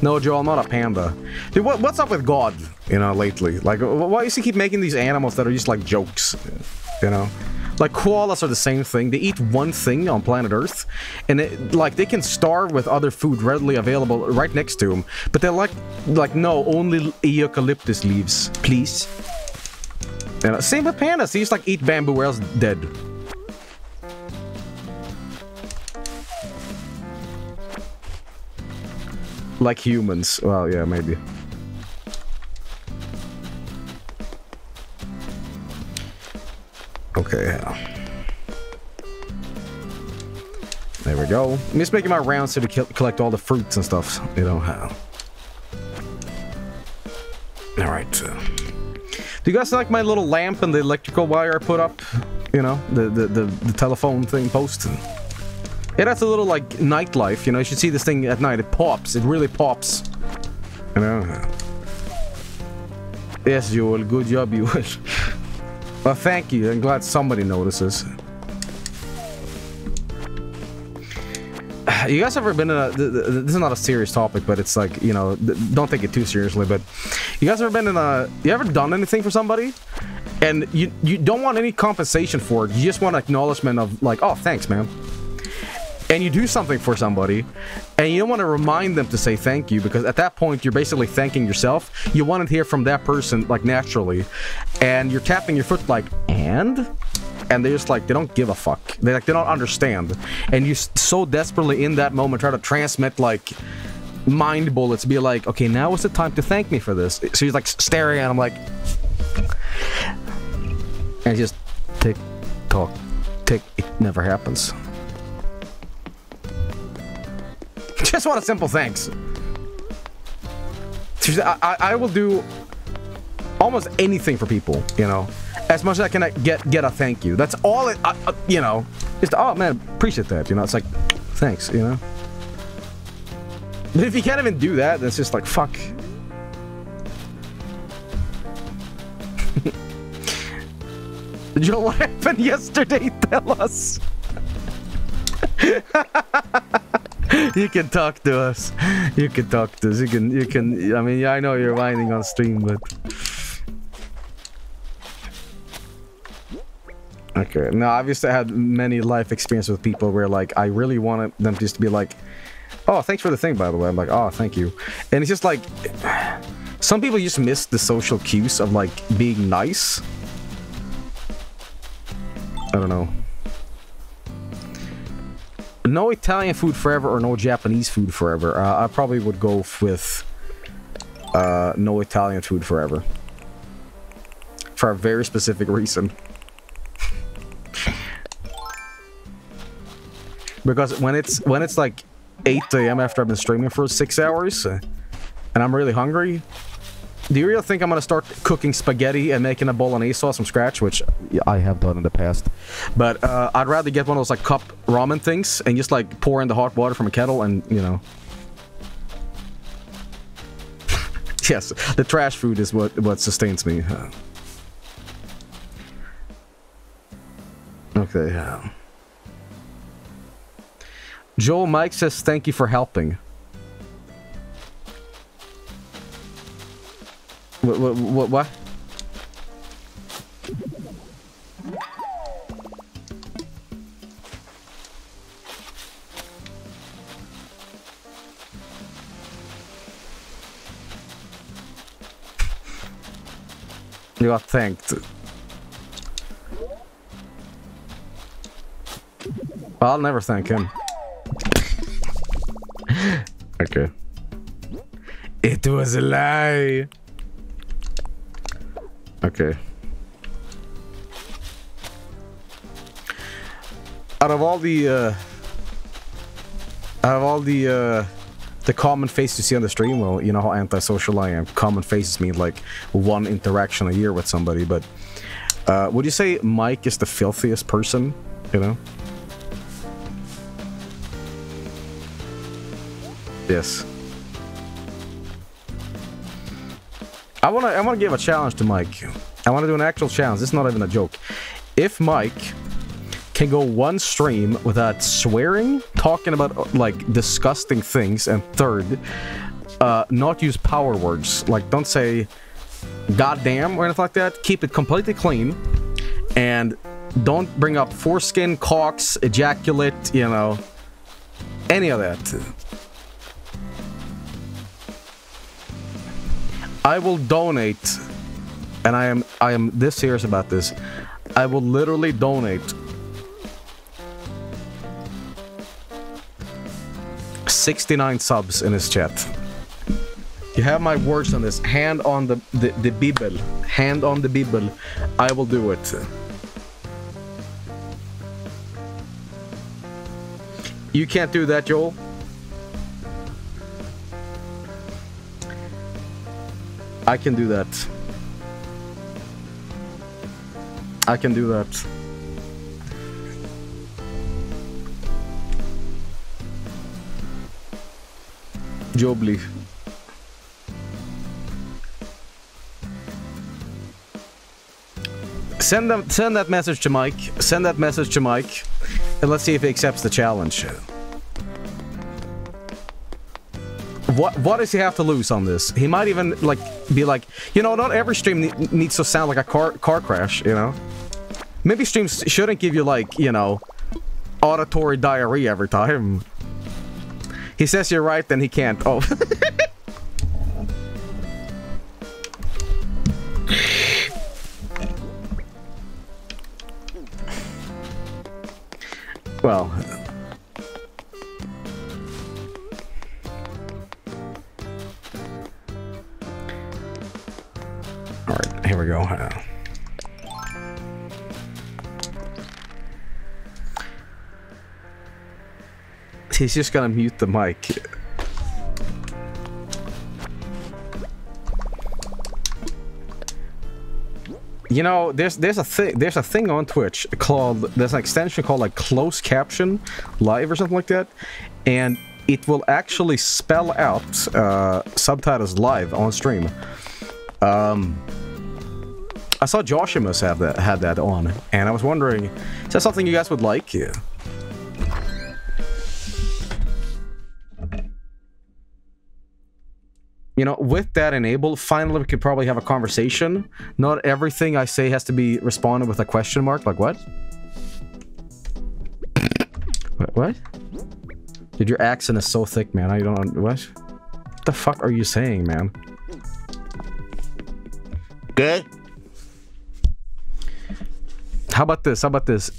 No, Joe, I'm not a panda. Dude, what, what's up with God, you know, lately? Like, why does he keep making these animals that are just like jokes, you know? Like, koalas are the same thing. They eat one thing on planet Earth, and it, like, they can starve with other food readily available right next to them. But they're like, like, no, only eucalyptus leaves, please. You uh, know, same with pandas. They just like eat bamboo or else dead. Like humans. Well, yeah, maybe. Okay. There we go. I'm just making my rounds to collect all the fruits and stuff, you know. How. All right. Do you guys like my little lamp and the electrical wire I put up? You know, the the the, the telephone thing post. Yeah, that's a little like nightlife. You know, you should see this thing at night. It pops. It really pops. You know. Yes, Joel. Good job, you. <laughs> well, thank you. I'm glad somebody notices. You guys ever been in a? th- th- This is not a serious topic, but it's like you know, don't take it too seriously. But you guys ever been in a? You ever done anything for somebody, and you you don't want any compensation for it. You just want acknowledgement of like, oh, thanks, man. And you do something for somebody, and you don't want to remind them to say thank you because at that point you're basically thanking yourself. You want to hear from that person like naturally, and you're tapping your foot like, and and they're just like they don't give a fuck. They like they don't understand, and you so desperately in that moment try to transmit like mind bullets, be like, okay, now is the time to thank me for this. So he's like staring at him like, and just tick tock, tick. It never happens. <laughs> Just want a simple thanks. I, I, will do almost anything for people, you know. As much as I can get get a thank you. That's all it, uh, you know. Just, oh man, appreciate that, you know. It's like, thanks, you know. But if you can't even do that, then it's just like, fuck. <laughs> Joe, what happened yesterday? <laughs> Tell us. <laughs> you can talk to us. You can talk to us. You can. You can. I mean, I know you're whining on stream, but. Okay. now obviously I had many life experience with people where like I really wanted them just to be like, Oh, thanks for the thing, by the way. I'm like, oh, thank you. And it's just like, some people just miss the social cues of like being nice. I don't know. No Italian food forever or no Japanese food forever. Uh, I probably would go with uh, no Italian food forever. For a very specific reason. because when it's when it's like 8 a.m. after I've been streaming for six hours, uh, and I'm really hungry, do you really think I'm gonna start cooking spaghetti and making a bolognese sauce from scratch? Which I have done in the past. But uh, I'd rather get one of those like cup ramen things and just like pour in the hot water from a kettle and you know. <laughs> yes, the trash food is what what sustains me. Okay. Joel Mike says thank you for helping. What? What? What? what? You got thanked. I'll never thank him. <laughs> okay. It was a lie. Okay. Out of all the, uh, out of all the, uh, the common face you see on the stream, well, you know how antisocial I am. Common faces mean like one interaction a year with somebody, but, uh, would you say Mike is the filthiest person, you know? Yes. I wanna I wanna give a challenge to Mike. I wanna do an actual challenge. This is not even a joke. If Mike can go one stream without swearing, talking about like disgusting things, and third, uh, not use power words. Like don't say goddamn or anything like that. Keep it completely clean and don't bring up foreskin, cocks, ejaculate, you know, any of that. I will donate, and I am I am this serious about this. I will literally donate sixty-nine subs in his chat. You have my words on this. Hand on the the, the Bible. Hand on the Bible. I will do it. You can't do that, Joel. I can do that. I can do that. Jobly. Send them send that message to Mike. Send that message to Mike. And let's see if he accepts the challenge. What what does he have to lose on this? He might even like be like, you know, not every stream ne needs to sound like a car car crash, you know. Maybe streams shouldn't give you like, you know, auditory diarrhea every time. He says you're right, then he can't. Oh. <laughs> well, Alright, here we go. He's just gonna mute the mic. You know, there's there's a thing there's a thing on Twitch called there's an extension called like closed caption live or something like that, and it will actually spell out uh, subtitles live on stream. Um, I saw Joshimuz have that had that on, and I was wondering, is that something you guys would like? Yeah. You know, with that enabled, finally we could probably have a conversation. Not everything I say has to be responded with a question mark. Like what? What? What? Dude, your accent is so thick, man. I don't. What? What the fuck are you saying, man? Good. How about this? How about this?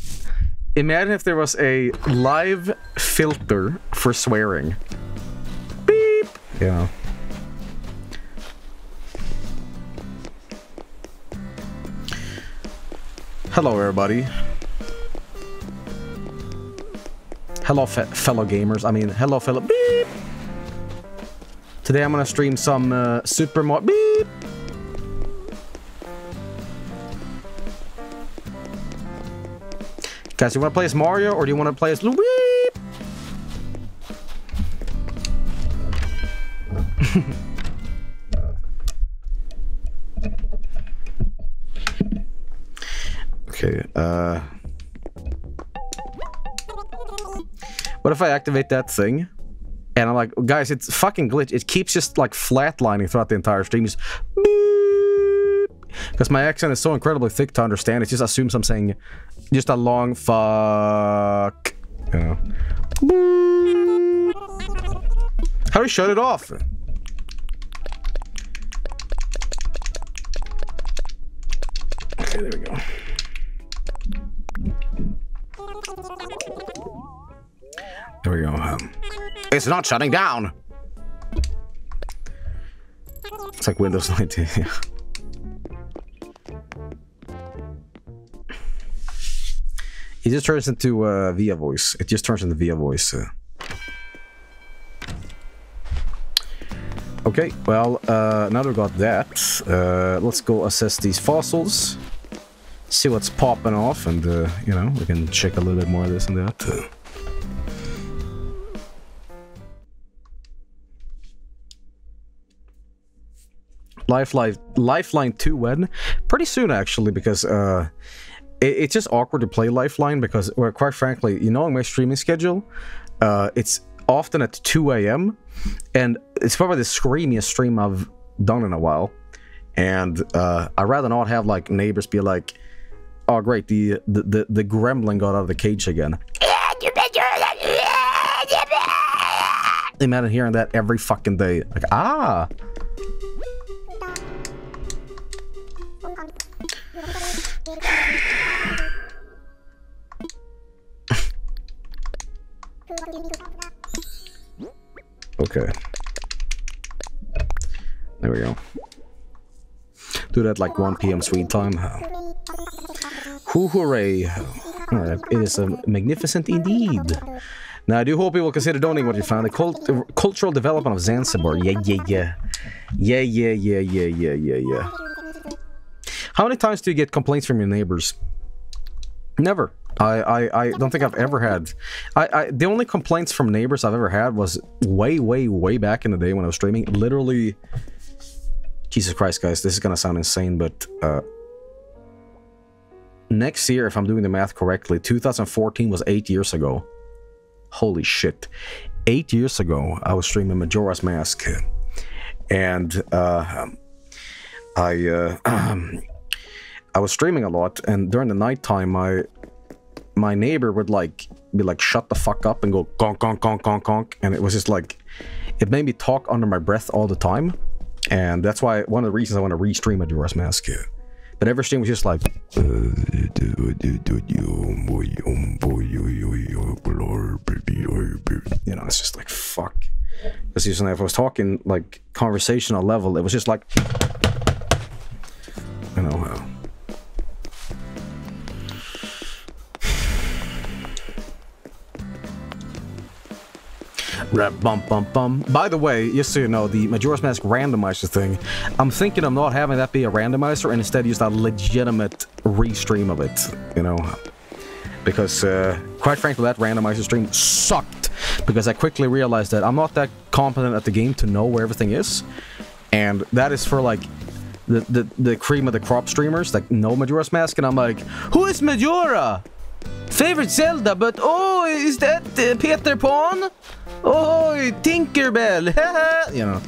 Imagine if there was a live filter for swearing. Beep. Yeah. Hello, everybody. Hello, fe fellow gamers. I mean, hello, fellow beep. Today I'm gonna stream some uh, Super Mario. Beep. Guys, you want to play as Mario or do you want to play as Luigi? <laughs> okay, uh... What if I activate that thing? And I'm like, guys, it's fucking glitch. It keeps just like flatlining throughout the entire stream. Because my accent is so incredibly thick to understand, it just assumes I'm saying just a long fuck. You know. How do we shut it off? Okay, there we go. There we go. Um, it's not shutting down. It's like Windows 19. It just turns into uh, ViaVoice. It just turns into ViaVoice. Uh. Okay, well, uh, now we got that, uh, let's go assess these fossils. See what's popping off, and, uh, you know, we can check a little bit more of this and that. Uh. Lifeline, Lifeline 2 when? Pretty soon, actually, because uh, it's just awkward to play Lifeline because, well, quite frankly, you know, on my streaming schedule, uh, it's often at 2 a.m. and it's probably the screamiest stream I've done in a while. And uh, I'd rather not have like neighbors be like, "Oh, great, the the the, the gremlin got out of the cage again." Imagine hearing that every fucking day. Like, ah. Okay. There we go. Do that like 1 p.m. sweet time. Hoo hooray. Alright, it is a magnificent indeed. Now, I do hope you will consider donating what you found. The cult cultural development of Zanzibar. Yeah, yeah, yeah. Yeah, yeah, yeah, yeah, yeah, yeah, yeah. How many times do you get complaints from your neighbors? Never. I, I, I don't think I've ever had. I, I the only complaints from neighbors I've ever had was way, way, way back in the day when I was streaming. Literally, Jesus Christ, guys, this is gonna sound insane, but uh, next year, if I'm doing the math correctly, 2014 was eight years ago. Holy shit! Eight years ago, I was streaming Majora's Mask, and uh, I uh, <clears throat> I was streaming a lot, and during the nighttime, I my neighbor would like be like shut the fuck up and go conk conk conk conk conk and it was just like it made me talk under my breath all the time and that's why one of the reasons I want to re-stream Majora's Mask. But every stream was just like you know it's just like fuck. Because usually if I was talking like conversational level. It was just like you know uh, Rap bum bum bum. By the way, just so you know, the Majora's Mask randomizer thing, I'm thinking of not having that be a randomizer and instead use a legitimate restream of it, you know. Because, uh, quite frankly, that randomizer stream sucked. Because I quickly realized that I'm not that competent at the game to know where everything is. And that is for, like, the, the, the cream of the crop streamers that know Majora's Mask. And I'm like, who is Majora? Favorite Zelda, but oh, is that uh, Peter Pan? Oh, Tinkerbell! <laughs> you know.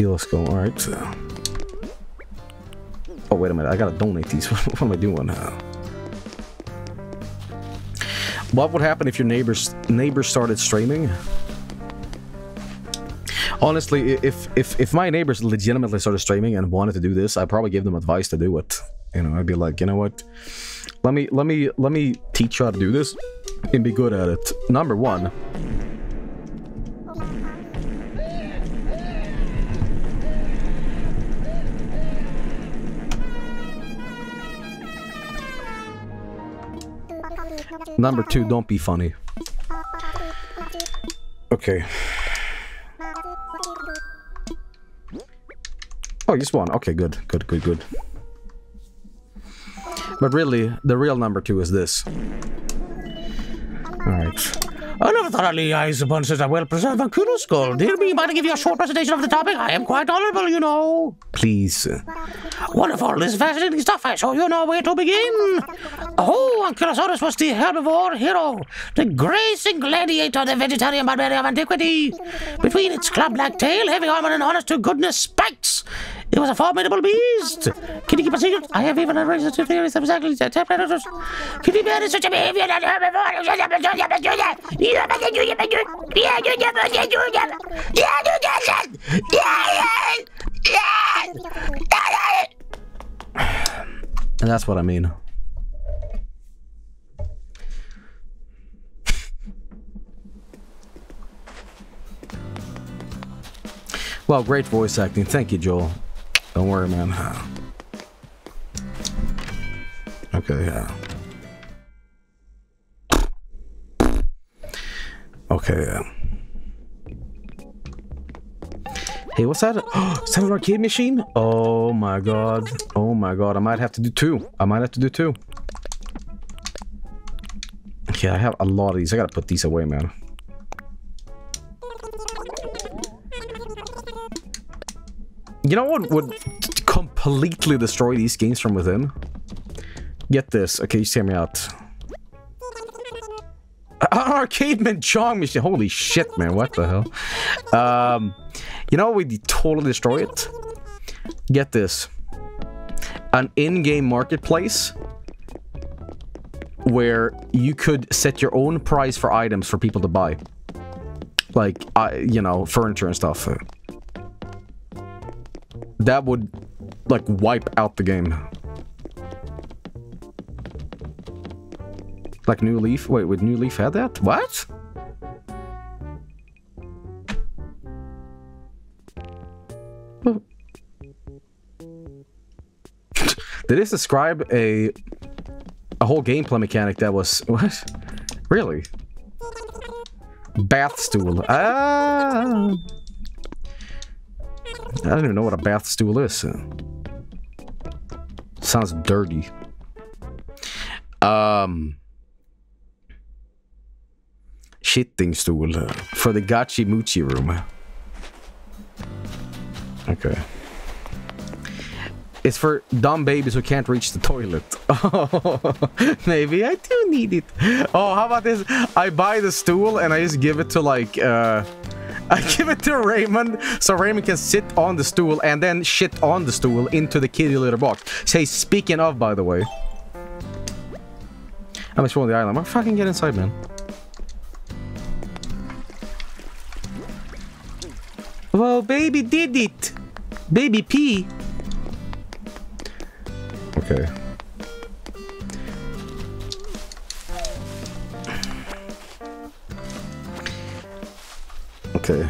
Let's go. Alright, so. Oh, wait a minute. I gotta donate these. <laughs> what am I doing? Uh, What would happen if your neighbors neighbors started streaming? Honestly, if if if my neighbors legitimately started streaming and wanted to do this, I'd probably give them advice to do it. You know, I'd be like, you know what? Let me let me let me teach you how to do this and be good at it. Number one. Number two, don't be funny. Okay. Oh, just one. Okay, good, good, good, good. But really, the real number two is this. Alright. I I'd lay eyes upon such a well-preserved Vancouver skull. Dear me, about to give you a short presentation of the topic. I am quite honorable, you know. Please. Wonderful. This is fascinating stuff. I show you know where to begin. Oh, Ankylosaurus was the herbivore hero, the grazing gladiator, the vegetarian barbarian of antiquity. Between its club-like tail, heavy armor, and honest-to-goodness spikes, it was a formidable beast. Can you keep a secret? I have even arranged to theories of exactly the predators. Can you bear such a behavior that And that's what I mean. Well, great voice acting. Thank you, Joel. Don't worry, man. Okay, yeah. Okay, yeah. Hey, what's that? Is that an arcade machine? Oh my god. Oh my god. I might have to do two. I might have to do two. Okay, I have a lot of these. I gotta put these away, man. You know what would completely destroy these games from within? Get this. Okay, just hear me out. Arcade Chong machine. Holy shit, man. What the hell? Um, you know we totally destroy it? Get this. An in-game marketplace where you could set your own price for items for people to buy. Like, uh, you know, furniture and stuff. That would, like, wipe out the game. Like New Leaf? Wait, would New Leaf have that? What? <laughs> Did this describe a a whole gameplay mechanic that was <laughs> what? Really? Bath stool. Ah. I don't even know what a bath stool is. Sounds dirty. Um shitting stool uh, for the Gachi Muchi room. Okay. It's for dumb babies who can't reach the toilet. <laughs> Maybe I do need it. Oh, how about this? I buy the stool and I just give it to like, uh, I give it to Raymond so Raymond can sit on the stool and then shit on the stool into the kitty litter box. Say, speaking of, by the way. I'm exploring the island. I'm fucking get inside, man. Whoa, baby did it! Baby P. Okay. Okay.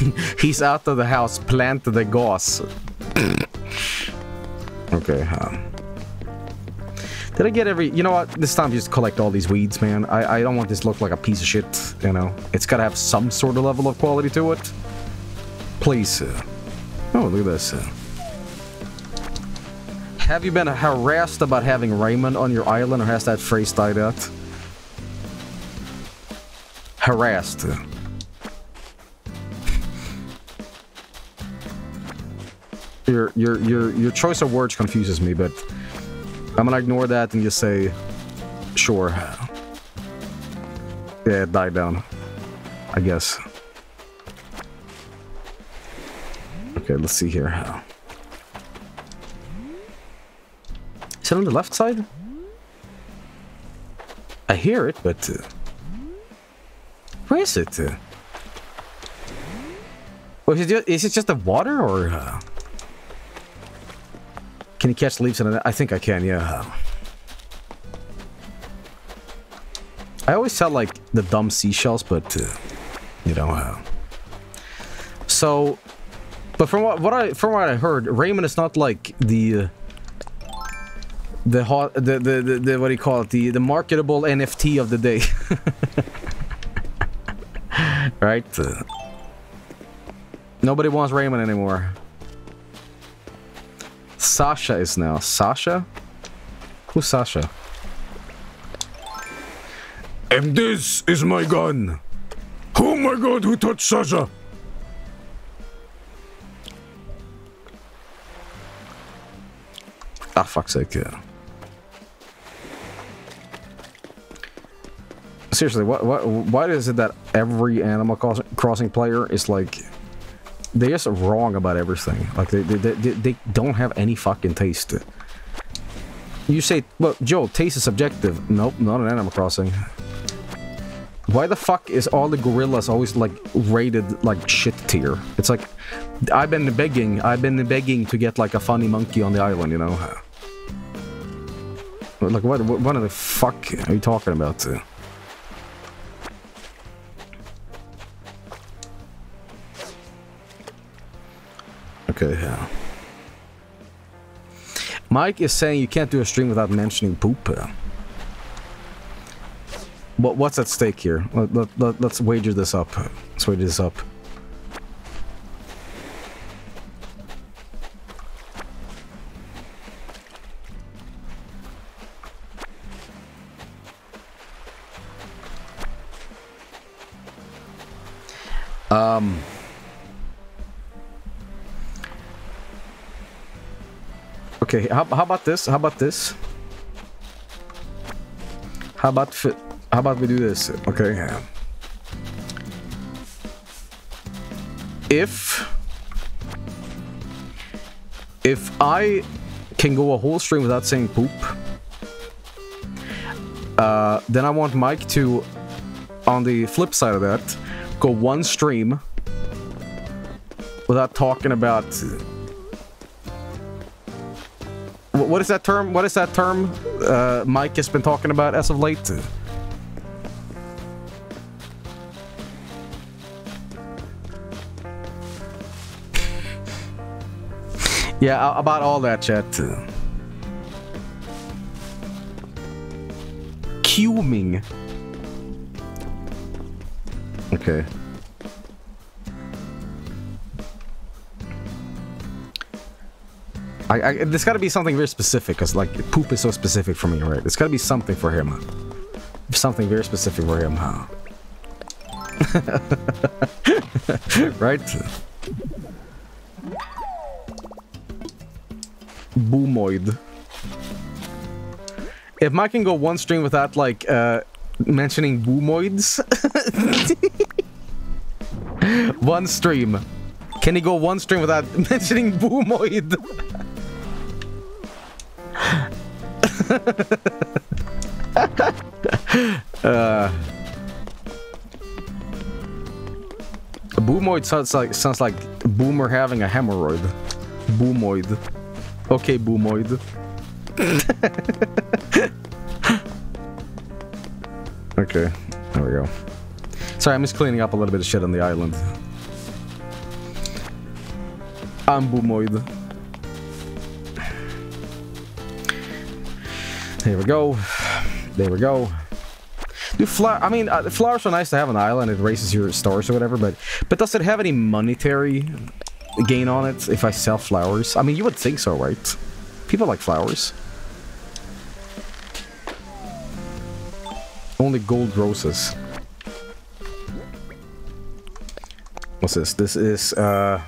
<laughs> He's out of the house, plant the gas. <coughs> okay. Did I get every... You know what? This time just collect all these weeds, man. I, I don't want this to look like a piece of shit, you know? It's gotta have some sort of level of quality to it. Please. Oh, look at this. Have you been harassed about having Raymond on your island, or has that phrase died out? Harassed. Your your your your choice of words confuses me, but I'm gonna ignore that and just say, sure. Yeah, it died down. I guess. Okay, let's see here. Is it on the left side? I hear it, but uh, where is it? Well, is, it just, is it just the water, or uh, can you catch leaves in it? I think I can. Yeah. I always tell like the dumb seashells, but uh, you know. Uh, so, but from what, what I from what I heard, Raymond is not like the. Uh, the hot, the, the, the, the, what do you call it? The, the marketable NFT of the day. <laughs> right? Nobody wants Raymond anymore. Sasha is now. Sasha? Who's Sasha? And this is my gun. Oh my god, who touched Sasha? Ah, fuck's sake, yeah. Seriously, what, why is it that every Animal Crossing player is like... They're just wrong about everything. Like, they, they, they, they don't have any fucking taste. You say, well, Joe, taste is subjective. Nope, not an Animal Crossing. Why the fuck is all the gorillas always like rated like shit tier? It's like I've been begging, I've been begging to get like a funny monkey on the island, you know. Like what? What, what the fuck are you talking about? Okay, yeah. Mike is saying you can't do a stream without mentioning poop. What, what's at stake here? Let, let, let, let's wager this up. Let's wager this up. Um... Okay, how, how about this? How about this? How about how about we do this? Okay. If if I can go a whole stream without saying poop, uh, then I want Mike to, on the flip side of that, go one stream without talking about what is that term? What is that term uh, Mike has been talking about as of late? Yeah, about all that chat. Cuming. Okay. I, I there's got to be something very specific, cause like poop is so specific for me, right? There's got to be something for him. Something very specific for him, huh? <laughs> right? Boomoid. If Mike can go one stream without like uh, mentioning boomoids, <laughs> one stream. Can he go one stream without <laughs> mentioning boomoid? Uh, boomoid sounds like sounds like boomer having a hemorrhoid. Boomoid. Okay, boomoid. <laughs> okay, there we go. Sorry, I'm just cleaning up a little bit of shit on the island. I'm boomoid. There we go. There we go. Do flower. I mean, uh, flowers are nice to have on the island. It raises your stars or whatever. But, but does it have any monetary gain on it if I sell flowers? I mean, you would think so, right? People like flowers. Only gold roses. What's this? This is uh,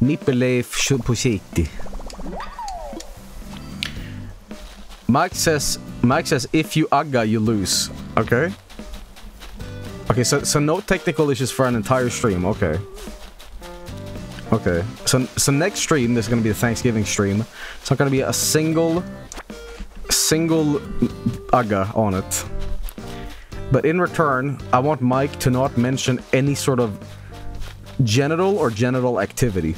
Nippeleif Chupositi. Mike says, Mike says, if you aga, you lose. Okay. Okay, so so no technical issues for an entire stream. Okay. Okay. So so next stream, there's gonna be a Thanksgiving stream. It's not gonna be a single, single Aga on it. But in return, I want Mike to not mention any sort of genital or genital activity.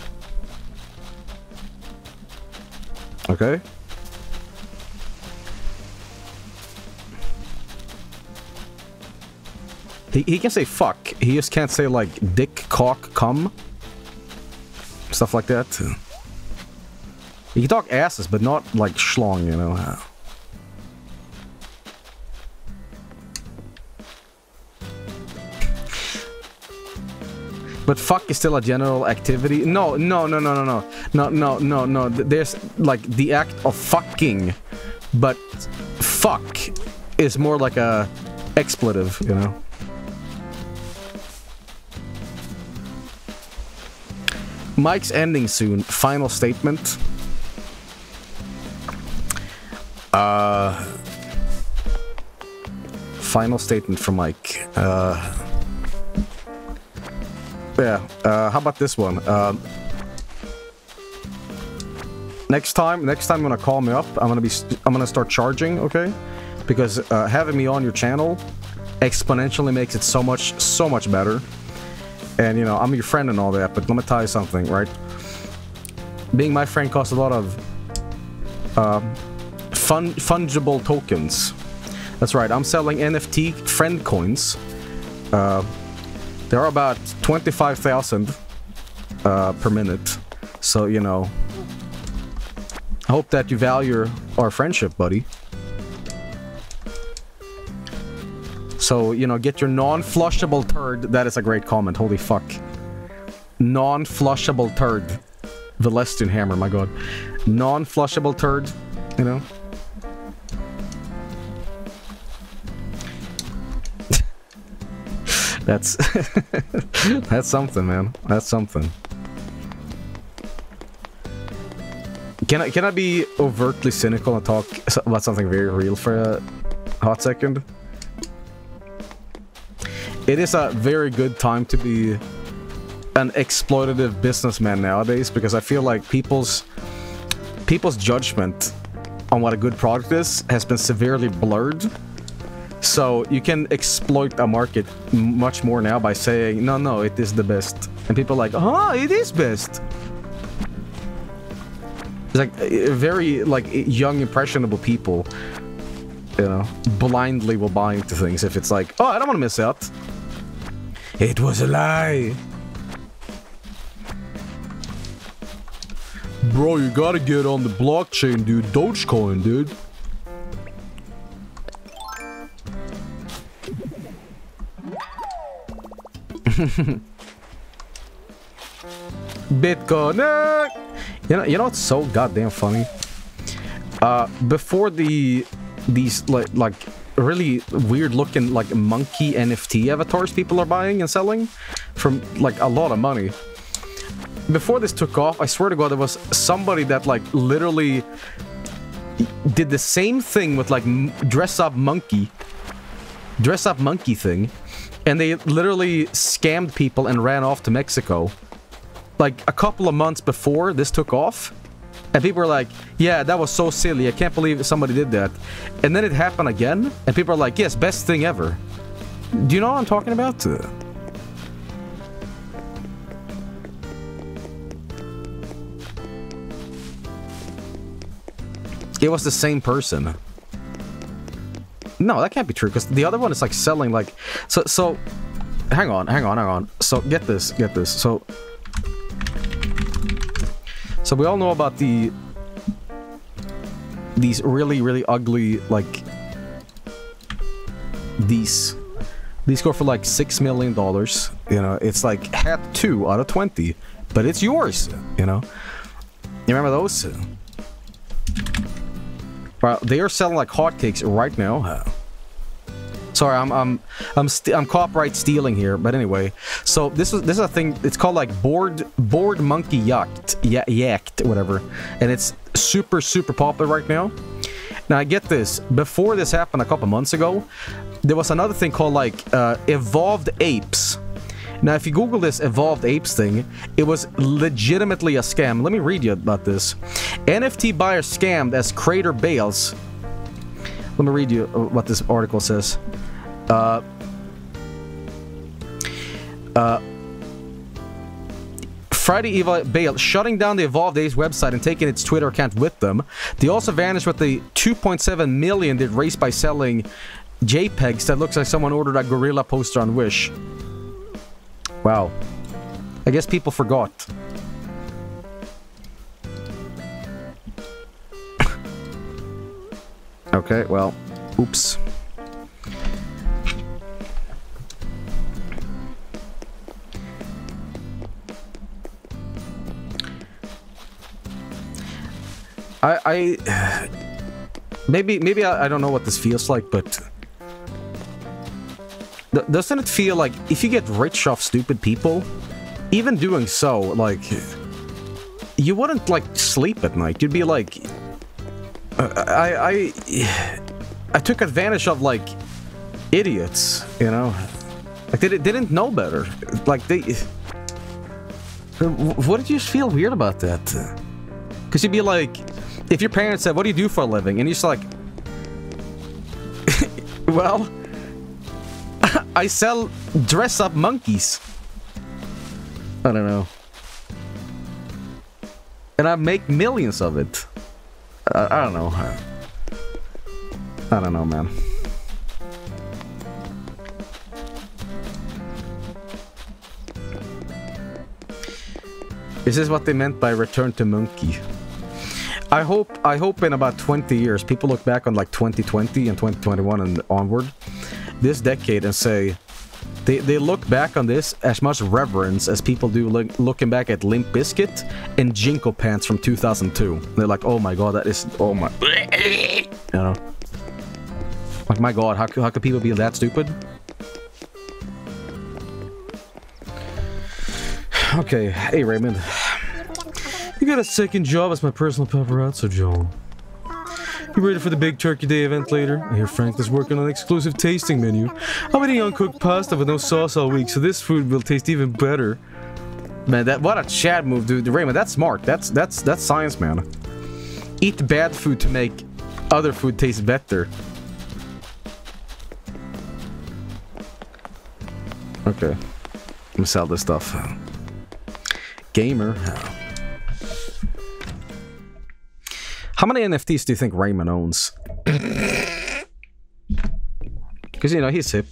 Okay? He, he can say fuck. He just can't say like dick, cock, cum. Stuff like that. He can talk asses, but not like schlong, you know. But fuck is still a general activity. No, no, no, no, no, no, no, no, no, no. There's like the act of fucking, but fuck is more like a expletive, you know. Mike's ending soon. Final statement. Uh, final statement from Mike. Uh, yeah. Uh, how about this one? Uh, next time, next time you're gonna call me up, I'm gonna be, I'm gonna start charging. Okay, because uh, having me on your channel exponentially makes it so much, so much better. And you know, I'm your friend and all that, but let me tell you something, right? Being my friend costs a lot of uh, fun fungible tokens. That's right. I'm selling NFT friend coins. Uh, there are about 25,000 uh, per minute. So, you know, I hope that you value our friendship, buddy. So, you know, get your non-flushable turd. That is a great comment. Holy fuck. Non-flushable turd. Velestian hammer, my god. Non-flushable turd, you know? <laughs> That's <laughs> that's something, man. That's something. Can I can I be overtly cynical and talk about something very real for a hot second? It is a very good time to be an exploitative businessman nowadays because I feel like people's people's judgment on what a good product is has been severely blurred. So you can exploit a market much more now by saying, no, no, it is the best. And people like, oh, it is best. It's like uh, very like young, impressionable people, you know, blindly will buy into things if it's like, oh, I don't want to miss out. It was a lie. Bro, you gotta get on the blockchain, dude. Dogecoin, dude. <laughs> Bitcoin. eh. You know, you know what's so goddamn funny? Uh, before the these like like really weird looking like monkey NFT avatars people are buying and selling from like a lot of money. Before this took off, I swear to God, there was somebody that like literally did the same thing with like dress up monkey, dress up monkey thing, and they literally scammed people and ran off to Mexico. Like a couple of months before this took off, and people are like, "Yeah, that was so silly. I can't believe somebody did that." And then it happened again, and people are like, "Yes, best thing ever." Do you know what I'm talking about? It was the same person. No, that can't be true because the other one is like selling like so so hang on, hang on, hang on. So get this, get this. So So we all know about the these really really ugly like these these go for like 6 million dollars, you know. It's like hat 2 out of 20, but it's yours, you know. You remember those? Well, they are selling like hotcakes right now. Sorry, I'm I'm I'm I'm copyright stealing here, but anyway. So this is this is a thing. It's called like Bored Bored monkey yacht ya yacht whatever, and it's super super popular right now. Now I get this. Before this happened a couple months ago, there was another thing called like uh, evolved apes. Now, if you Google this evolved apes thing, it was legitimately a scam. Let me read you about this. NFT buyer scammed as creator bails. Let me read you uh, what this article says. Uh, uh, Friday Eva bailed, shutting down the Evolved Apes website and taking its Twitter account with them. They also vanished with the 2.7 million they raised by selling JPEGs that looks like someone ordered a gorilla poster on Wish. Wow. I guess people forgot. <laughs> okay, well, oops. I, I maybe maybe I, I don't know what this feels like, but doesn't it feel like if you get rich off stupid people, even doing so, like you wouldn't like sleep at night. You'd be like, uh, I I I took advantage of like idiots, you know, like they, di- didn't know better. Like they, what did you feel weird about that? Because you'd be like, if your parents said, "What do you do for a living?" and you're just like, <laughs> "Well, <laughs> I sell dress-up monkeys." I don't know, and I make millions of it. I, I don't know. I don't know, man. Is this what they meant by return to monkey? I hope I hope in about 20 years people look back on like 2020 and 2021 and onward this decade and say they, they look back on this as much reverence as people do look, looking back at Limp Bizkit and JNCO Pants from 2002. They're like, oh my god, that is oh my, you know, like my god, how how could people be that stupid? <sighs> Okay, hey Raymond. You got a second job as my personal paparazzo, Joel. You ready for the big Turkey Day event later? I hear Frank is working on an exclusive tasting menu. I'm eating uncooked pasta with no sauce all week, so this food will taste even better. Man, that what a Chad move, dude. Raymond, that's smart. That's that's that's science, man. Eat bad food to make other food taste better. Okay. I'm gonna sell this stuff. Gamer. How many NFTs do you think Raymond owns? <laughs> Because, you know, he's hip.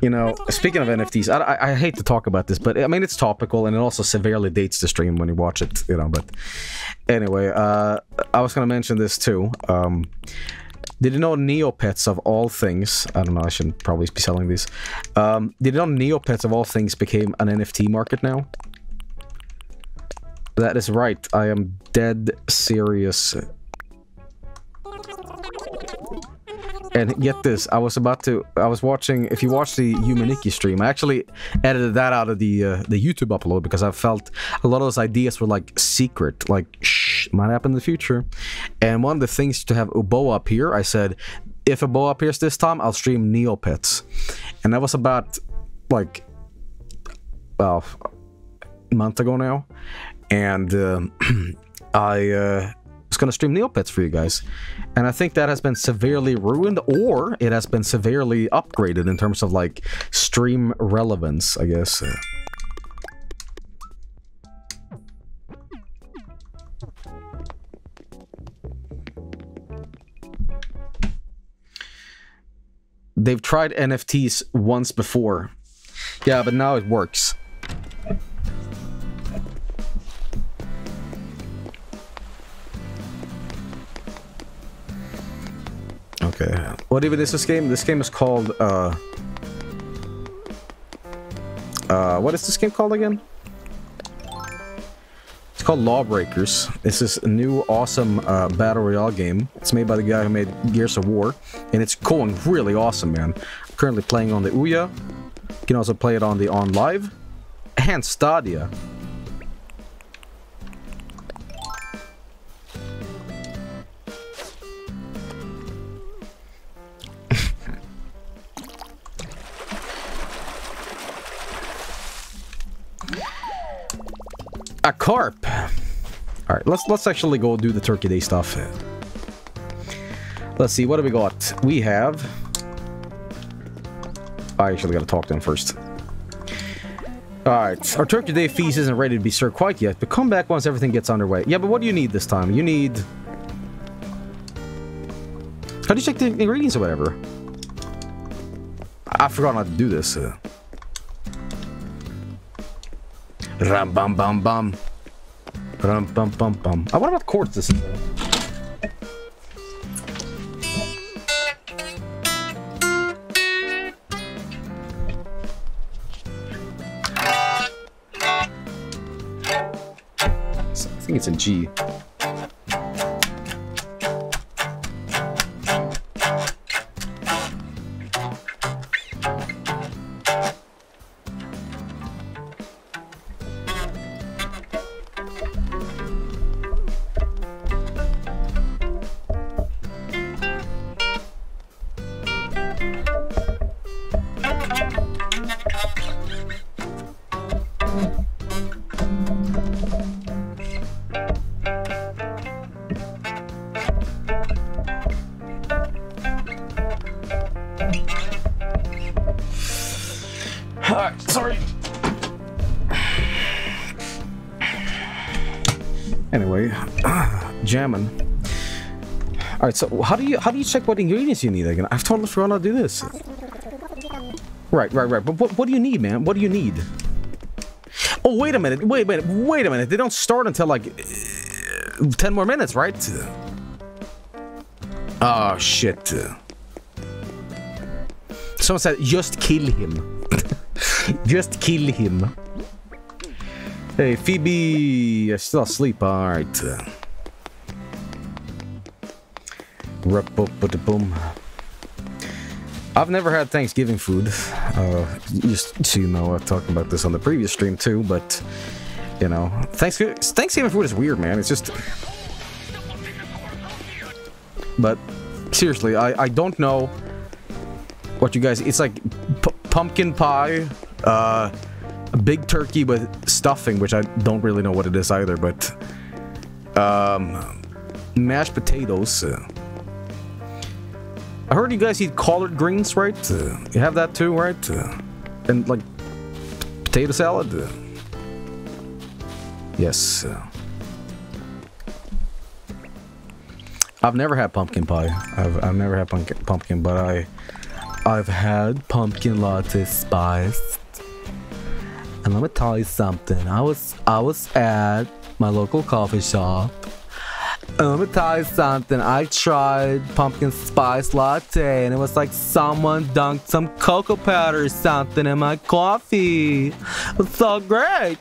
You know, speaking of NFTs, I, I, I hate to talk about this, but I mean, it's topical and it also severely dates the stream when you watch it, you know, but anyway, uh, I was going to mention this too. Um, did you know Neopets of all things? I don't know. I shouldn't probably be selling these. Um, did you know Neopets of all things became an NFT market now? That is right. I am dead serious. And get this, I was about to, I was watching, if you watch the Humaniki stream, I actually edited that out of the uh, the YouTube upload because I felt a lot of those ideas were like secret, like shh, might happen in the future. And one of the things to have Ubo up here, I said, if Ubo appears this time, I'll stream Neopets. And that was about like, well, a month ago now. And um <clears throat> I uh, was going to stream Neopets for you guys. And I think that has been severely ruined, or it has been severely upgraded in terms of like stream relevance, I guess. They've tried NFTs once before. Yeah, but now it works. Okay. What even is this game? This game is called, uh... Uh, what is this game called again? It's called Lawbreakers. It's this new awesome uh, Battle Royale game. It's made by the guy who made Gears of War. And it's going really awesome, man. I'm currently playing on the Ouya. You can also play it on the OnLive. And Stadia. A carp. All right, let's let's actually go do the Turkey Day stuff. Let's see, what do we got? We have. I actually got to talk to him first. All right, our Turkey Day feast isn't ready to be served quite yet, but come back once everything gets underway. Yeah, but what do you need this time? You need. How do you check the ingredients or whatever? I forgot how to do this. Uh. Ram bum bum bum. Ram bum bum bum. Uh, what about quartz? This is. I think it's a G. so how do you how do you check what ingredients you need again? I've totally forgotten how to do this. Right, right, right. But what what do you need, man? What do you need? Oh, wait a minute. Wait a minute. Wait a minute. They don't start until like uh, 10 more minutes, right? Oh, shit. Someone said, just kill him. <laughs> just kill him. Hey, Phoebe, you're still asleep. All right. I've never had Thanksgiving food. Uh, just so you know, I've talked about this on the previous stream too, but you know, Thanksgiving Thanksgiving food is weird, man. It's just. But seriously, I I don't know what you guys. It's like pumpkin pie, uh, a big turkey with stuffing, which I don't really know what it is either, but um, mashed potatoes. Uh, I heard you guys eat collard greens, right? Uh, you have that too, right? Uh, and like potato salad. Uh, yes. I've never had pumpkin pie. I've I've never had pumpkin pumpkin, but I I've had pumpkin latte spiced. And let me tell you something. I was I was at my local coffee shop. And let me tell you something. I tried pumpkin spice latte, and it was like someone dunked some cocoa powder or something in my coffee. It was so great.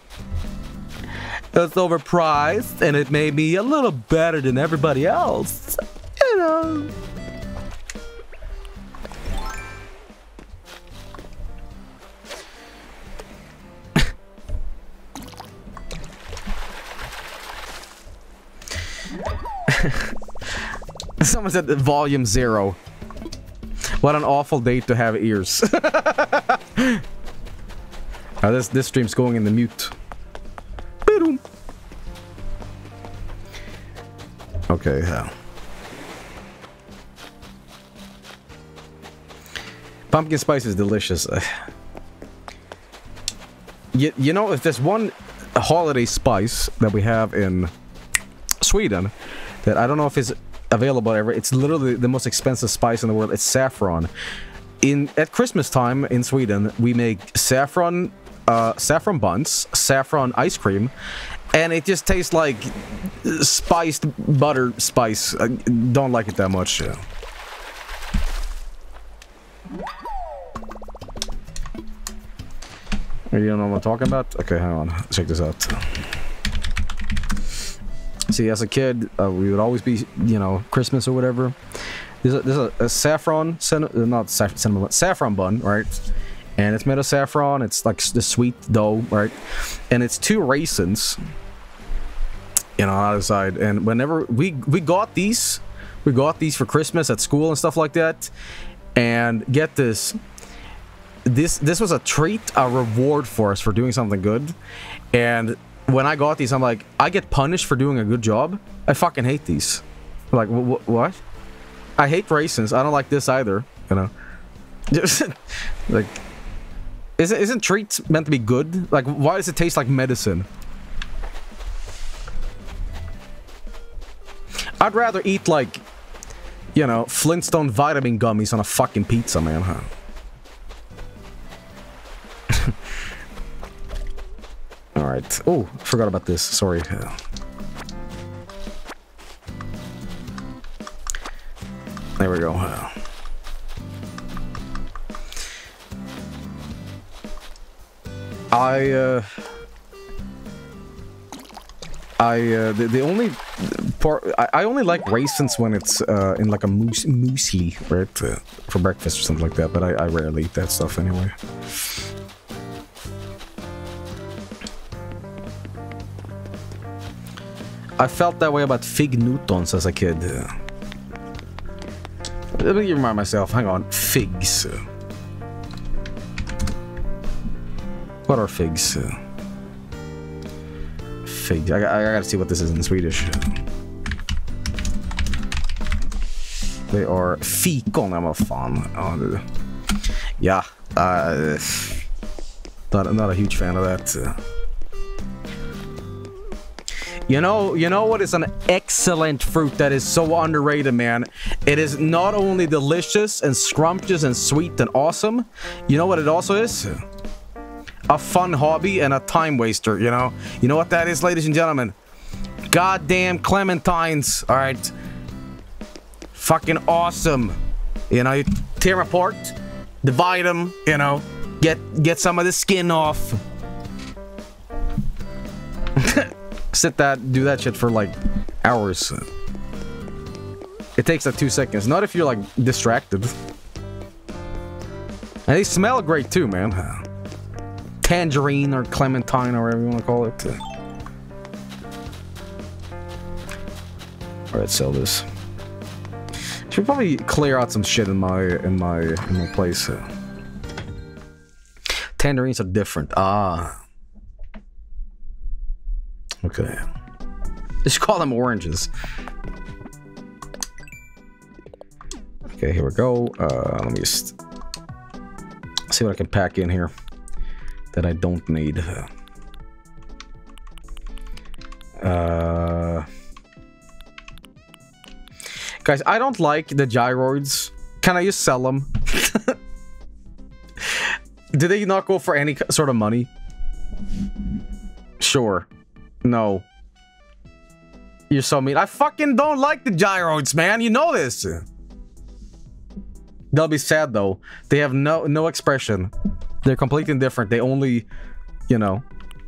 It was overpriced, and it made me a little better than everybody else. You know. <laughs> Someone said volume zero. What an awful date to have ears. <laughs> now this this stream's going in the mute. Okay. Uh. Pumpkin spice is delicious. you, you know, if there's one holiday spice that we have in Sweden that I don't know if it's available ever. It's literally the most expensive spice in the world. It's saffron. In at Christmas time in Sweden, we make saffron uh, saffron buns, saffron ice cream, and it just tastes like spiced butter spice. I don't like it that much. yeah. You don't know what I'm talking about? Okay, hang on. Check this out. See, as a kid, uh, we would always be, you know, Christmas or whatever. There's a, there's a, a saffron, uh, not saff- cinnamon, saffron bun, right? And it's made of saffron. It's like the sweet dough, right? And it's two raisins, you know, on the side. And whenever we we got these, we got these for Christmas at school and stuff like that. And get this, this this was a treat, a reward for us for doing something good. And when I got these, I'm like, I get punished for doing a good job. I fucking hate these. Like, wh- wh- what? I hate raisins. I don't like this either. You know, <laughs> like, isn't isn't treats meant to be good? Like, why does it taste like medicine? I'd rather eat like, you know, Flintstone vitamin gummies on a fucking pizza, man. Huh? <laughs> All right. Oh, forgot about this. Sorry. There we go. I uh I uh the, the only part I, I only like raisins when it's uh in like a moose muesli, right? Uh, for breakfast or something like that, but I, I rarely eat that stuff anyway. I felt that way about fig newtons as a kid. Let me remind myself. Hang on, figs. What are figs? Figs. I, I, I gotta see what this is in Swedish. They are fikon. Ja, vad fan. Ja uh, not, not a huge fan of that. You know, you know what is an excellent fruit that is so underrated, man? It is not only delicious and scrumptious and sweet and awesome. You know what it also is? A fun hobby and a time waster, you know? You know what that is, ladies and gentlemen? Goddamn clementines, all right? Fucking awesome. You know, you tear them apart, divide them, you know, get get some of the skin off. <laughs> sit that, do that shit for like hours. It takes like two seconds. Not if you're like distracted. And they smell great too, man. Tangerine or clementine or whatever you want to call it. Alright, sell this. Should probably clear out some shit in my in my in my place. Tangerines are different. Ah. Okay. Just call them oranges. Okay, here we go. Uh, let me just see what I can pack in here that I don't need. Uh, guys, I don't like the gyroids. Can I just sell them? <laughs> Did they not go for any sort of money? Sure. No. You're so mean. I fucking don't like the gyroids, man. You know this. They'll be sad though. They have no no expression. They're completely indifferent. They only, you know,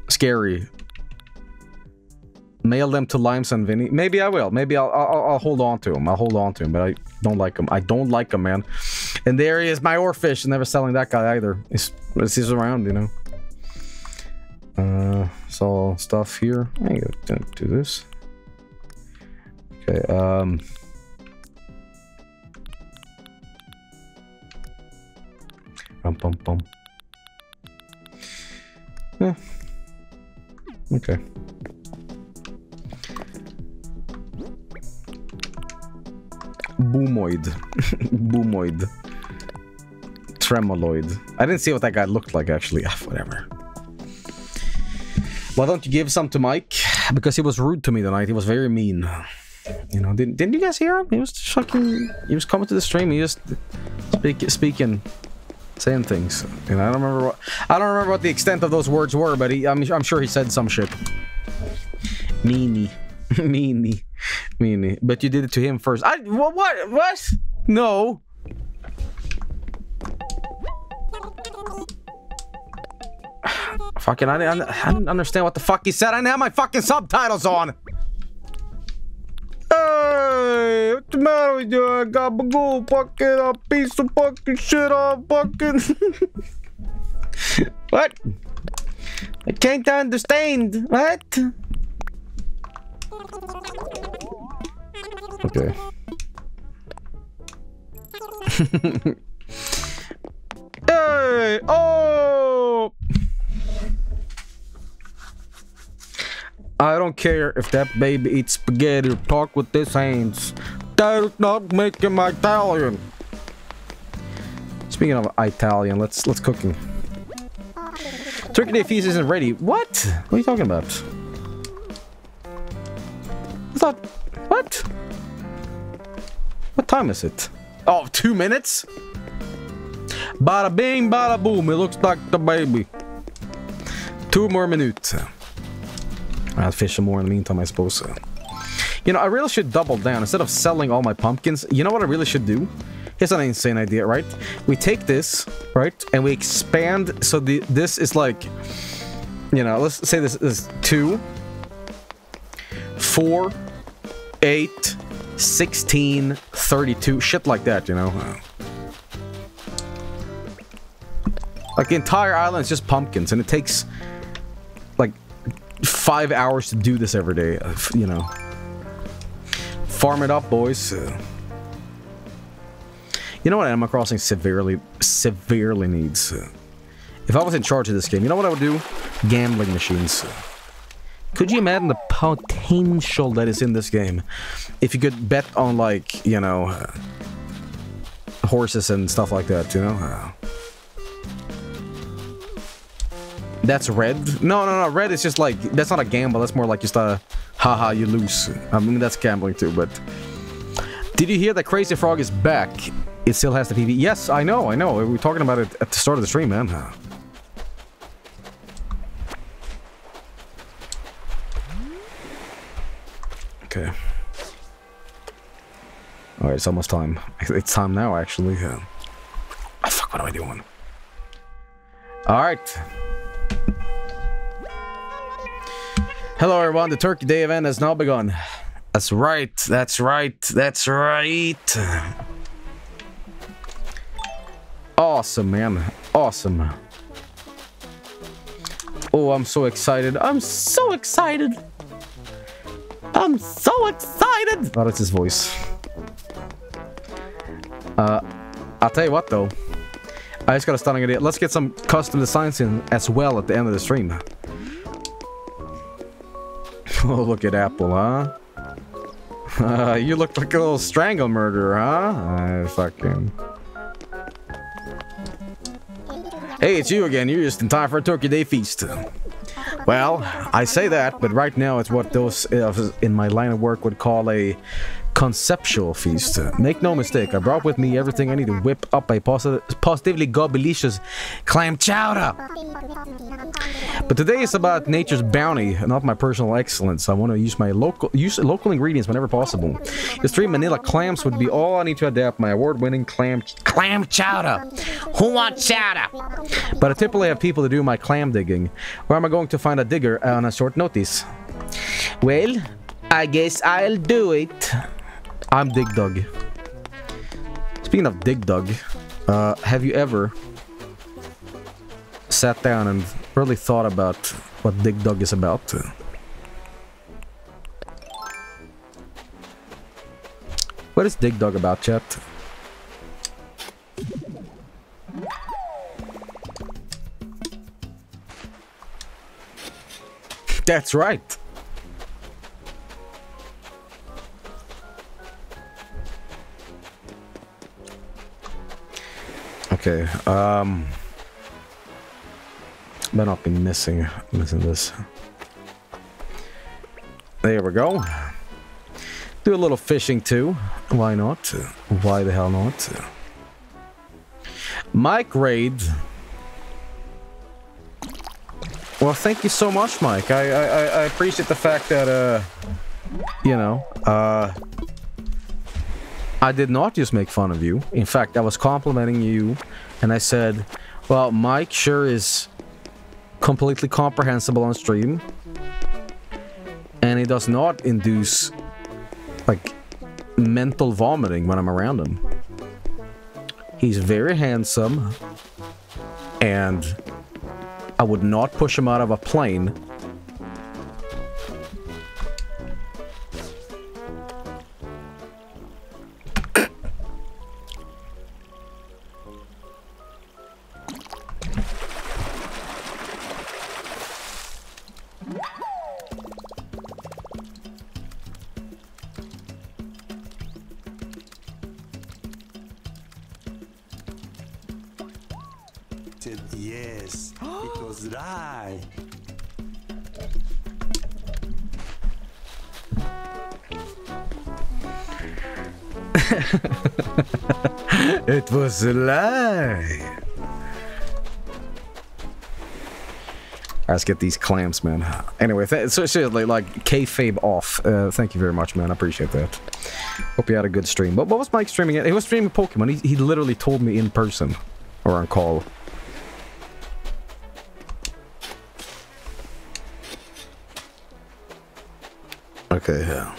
scary. Mail them to Limes and Vinny. Maybe I will. Maybe I'll, I'll I'll hold on to them. I'll hold on to them, but I don't like them. I don't like them, man. And there he is, my Orfish. Never selling that guy either. He's he's around, you know. Uh, so stuff here. I don't do this. Okay. Um. Bum bum bum. Yeah. Okay. Boomoid. <laughs> Boomoid. Tremoloid. I didn't see what that guy looked like actually. Ah, <laughs> whatever. Why don't you give some to Mike? Because he was rude to me tonight. He was very mean. You know, didn't, didn't you guys hear him? He was fucking... He was coming to the stream. He just speak, speaking, saying things. And I don't remember what... I don't remember what the extent of those words were, but he, I'm, I'm sure he said some shit. Meanie. <laughs> Meanie. Meanie. But you did it to him first. I... What? What? What? No. Fucking, I didn't, I didn't understand what the fuck he said. I didn't have my fucking subtitles on. Hey, what's the matter with you? I got my Gabagool, fucking a piece of fucking shit on fucking. <laughs> what? I can't understand. What? Okay. <laughs> hey! Oh! Don't care if that baby eats spaghetti or talk with his hands. That'll not making my Italian. Speaking of Italian, let's let's cook him. Turkey Day feast isn't ready. What? What are you talking about? I thought. What? What time is it? Oh, two minutes? Bada bing, bada boom. It looks like the baby. Two more minutes. I'll fish some more in the meantime, I suppose. You know, I really should double down. Instead of selling all my pumpkins, you know what I really should do? Here's an insane idea, right? We take this, right? And we expand so the this is like, you know, let's say this is two, four, eight, 16, 32, shit like that, you know? Like the entire island is just pumpkins, and it takes five hours to do this every day, uh, you know. Farm it up, boys. Uh, You know what Animal Crossing severely, severely needs? Uh, If I was in charge of this game, you know what I would do? Gambling machines. Could you imagine the potential that is in this game? If you could bet on, like, you know, horses and stuff like that, you know? That's red? No, no, no. Red is just like, that's not a gamble. That's more like just a, haha, you lose. I mean, that's gambling too, but... Did you hear that Crazy Frog is back? It still has the PV. Yes, I know, I know. We were talking about it at the start of the stream, man. Okay. Alright, it's almost time. It's time now, actually. Uh, oh, fuck, what am I doing? Alright. Hello, everyone. The Turkey Day event has now begun. That's right. That's right. That's right. Awesome, man. Awesome. Oh, I'm so excited. I'm so excited. I'm so excited. Oh, that's his voice. Uh, I'll tell you what, though. I just got a stunning idea. Let's get some custom designs in as well at the end of the stream. <laughs> Oh, look at Apple, huh? Uh, you look like a little strangle murderer, huh? I fucking... Hey, it's you again. You're just in time for a Turkey Day feast. Well, I say that, but right now it's what those in my line of work would call a conceptual feast. Make no mistake, I brought with me everything I need to whip up a posi positively gobelicious clam chowder. But today is about nature's bounty, and not my personal excellence. I want to use my local use local ingredients whenever possible. The three Manila clams would be all I need to adapt my award-winning clam clam chowder. Who wants chowder? But I typically have people to do my clam digging. Where am I going to find a digger on a short notice? Well, I guess I'll do it. I'm Dig Dug. Speaking of Dig Dug, uh, have you ever sat down and really thought about what Dig Dug is about? What is Dig Dug about, chat? That's right. Okay, um... Better not be missing, missing this. There we go. Do a little fishing too. Why not? Why the hell not? Mike Raid. Well, thank you so much, Mike. I, I- I appreciate the fact that, uh, you know, uh, I did not just make fun of you. In fact, I was complimenting you, and I said, well, Mike sure is completely comprehensible on stream, and he does not induce, like, mental vomiting when I'm around him. He's very handsome, and I would not push him out of a plane. It was <laughs> right. it was a lie. Let's get these clams, man. Anyway, th so seriously, like kayfabe off. Uh, thank you very much, man. I appreciate that. Hope you had a good stream. What, what was Mike streaming? He was streaming Pokemon. He, he literally told me in person or on call. Okay, yeah.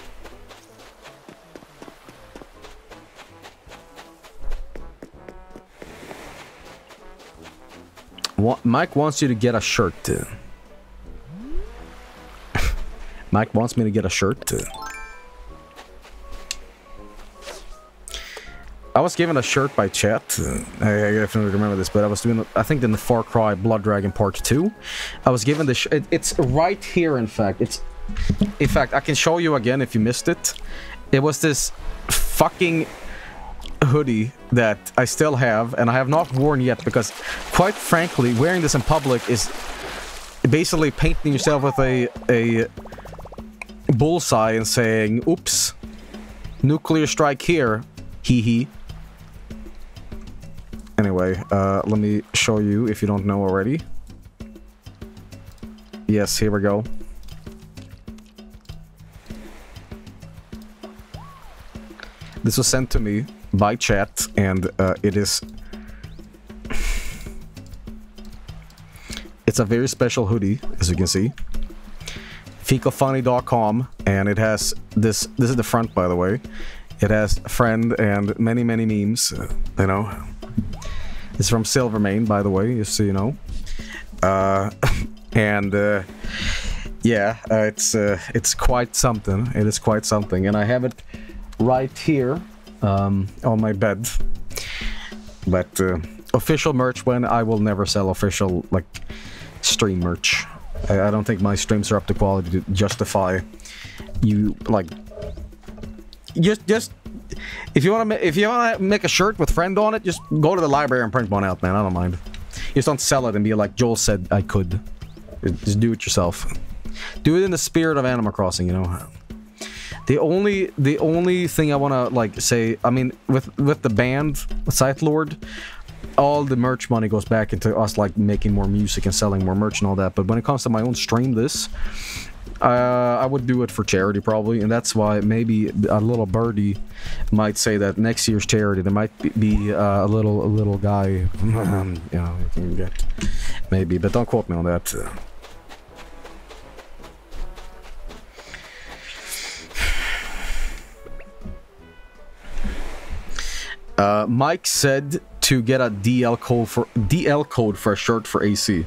Mike wants you to get a shirt. too. <laughs> Mike wants me to get a shirt. too. I was given a shirt by chat. I, I definitely remember this, but I was doing, I think in the Far Cry Blood Dragon Part 2. I was given this, it, it's right here in fact. It's, in fact, I can show you again if you missed it. It was this fucking hoodie that I still have and I have not worn yet because quite frankly wearing this in public is basically painting yourself with a a bullseye and saying oops nuclear strike here hee hee. Anyway uh, let me show you if you don't know already. Yes here we go This was sent to me by chat, and uh, it is... It's a very special hoodie, as you can see. FicoFunny.com, and it has this... This is the front, by the way. It has friend and many, many memes, uh, you know. It's from Silvermane, by the way, just so you know. Uh, <laughs> and... Uh, yeah, uh, it's uh, it's quite something. It is quite something, and I have it right here um, on my bed. But uh, official merch when I will never sell official like stream merch. I, I don't think my streams are up to quality to justify you like just just if you want to if you want to make a shirt with friend on it, just go to the library and print one out, man. I don't mind. Just don't sell it and be like Joel said I could. Just do it yourself. Do it in the spirit of Animal Crossing, you know. The only the only thing I want to like say, I mean, with with the band Scythe Lord, all the merch money goes back into us like making more music and selling more merch and all that. But when it comes to my own stream, this uh, I would do it for charity probably, and that's why maybe a little birdie might say that next year's charity there might be, uh, a little a little guy, <laughs> you know, maybe, but don't quote me on that. Uh, Mike said to get a DL code for DL code for a shirt for AC.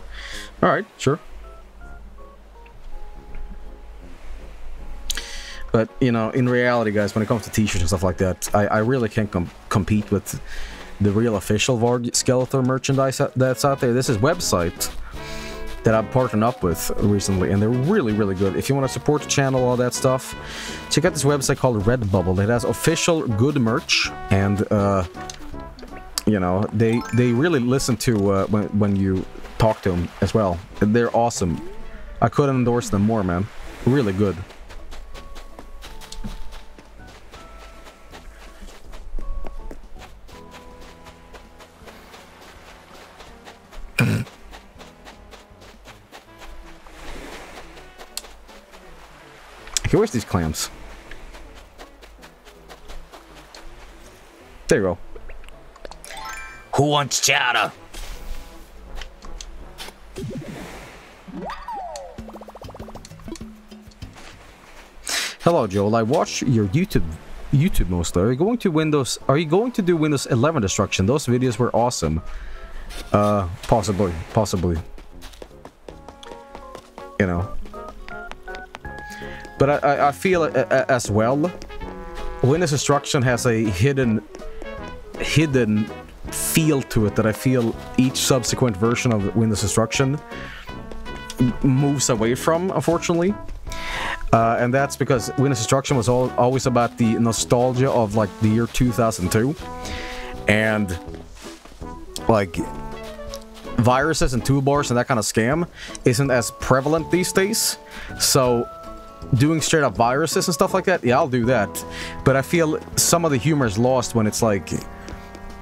All right, sure. But you know, in reality, guys, when it comes to T-shirts and stuff like that, I, I really can't com compete with the real official Vargskelethor merchandise that's out there. This is website that I've partnered up with recently, and they're really, really good. If you want to support the channel, all that stuff, check out this website called Redbubble. It has official good merch, and uh, you know they they really listen to uh, when when you talk to them as well. They're awesome. I couldn't endorse them more, man. Really good. Okay, where's these clams? There you go. Who wants chowder? Hello, Joel. I watch your YouTube YouTube mostly. Are you going to Windows? Are you going to do Windows 11 destruction? Those videos were awesome. Uh, possibly, possibly. You know. But I, I, feel uh, uh, as well, Windows destruction has a hidden, hidden feel to it that I feel each subsequent version of Windows destruction moves away from, unfortunately. Uh, and that's because Windows Destruction was all, always about the nostalgia of like the year 2002. And like viruses and toolbars and that kind of scam isn't as prevalent these days. So doing straight up viruses and stuff like that, yeah, I'll do that. But I feel some of the humor is lost when it's like,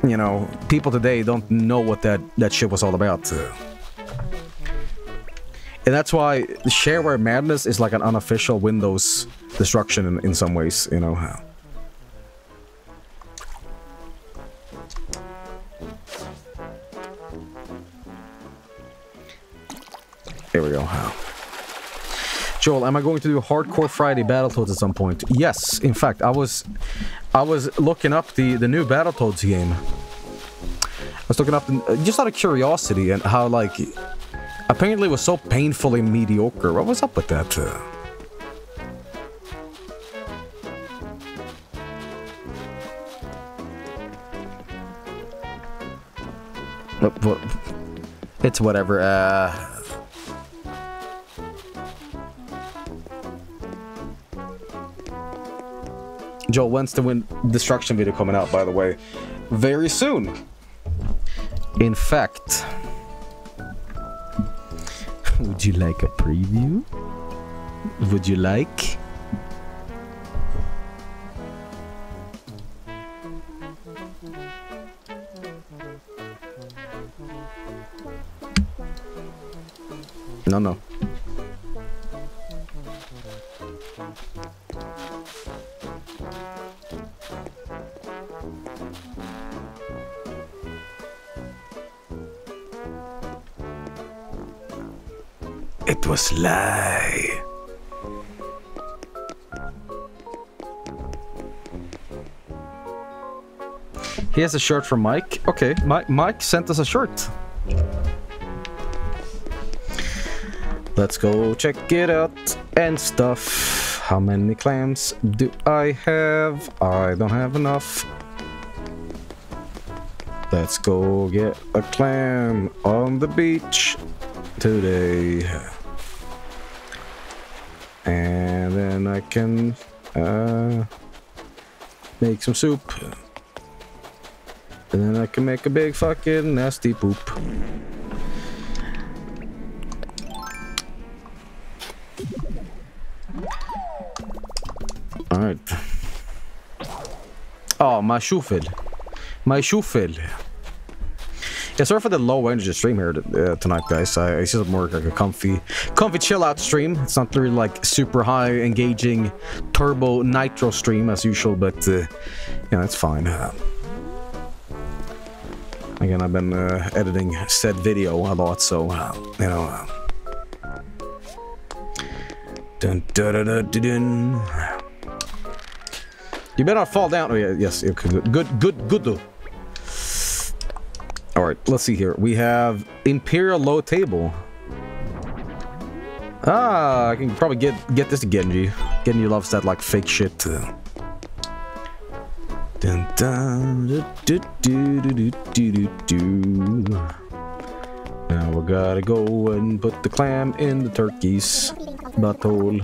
you know, people today don't know what that, that shit was all about. And that's why shareware madness is like an unofficial Windows destruction in, in some ways, you know. Here we go. Joel, am I going to do Hardcore Friday Battletoads at some point? Yes. In fact, I was I was looking up the the new Battletoads game. I was looking up the, just out of curiosity and how like apparently was so painfully mediocre. What was up with that? Uh, it's whatever. Uh, Joel, when's the win destruction video coming out, by the way? Very soon. In fact, <laughs> would you like a preview? Would you like? No, no. It was lie. He has a shirt from Mike. Okay, Mike, Mike sent us a shirt. Let's go check it out and stuff. How many clams do I have? I don't have enough. Let's go get a clam on the beach today. And then I can uh, make some soup. And then I can make a big fucking nasty poop. Alright. Oh, my shuffle. My shuffle. Yeah, sorry for the low energy stream here uh, tonight, guys. I, it's just more like a comfy, comfy chill out stream. It's not really like super high engaging turbo nitro stream as usual, but uh, yeah, it's fine. Uh, again, I've been uh, editing said video a lot, so uh, you know. Uh, dun, dun, dun, dun. You better fall down. Oh yeah, yes, okay, good, good, good. All right, let's see here. We have Imperial Low Table. Ah, I can probably get get this to Genji. Genji loves that like fake shit. Dun, dun. Now we gotta go and put the clam in the turkey's butthole.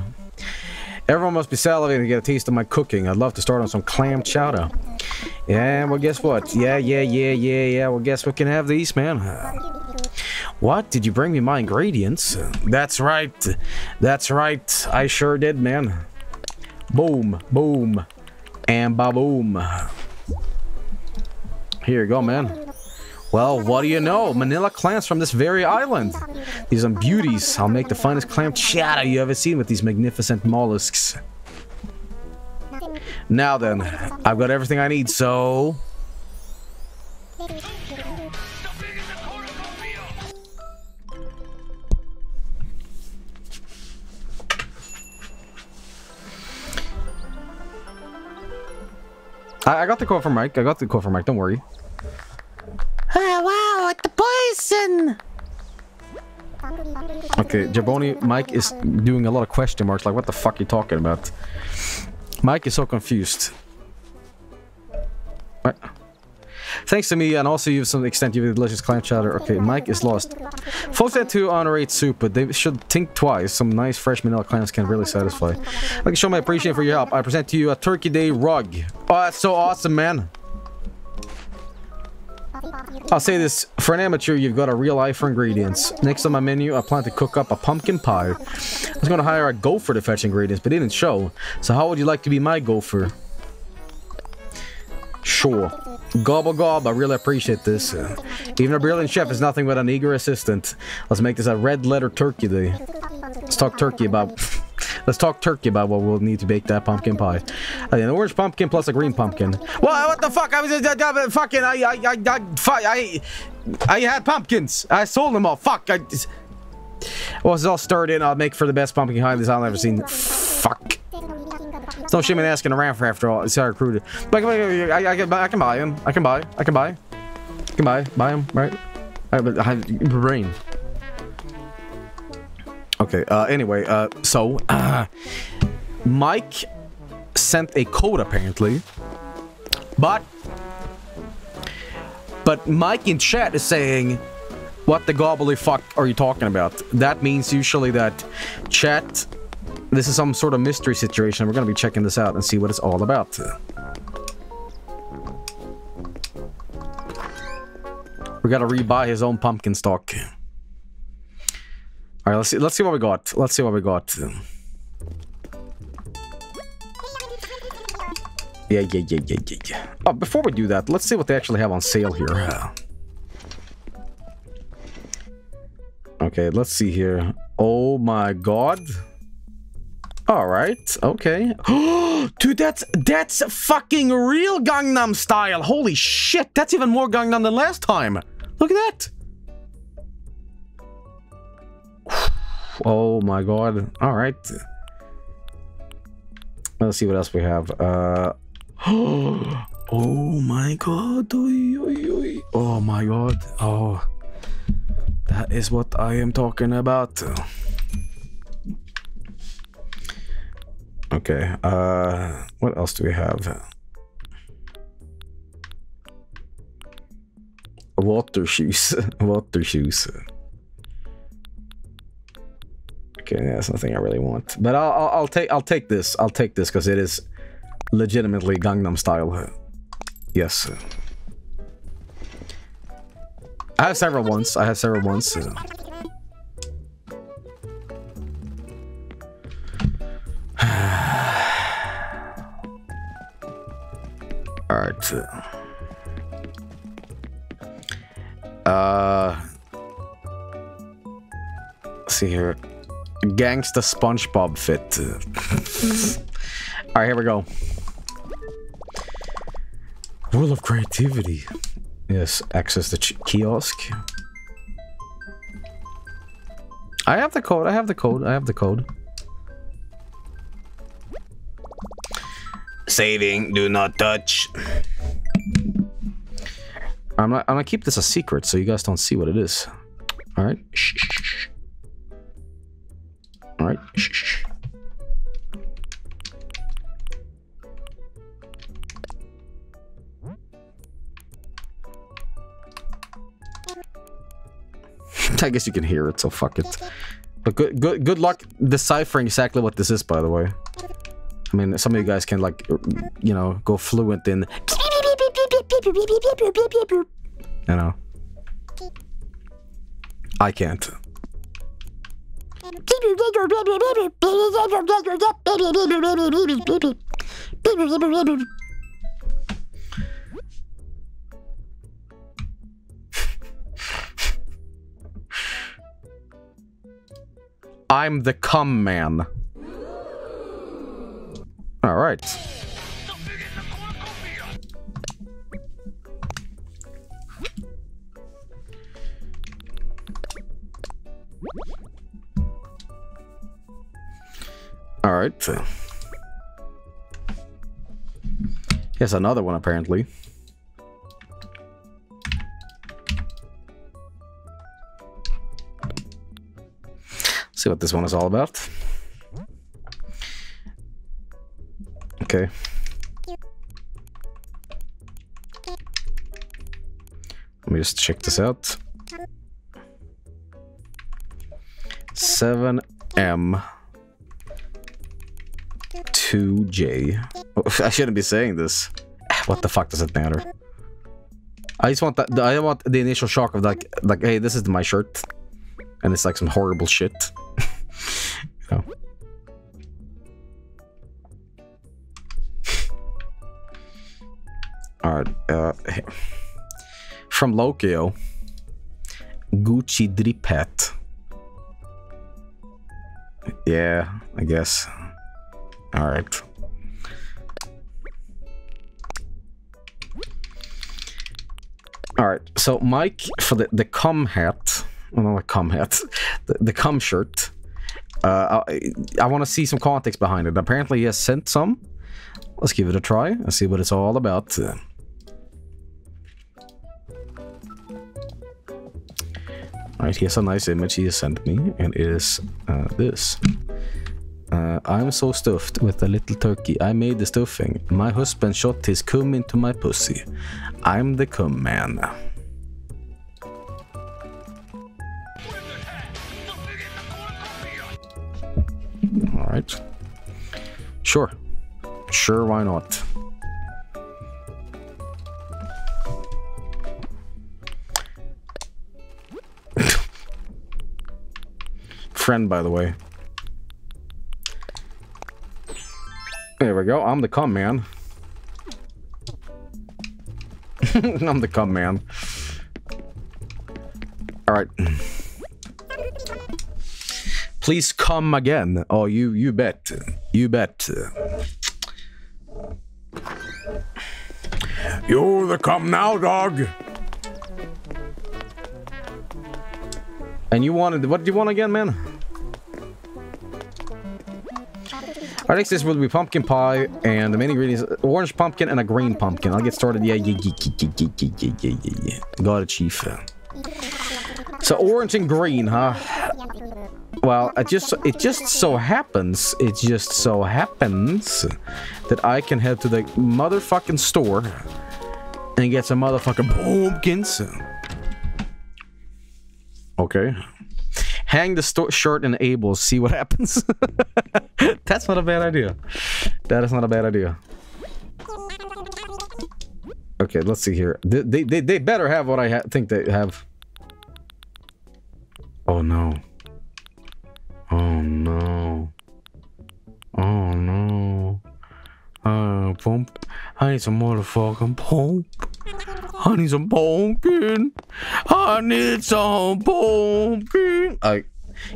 Everyone must be salivating to get a taste of my cooking. I'd love to start on some clam chowder. Yeah, well, guess what? Yeah, yeah, yeah, yeah, yeah. Well, guess what can have these, man. What? Did you bring me my ingredients? That's right. That's right. I sure did, man. Boom, boom, and ba-boom. Here you go, man. Well, what do you know? Manila clams from this very island. These are beauties. I'll make the finest clam chowder you ever seen with these magnificent mollusks. Now then, I've got everything I need, so... I, I got the call from Mike. I got the call from Mike. Don't worry. Oh, wow, the poison! Okay, Jaboni, Mike is doing a lot of question marks. Like, what the fuck are you talking about? Mike is so confused. What? Thanks to me, and also you have some extent you have delicious clam chowder. Okay, Mike is lost. Folks that to honor eat soup, but they should think twice. Some nice fresh manila clams can really satisfy. I can show my appreciation for your help. I present to you a Turkey Day rug. Oh, that's so awesome, man. I'll say this, for an amateur, you've got a real eye for ingredients. Next on my menu, I plan to cook up a pumpkin pie. I was gonna hire a gopher to fetch ingredients, but it didn't show. So how would you like to be my gopher? Sure. Gobble gob, I really appreciate this. Even a brilliant chef is nothing but an eager assistant. Let's make this a red letter turkey day. Let's talk turkey about... Let's talk turkey about what we'll need to bake that pumpkin pie. Uh, an orange pumpkin plus a green pumpkin. What? What the fuck? I was uh, uh, fucking. I I I I, I I had pumpkins. I sold them all. Fuck. I. Just, well, it's all stirred in. I'll make for the best pumpkin pie this I've ever seen. Fuck. It's no shame in asking around for after all. It's our recruited. But I, I, I, can buy, I can buy him. I can buy. I can buy. I can buy. Buy him, right? I, I brain. Okay, uh, anyway, uh, so, uh, <clears throat> Mike sent a code apparently, but, but Mike in chat is saying, what the gobbly fuck are you talking about? That means usually that chat, this is some sort of mystery situation. We're gonna be checking this out and see what it's all about. We gotta rebuy his own pumpkin stock. All right, let's see. Let's see what we got. Let's see what we got. Yeah, yeah, yeah, yeah, yeah, yeah. Oh, before we do that, let's see what they actually have on sale here. Okay, let's see here. Oh my god. All right. Okay. <gasps> Dude, that's that's fucking real Gangnam style. Holy shit, that's even more Gangnam than last time. Look at that. Oh my god. Alright. Let's see what else we have. Uh <gasps> Oh my god. Oh my god. Oh. That is what I am talking about. Okay. Uh what else do we have? Water shoes. <laughs> Water shoes. Okay, that's nothing I really want. But I'll, I'll, I'll take I'll take this. I'll take this because it is legitimately Gangnam style. Yes. I have several ones. I have several ones. <sighs> All right. Uh, see here. Gangsta SpongeBob fit. Alright, here we go. World of creativity. Yes, access the kiosk. I have the code, I have the code, I have the code. Saving, do not touch. I'm not, I'm gonna keep this a secret so you guys don't see what it is. Alright. Shh, shh, shh. All right. Shh. <laughs> I guess you can hear it, so fuck it. But good, good, good luck deciphering exactly what this is, by the way. I mean, some of you guys can like, you know, go fluent in. You know. I can't. I'm the cum man. All right. All right. Here's another one, apparently. See what this one is all about. Okay. Let me just check this out. 7M 2J. Oh, <laughs> I shouldn't be saying this. <sighs> What the fuck does it matter? I just want that. I want the initial shock of like, like, hey, this is my shirt, and it's like some horrible shit. <laughs> <laughs> you know. All right. Uh, from Lokio, Gucci drip hat. Yeah, I guess. All right. All right. So Mike for the the cum hat, not a cum hat, the, the cum shirt. Uh, I, I want to see some context behind it. Apparently, he has sent some. Let's give it a try and see what it's all about. Alright, here's a nice image he has sent me, and it is uh, this. Uh, I'm so stuffed with a little turkey. I made the stuffing. My husband shot his cum into my pussy. I'm the cum man. Alright. Sure. Sure, why not? <laughs> Friend, by the way. There we go. I'm the cum man. <laughs> I'm the cum man. Alright. Please come again. Oh, you you bet. You bet. You the come now, dog. And you wanted what did you want again, man? Our next dish will be pumpkin pie, and the main ingredients orange pumpkin and a green pumpkin. I'll get started. Yeah, yeah, yeah, yeah, yeah, yeah, yeah, yeah, yeah, yeah. Got it, chief. So orange and green, huh? Well, it just it just so happens, it just so happens that I can head to the motherfucking store and get some motherfucking pumpkins. Okay. Hang the shirt in Able's, see what <laughs> happens. That's not a bad idea. That is not a bad idea. Okay, let's see here. They, they, they, better have what I think they have. Oh no. Oh no. Oh no. Uh, pump. I need some motherfucking pump. I need some pumpkin. I need some pumpkin. I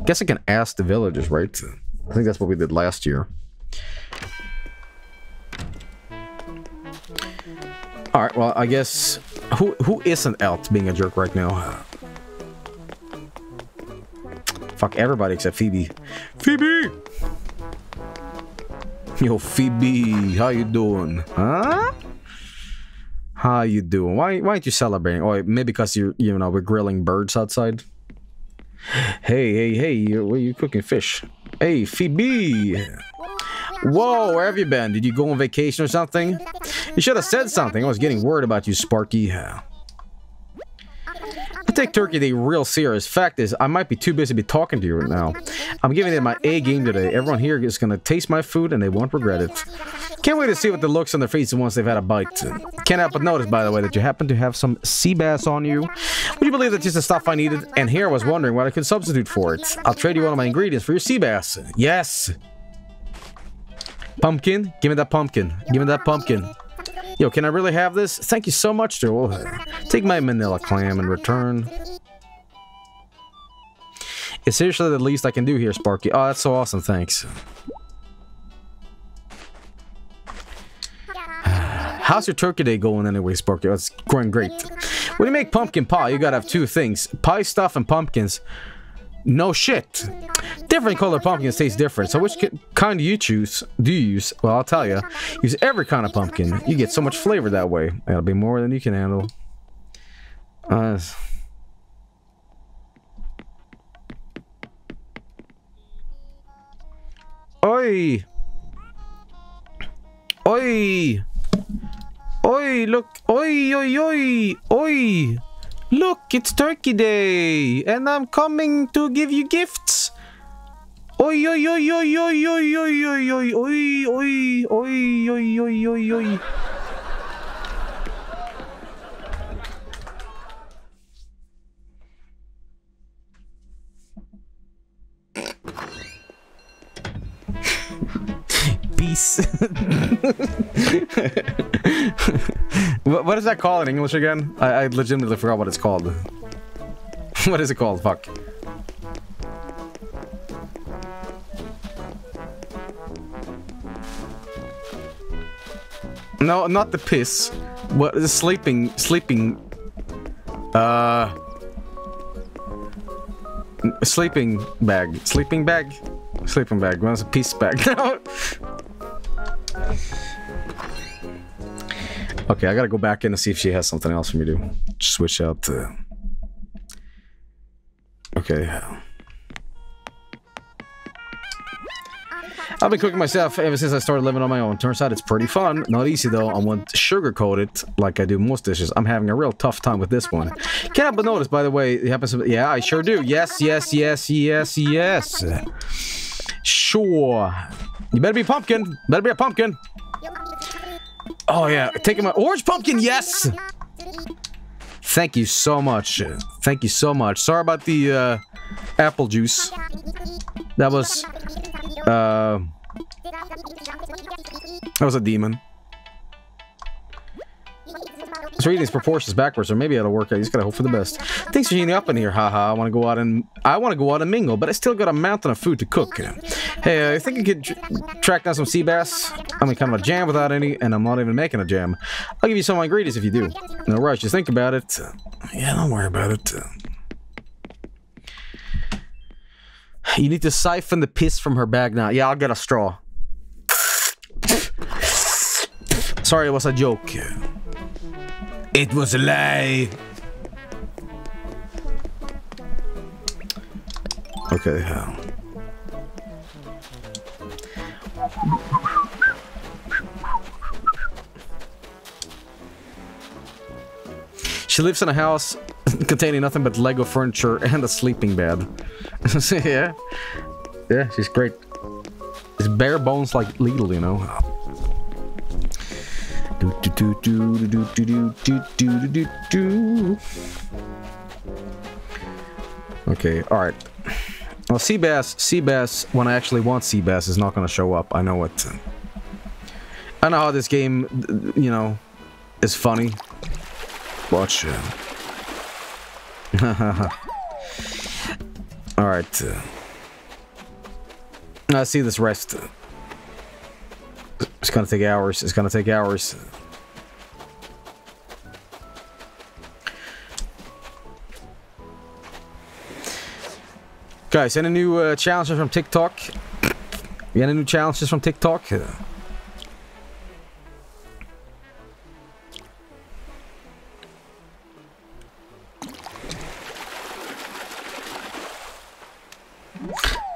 guess I can ask the villagers, right? I think that's what we did last year. All right. Well, I guess who who isn't out being a jerk right now? Fuck everybody except Phoebe. Phoebe. Yo, Phoebe, how you doing? Huh? How you doing? Why why aren't you celebrating? Oh, maybe because you you know we're grilling birds outside. Hey hey hey, you- where you cooking fish? Hey Phoebe. Whoa, where have you been? Did you go on vacation or something? You should have said something. I was getting worried about you, Sparky. I take Turkey Day real serious. Fact is, I might be too busy to be talking to you right now. I'm giving it my A game today. Everyone here is gonna taste my food and they won't regret it. Can't wait to see what the looks on their faces once they've had a bite. Can't help but notice, by the way, that you happen to have some sea bass on you. Would you believe that's just the stuff I needed? And here I was wondering what I could substitute for it. I'll trade you one of my ingredients for your sea bass. Yes. Pumpkin, give me that pumpkin. Give me that pumpkin. Yo, can I really have this? Thank you so much, Joel. Take my manila clam in return. It's seriously the least I can do here, Sparky. Oh, that's so awesome. Thanks. How's your turkey day going anyway, Sparky? Oh, It's going great. When you make pumpkin pie, you gotta have two things. Pie stuff and pumpkins. No shit. Different color pumpkins taste different. So which kind do you choose? Do you use? Well, I'll tell you. Use every kind of pumpkin. You get so much flavor that way. That'll be more than you can handle. Uh, Oi! Oi! Oi, look! Oi, oi, oi! Oi! Look, it's Turkey Day! And I'm coming to give you gifts! Oi, oi, oi, oi, oi, oi, oi, oi, oi, oi, oi, oi, oi, oi, oi. Piece. <laughs> what, what is that called in English again? I, I legitimately forgot what it's called. <laughs> what is it called? Fuck. No, not the piss. What the sleeping sleeping uh sleeping bag. Sleeping bag? Sleeping bag. What's a piece bag? <laughs> Okay, I gotta go back in to see if she has something else for me to switch out to. Okay. I've been cooking myself ever since I started living on my own. Turns out it's pretty fun. Not easy though. I want sugarcoat it like I do most dishes. I'm having a real tough time with this one. Can't but notice, by the way, it happens. To, yeah, I sure do. Yes, yes, yes, yes, yes. Sure. You better be pumpkin. Better be a pumpkin. Oh yeah, taking my orange pumpkin. Yes. Thank you so much. Thank you so much. Sorry about the uh, apple juice. That was uh, that was a demon. Was reading these proportions backwards, or maybe it'll work. out. I just gotta hope for the best. Thanks for heating up in here, haha. I want to go out and I want to go out and mingle, but I still got a mountain of food to cook. Hey, I think I could tr track down some sea bass. I mean, kind of a jam without any, and I'm not even making a jam. I'll give you some of my ingredients if you do. No rush. Just think about it. Yeah, don't worry about it. You need to siphon the piss from her bag now. Yeah, I'll get a straw. Sorry, it was a joke. It was a lie. Okay. uh, She lives in a house <laughs> containing nothing but Lego furniture and a sleeping bed. <laughs> yeah. Yeah, she's great. It's bare bones like Lidl, you know. Okay, all right. Well, Seabass, Seabass, when I actually want Seabass, is not going to show up. I know it. I know how this game, you know, is funny. Watch. All right. Uh... I see this rest. It's gonna take hours. It's gonna take hours. Guys, any new uh, challenges from TikTok? You any new challenges from TikTok?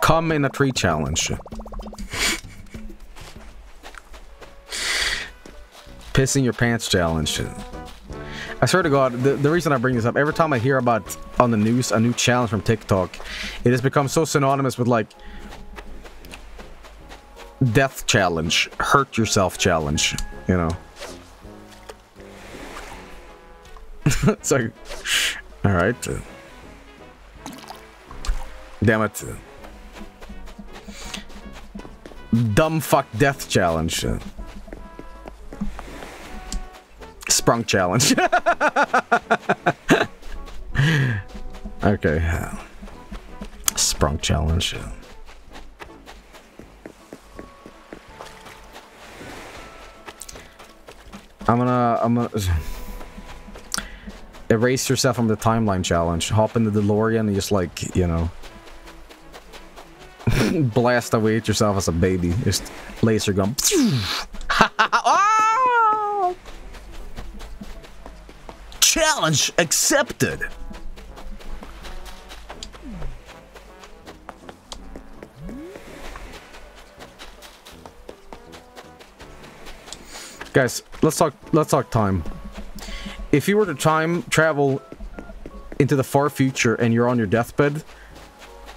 Come in a tree challenge. Pissing your pants challenge. I swear to God, the, the reason I bring this up, every time I hear about on the news a new challenge from TikTok, it has become so synonymous with like death challenge, hurt yourself challenge, you know. <laughs> it's like, all right. Damn it. Dumb fuck death challenge. Sprung challenge. <laughs> okay. Sprung challenge. I'm gonna I'm gonna erase yourself from the timeline challenge. Hop in the DeLorean and just like, you know, <laughs> blast away at yourself as a baby. Just laser gun. Challenge accepted. Guys, let's talk let's talk time. If you were to time travel into the far future and you're on your deathbed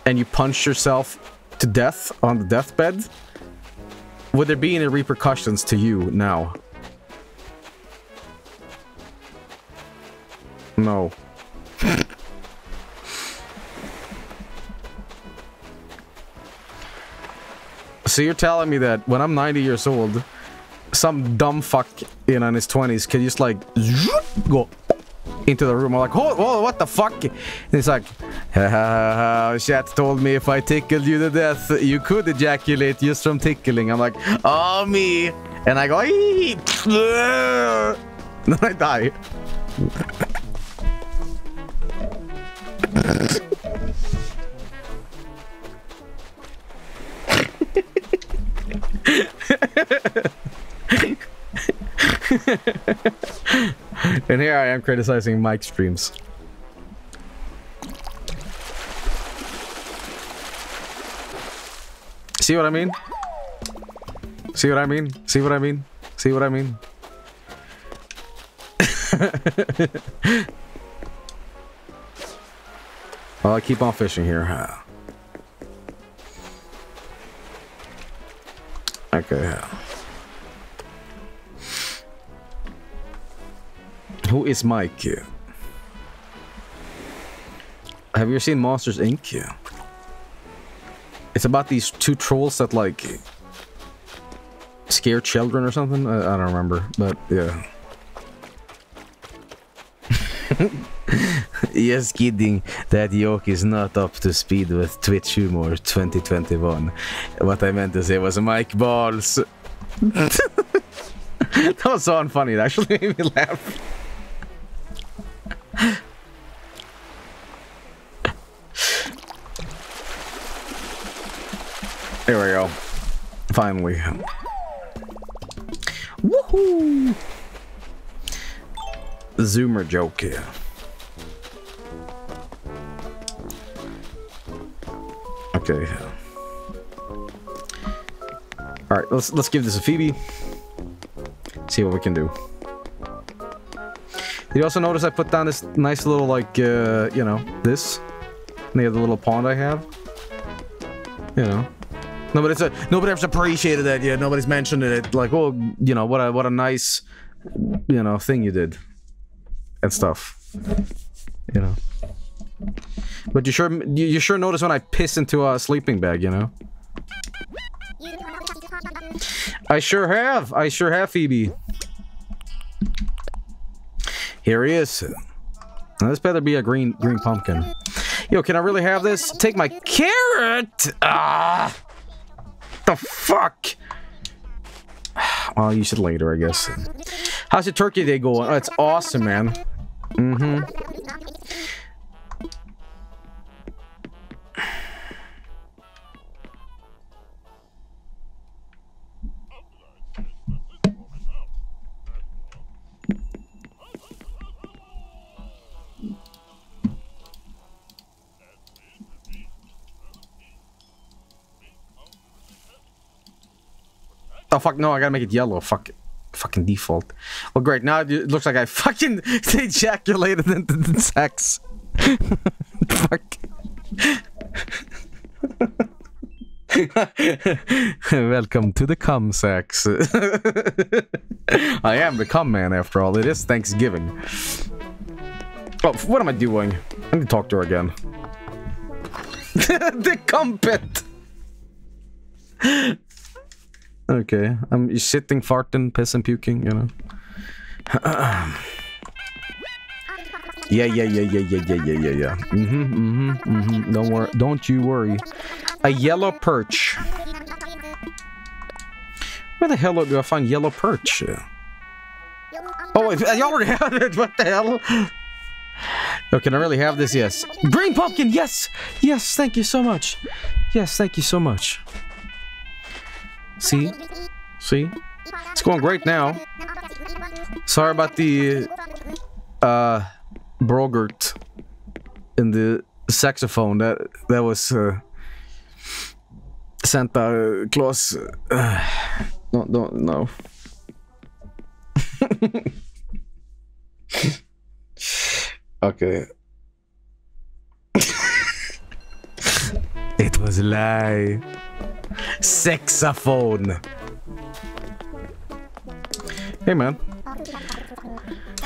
and you punch yourself to death on the deathbed, would there be any repercussions to you now? No. <laughs> So you're telling me that when I'm 90 years old, some dumb fuck in his 20s can just like go into the room. I'm like, oh, oh what the fuck? And he's like, ha, chat told me if I tickled you to death, you could ejaculate just from tickling. I'm like, oh, me. And I go, <laughs> then I die. And here I am criticizing Mike's streams. See what I mean? See what I mean? See what I mean? See what I mean? <laughs> well, I keep on fishing here. Huh? Okay. Who is Mike? Have you seen Monsters Inc? It's about these two trolls that like scare children or something. I, I don't remember, but yeah. <laughs> Just kidding. That joke is not up to speed with Twitch humor 2021. What I meant to say was Mike Balls. <laughs> that was so unfunny. It actually <laughs> made me laugh. There we go. Finally. Woohoo! Zoomer joke here. Okay. All right, let's let's give this a Phoebe. See what we can do. You also notice I put down this nice little like uh, you know this near the little pond I have? You know. Nobody's uh, nobody ever appreciated that yet. Nobody's mentioned it. Like, oh, you know what a what a nice you know thing you did and stuff. You know. But you sure you sure notice when I piss into a sleeping bag, you know? I sure have. I sure have, Phoebe. Here he is. Now, this better be a green green pumpkin. Yo, can I really have this? Take my carrot! Ah! The fuck? I'll use it later, I guess. How's your turkey day going? Oh, it's awesome, man. Mm-hmm. Oh fuck no, I gotta make it yellow. Fuck it. Fucking default. Well great, now it looks like I fucking <laughs> ejaculated into the sex. <laughs> fuck. <laughs> Welcome to the cum sex. I am the cum man after all. It is Thanksgiving. Oh, what am I doing? I need to talk to her again. the cum pit! Okay, I'm shitting, farting, pissing, puking, you know. yeah, yeah, yeah, yeah, yeah, yeah, yeah, yeah, yeah. Mm-hmm, mm-hmm, mm-hmm. Don't worry, don't you worry. A yellow perch. Where the hell do I find yellow perch? Oh wait, I already <laughs> have it. What the hell? Oh, can I really have this? Yes. Green pumpkin. Yes. Yes. Thank you so much. Yes. Thank you so much. See? See? It's going great now. Sorry about the uh Brogert in the saxophone. That that was uh, Santa Claus. Uh, don't don't no. <laughs> okay. <laughs> it was a lie. Saxophone. Hey, man.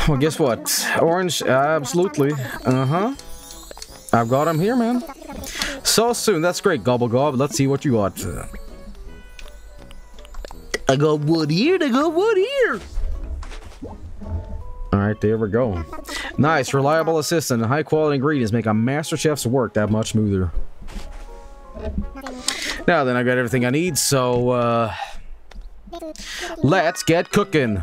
Well, guess what? Orange, absolutely. Uh-huh. I've got him here, man. So soon. That's great, Gobble Gob. Let's see what you got. I got one here I got one here. All right, there we go. Nice, reliable assistant and high quality ingredients make a master chef's work that much smoother. Now then, I got everything I need, so uh, let's get cooking.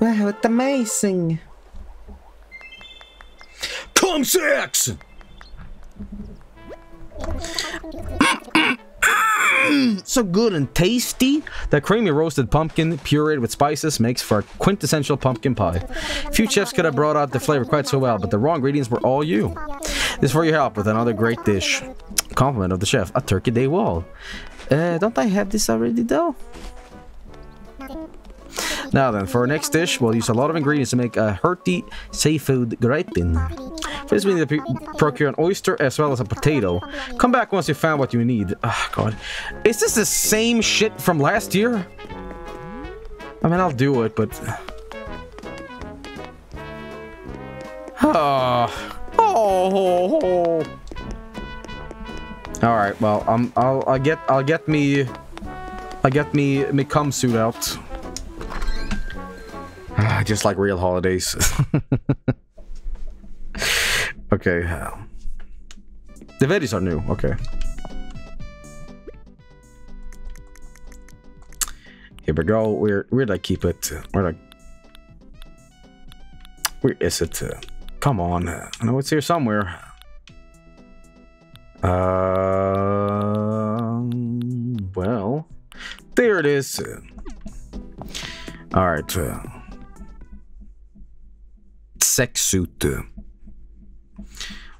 Wow, it's amazing. Come <coughs> <coughs> <coughs> <clears throat> so good and tasty. That creamy roasted pumpkin pureed with spices makes for a quintessential pumpkin pie. Few chefs could have brought out the flavor quite so well, but the raw ingredients were all you. This for your help with another great dish. Compliment of the chef, a turkey day wall. Uh, don't I have this already though? Now then, for our next dish, we'll use a lot of ingredients to make a hearty seafood gratin. First, we need to procure an oyster as well as a potato. Come back once you found what you need. Oh, God. Is this the same shit from last year? I mean, I'll do it, but... Oh. Oh. All right. Well, um, I'll I'll get I'll get me I get me me cum suit out. Ah, Just like real holidays. <laughs> okay. The veggies are new. Okay. Here we go. Where where did I keep it? Where did I... Where is it? Come on. I know it's here somewhere. Um. well, there it is. All right. Uh, sex suit.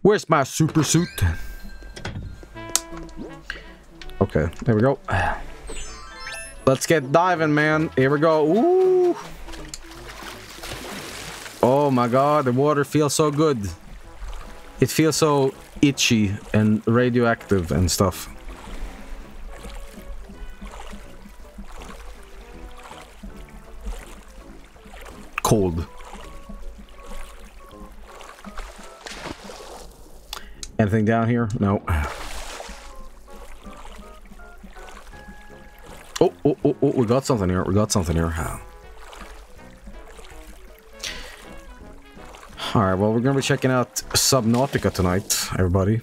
Where's my super suit? Okay, there we go. Let's get diving, man. Here we go. Ooh. Oh my god, the water feels so good. It feels so itchy and radioactive and stuff. Cold. Anything down here? No. Oh, oh, oh, oh, we got something here. We got something here. Alright, well, we're gonna be checking out Subnautica tonight, everybody.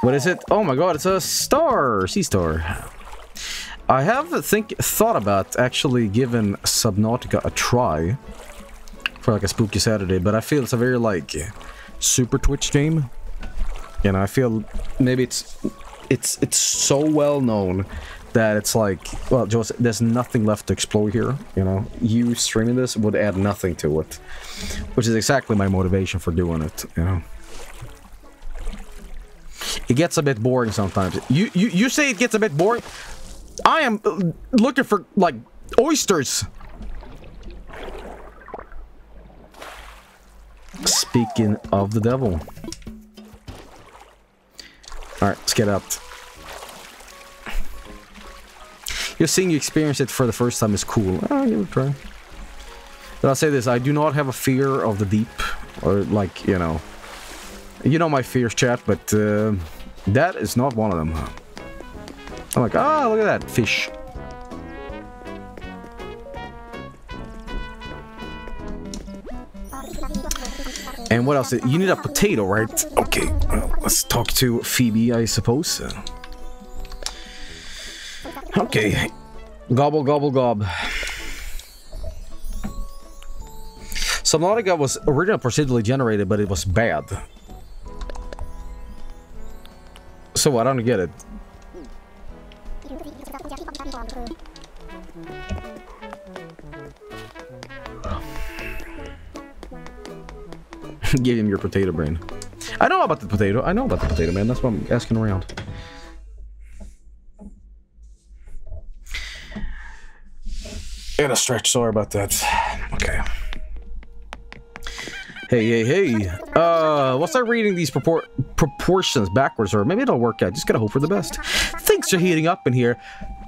What is it? Oh my god, it's a star! Sea star. I have think thought about actually giving Subnautica a try for like a spooky Saturday, but I feel it's a very like super Twitch game. And I feel maybe it's it's it's so well known that it's like well Joseph, there's nothing left to explore here, you know. You streaming this would add nothing to it. Which is exactly my motivation for doing it, you know. It gets a bit boring sometimes. You you you say it gets a bit boring? I am uh, looking for like oysters. Speaking of the devil. Alright, let's get out. Just seeing you experience it for the first time is cool. Ah, give it a try. But I'll say this, I do not have a fear of the deep. Or like, you know. You know my fears, chat, but uh, that is not one of them. I'm like, ah, look at that, fish. And what else? You need a potato, right? Okay, well, let's talk to Phoebe, I suppose. Okay. Gobble, gobble, gob. Subnautica was originally procedurally generated, but it was bad. So I don't get it. <laughs> Give him your potato brain. I know about the potato. I know about the potato, man. That's why I'm asking around. In a stretch. Sorry about that. <sighs> Okay. Hey, hey, hey. Uh, we'll start reading these propor proportions backwards, or maybe it'll work out. Just gotta hope for the best. Things are heating up in here.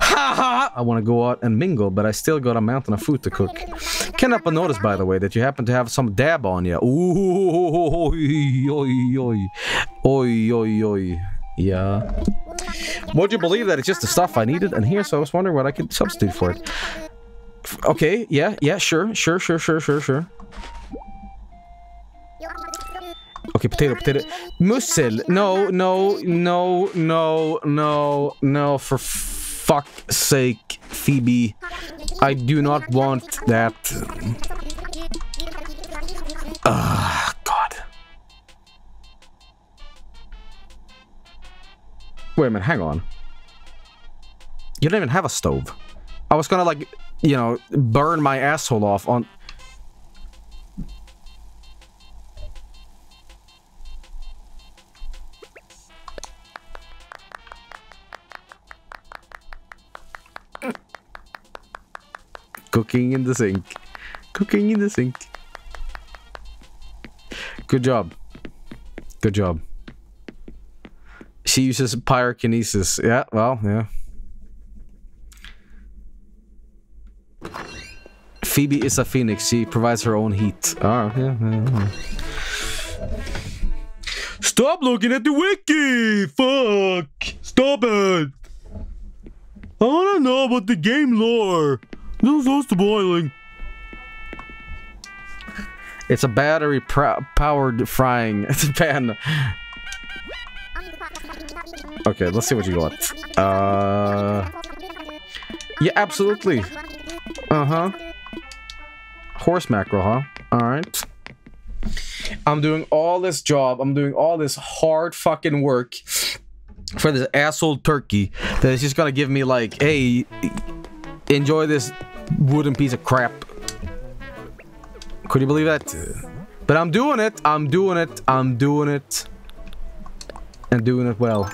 Ha ha! I want to go out and mingle, but I still got a mountain of food to cook. Help but notice, by the way, that you happen to have some dab on you. Ooh, oi, oi, oi, oi, oi. Yeah. Would you believe that it's just the stuff I needed? And here, so I was wondering what I could substitute for it. Okay, yeah, yeah, sure, sure, sure, sure, sure, sure. Okay, potato, potato. Mussel. No, no, no, no, no, no, for fuck's sake, Phoebe. I do not want that. Ah, God. Wait a minute, hang on. You don't even have a stove. I was gonna, like, you know, burn my asshole off on... Cooking in the sink. Cooking in the sink. Good job. Good job. She uses pyrokinesis. Yeah, well, yeah. Phoebe is a phoenix. She provides her own heat. Oh, yeah, yeah, yeah. Stop looking at the wiki! Fuck! Stop it! I wanna know about the game lore. This is so boiling. It's a battery powered frying <laughs> pan. Okay, let's see what you got. Uh, yeah, absolutely. Uh huh. Horse mackerel, huh? All right. I'm doing all this job. I'm doing all this hard fucking work for this asshole turkey that is just gonna give me like, hey, enjoy this wooden piece of crap. Could you believe that? But I'm doing it. I'm doing it. I'm doing it. And doing it well.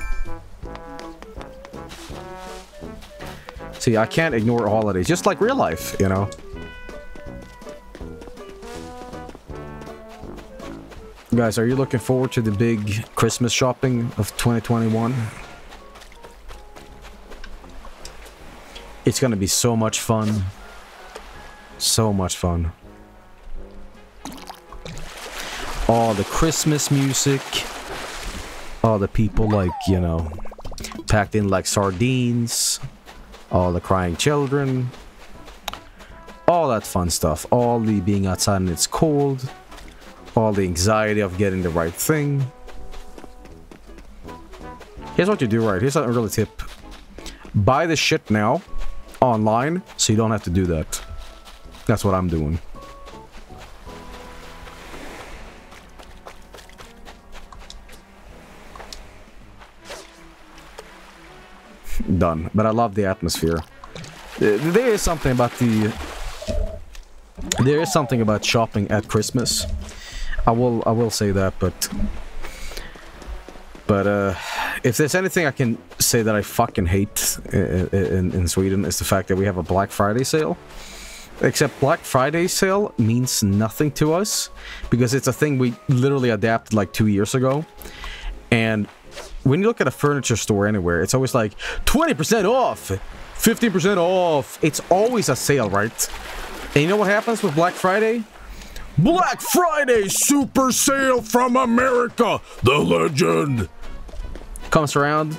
See, I can't ignore holidays. Just like real life, you know? Guys, are you looking forward to the big Christmas shopping of 2021? It's gonna be so much fun. So much fun. All the Christmas music. All the people like, you know, packed in like sardines. All the crying children. All that fun stuff. All the being outside and it's cold. All the anxiety of getting the right thing. Here's what you do right. Here's a really tip. Buy the shit now online so you don't have to do that. That's what I'm doing. Done. But I love the atmosphere. Uh, There is something about the... There is something about shopping at Christmas. I will I will say that, but... But uh, if there's anything I can say that I fucking hate in, in, in Sweden is the fact that we have a Black Friday sale. Except Black Friday sale means nothing to us because it's a thing we literally adapted like two years ago. And when you look at a furniture store anywhere, it's always like 20% off, 15% off. It's always a sale, right? And you know what happens with Black Friday? Black Friday super sale from America, the legend. Comes around,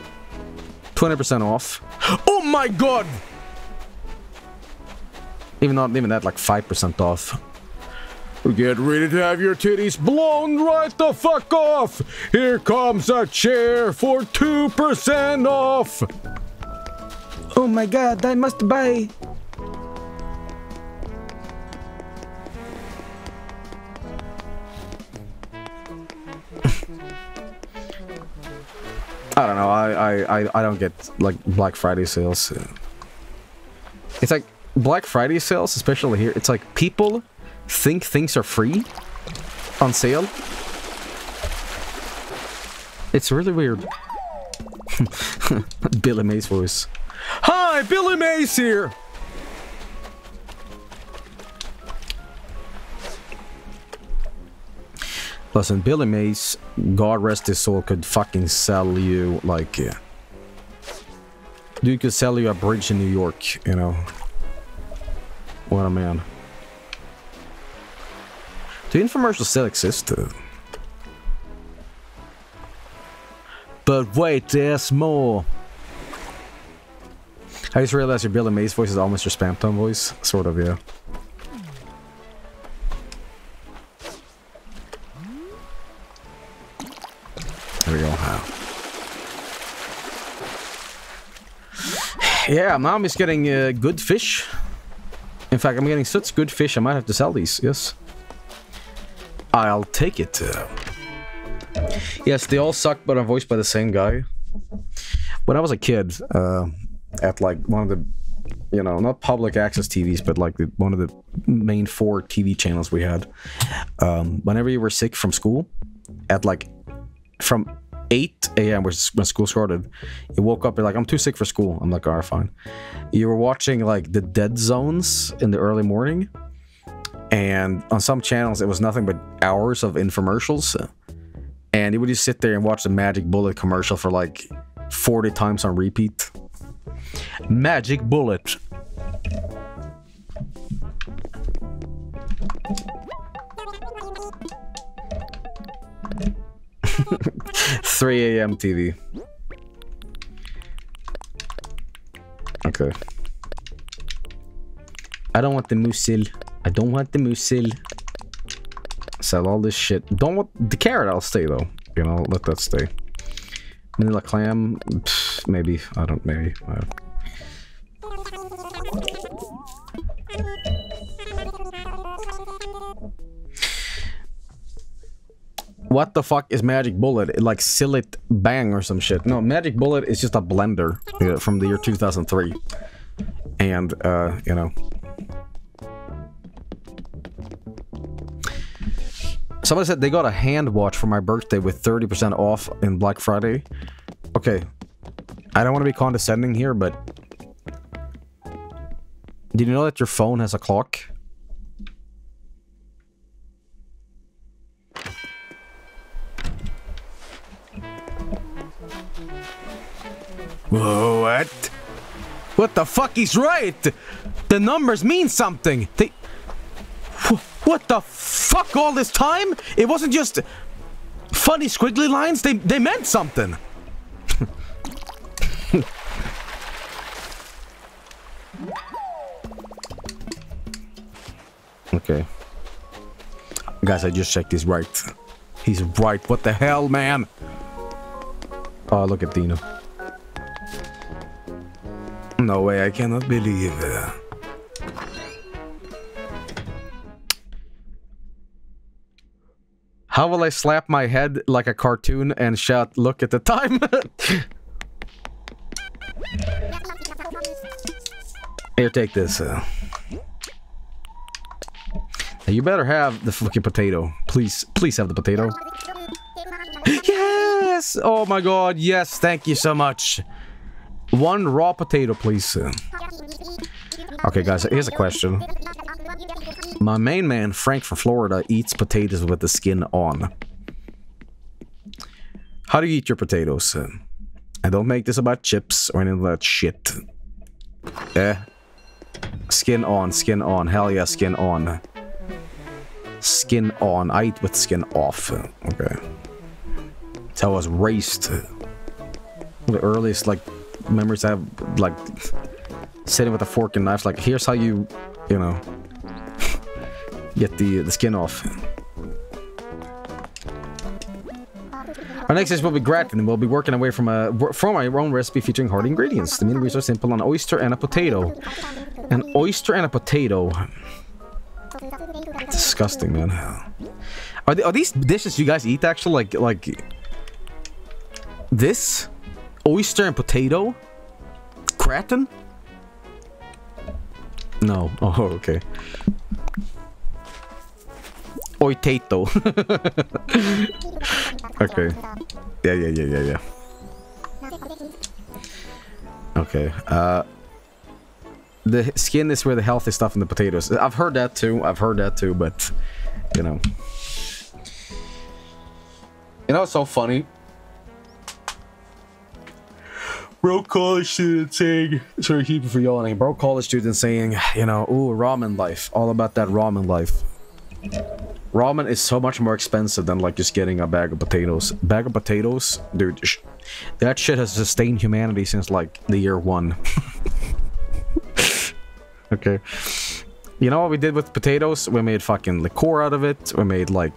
20% off. <gasps> Oh my god! Even not even that, like 5% off. Get ready to have your titties blown right the fuck off! Here comes a chair for 2% off! Oh my god, I must buy. I don't know. I, I, I, don't get like Black Friday sales. It's like Black Friday sales, especially here. It's like people think things are free on sale. It's really weird. <laughs> Billy Mays voice. Hi, Billy Mays here. Listen, Billy Mays, God rest his soul, could fucking sell you like uh, Dude could sell you a bridge in New York, you know. What a man. Do infomercials still exist? Uh, But wait, there's more. I just realized your Billy Mays voice is almost your spam voice. Sort of, yeah. There we go. Yeah, I'm just getting uh, good fish. In fact, I'm getting such good fish, I might have to sell these, yes. I'll take it. uh. Yes, they all suck, but are voiced by the same guy. When I was a kid, uh, at like one of the, you know, not public access TVs, but like the, one of the main four TV channels we had, um, whenever you were sick from school, at like from 8 a.m. was when school started, you woke up, you're like, I'm too sick for school. I'm like, alright, fine. You were watching like the dead zones in the early morning, and on some channels, it was nothing but hours of infomercials. And you would just sit there and watch the Magic Bullet commercial for like 40 times on repeat. Magic Bullet. Three a.m. TV. Okay. I don't want the mussel. I don't want the mussel. Sell all this shit. Don't want the carrot. I'll stay though. You know, let that stay. Manila clam, pff, maybe. I don't. Maybe. I don't. What the fuck is Magic Bullet? Like Sillet Bang or some shit. No, Magic Bullet is just a blender uh, from the year 2003. And, uh, you know. Somebody said they got a hand watch for my birthday with 30% off in Black Friday. Okay. I don't want to be condescending here, but... Did you know that your phone has a clock? What? What the fuck? He's right! The numbers mean something! They... What the fuck all this time? It wasn't just funny squiggly lines, they, they meant something! <laughs> okay. Guys, I just checked, he's right. He's right, what the hell, man? Oh, look at Dino. No way, I cannot believe it. How will I slap my head like a cartoon and shout, look at the time? <laughs> Here, take this. Uh. You better have the fucking potato. Please, please have the potato. <gasps> Yes! Oh my god, yes, thank you so much. One raw potato, please. Okay, guys, here's a question. My main man, Frank from Florida, eats potatoes with the skin on. How do you eat your potatoes? I don't make this about chips or any of that shit. Eh. Skin on, skin on. Hell yeah, skin on. Skin on. I eat with skin off. Okay. That's how I was raised. The earliest, like, memories I have, like, sitting with a fork and knife, like, here's how you, you know, <laughs> get the the skin off. Our next dish will be gratin, and we'll be working away from a from our own recipe featuring hard ingredients. The main ingredients are simple: an oyster and a potato. An oyster and a potato. Disgusting, man. Are, the, are these dishes you guys eat actually like like this? Oyster and potato? Gratin? No. <laughs> Oh, okay. Oitato. <laughs> okay. Yeah, yeah, yeah, yeah, yeah. Okay. Uh, the skin is where the healthy stuff in the potatoes. I've heard that too. I've heard that too, but you know. You know, it's so funny. Broke college student saying, sorry, keep it for yawning. Broke college student saying, you know, ooh, ramen life. All about that ramen life. Ramen is so much more expensive than like just getting a bag of potatoes. Bag of potatoes, dude. sh- That shit has sustained humanity since like the year one. <laughs> okay. You know what we did with potatoes? We made fucking liqueur out of it. We made like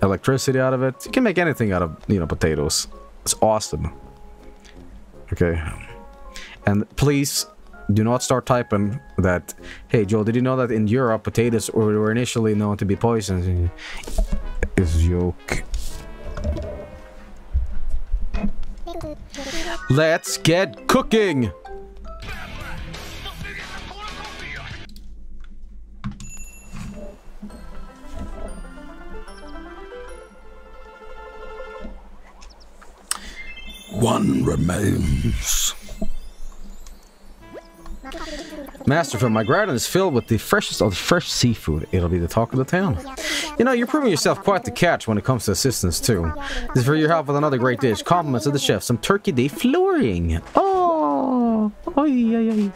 electricity out of it. You can make anything out of, you know, potatoes. It's awesome. Okay. And please do not start typing that, hey Joel, did you know that in Europe potatoes were, initially known to be poisonous? Is joke. Let's get cooking! One remains. Masterful, my garden is filled with the freshest of the fresh seafood. It'll be the talk of the town. You know, you're proving yourself quite the catch when it comes to assistance, too. This is for your help with another great dish. Compliments of the chef. Some turkey day flooring. Oh! Oy, oy, oy.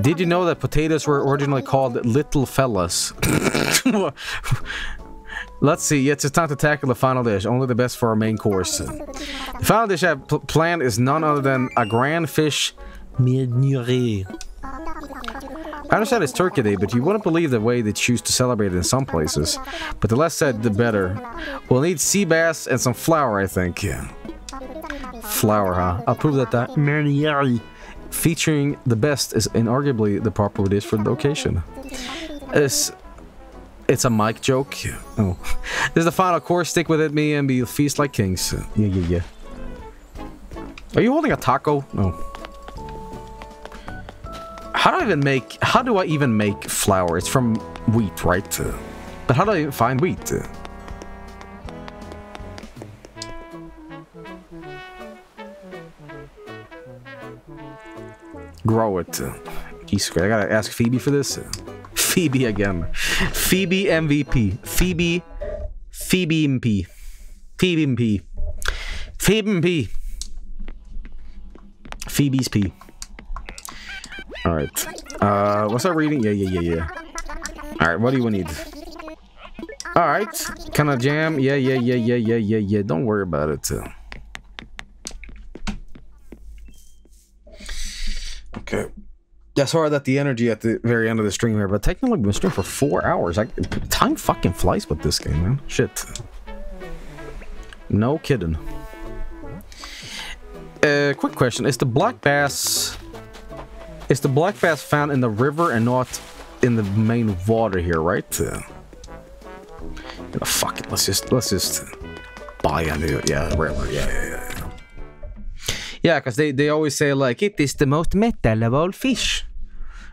Did you know that potatoes were originally called little fellas? <laughs> <laughs> Let's see. It's time to tackle the final dish. Only the best for our main course. The final dish I pl- planned is none other than a grand fish meunière. I understand it's Turkey Day, but you wouldn't believe the way they choose to celebrate it in some places. But the less said, the better. We'll need sea bass and some flour, I think. Flour, huh? I'll prove that that featuring the best is inarguably the proper dish for the occasion. It's it's a mic joke. Oh, this is the final course. Stick with it, me, and be feast like kings. Yeah, yeah, yeah. Are you holding a taco? No. How do I even make? How do I even make flour? It's from wheat, right? But how do I find wheat? Grow it. Jesus, I gotta ask Phoebe for this. Phoebe again. Phoebe MVP. Phoebe. Phoebe MP. Phoebe MP. Phoebe MP. Phoebe's P. Alright. Uh, what's that reading? Yeah, yeah, yeah, yeah. Alright, what do you need? Alright. Kind of jam? Yeah, yeah, yeah, yeah, yeah, yeah, yeah. Don't worry about it. Okay. Yeah, sorry that the energy at the very end of the stream here, but technically we've been streaming for four hours. I, time fucking flies with this game, man. Shit. No kidding. Uh, quick question: Is the black bass is the black bass found in the river and not in the main water here, right? Uh, fuck it. Let's just let's just buy a new yeah river. Yeah, yeah, yeah. Yeah. Because they, they always say, like, it is the most metal of all fish.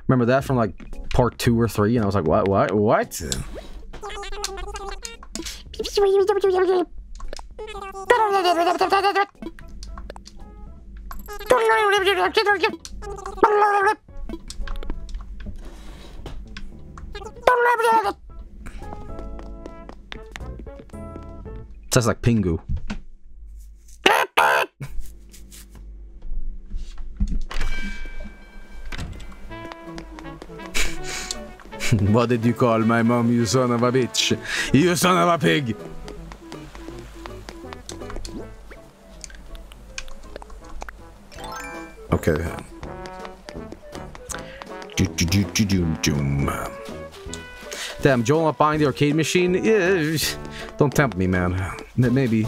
Remember that from, like, part two or three? And I was like, what, what, what? Sounds like Pingu. What did you call my mom, you son of a bitch? You son of a pig! Okay. Damn, Joel not buying the arcade machine? Yeah, don't tempt me, man. Maybe.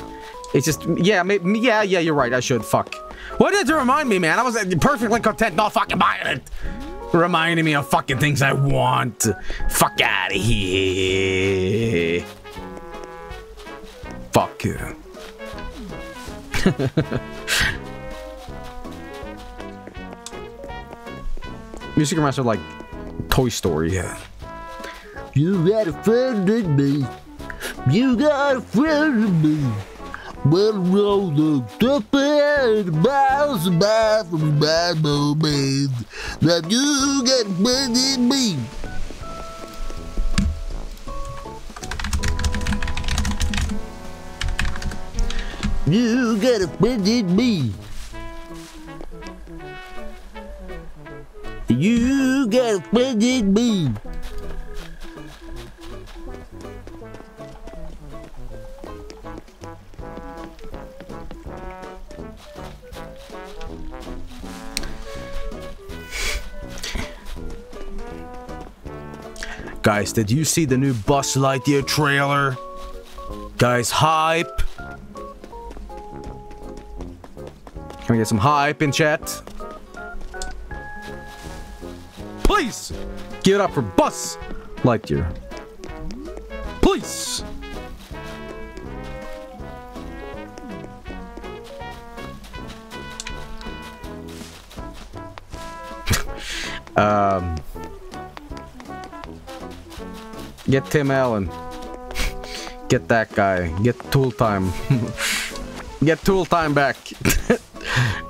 It's just, yeah, maybe, yeah, yeah, you're right, I should, fuck. What did it remind me, man? I was uh, perfectly content not fucking buying it. Reminding me of fucking things I want. Fuck out of here. Fuck you. <laughs> Music reminds me of like Toy Story. Yeah. You got a friend in me. You got a friend in me. Well, roll the and miles miles from my moment. Now you friend in me. You got offended me. You got offended me. Guys, did you see the new Buzz Lightyear trailer? Guys, hype. Can we get some hype in chat? Please! Give it up for Buzz Lightyear. Please! <laughs> um... Get Tim Allen. Get that guy. Get Tool Time. <laughs> Get Tool Time back. <laughs>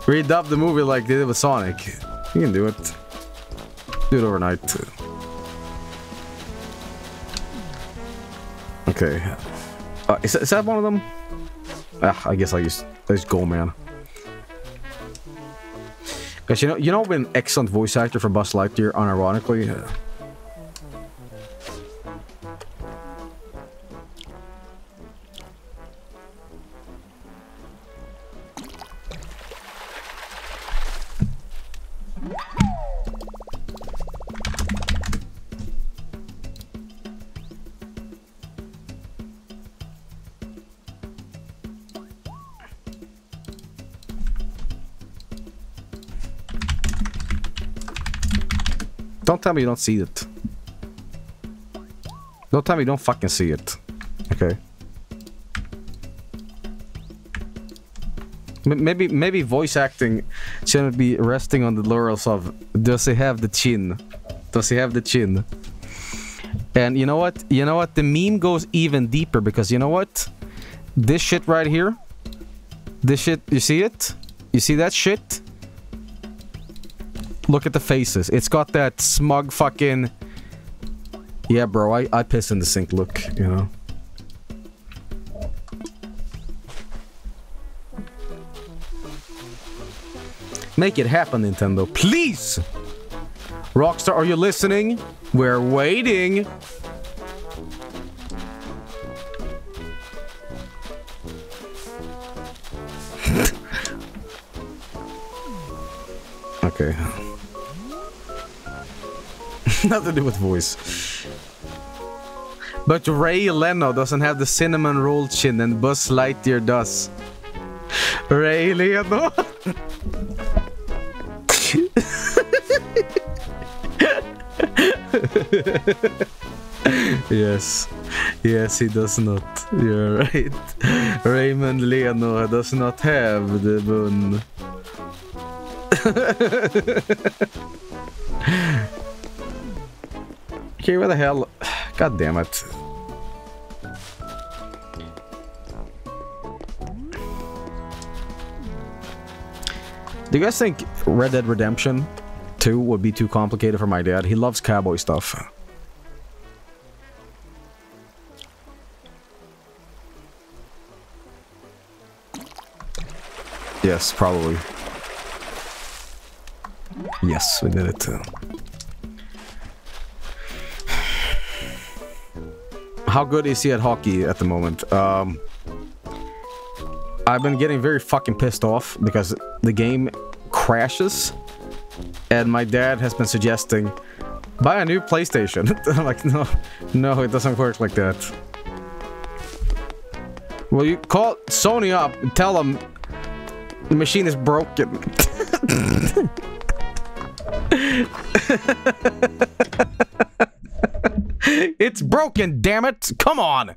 Redub the movie like they did with Sonic. You can do it. Do it overnight. Too. Okay. Uh, is, that one of them? Ah, I guess I just I just go, man. Cause you know, you know, been excellent voice actor for Buzz Lightyear, unironically. Uh, Don't tell me you don't see it. Don't tell me you don't fucking see it. Okay. Maybe maybe voice acting shouldn't be resting on the laurels of does he have the chin? Does he have the chin? And you know what? You know what? The meme goes even deeper because you know what? This shit right here. This shit, you see it? You see that shit? Look at the faces. It's got that smug fucking... Yeah, bro, I, I piss in the sink look, you know? Make it happen, Nintendo. Please! Rockstar, are you listening? We're waiting. <laughs> okay. <laughs> Nothing to do with voice. But Ray Leno doesn't have the cinnamon roll chin and Buzz Lightyear does. Ray Leno? <laughs> yes. Yes, he does not. You're right. Raymond Leno does not have the bun. <laughs> okay, where the hell? God damn it. Do you guys think Red Dead Redemption 2 would be too complicated for my dad? He loves cowboy stuff. Yes, probably. Yes, we did it uh, How good is he at hockey at the moment? Um, I've been getting very fucking pissed off because the game crashes and my dad has been suggesting buy a new PlayStation. <laughs> I'm like, no, no, it doesn't work like that. Well, you call Sony up and tell them the machine is broken. <laughs> <laughs> broken, damn it! Come on!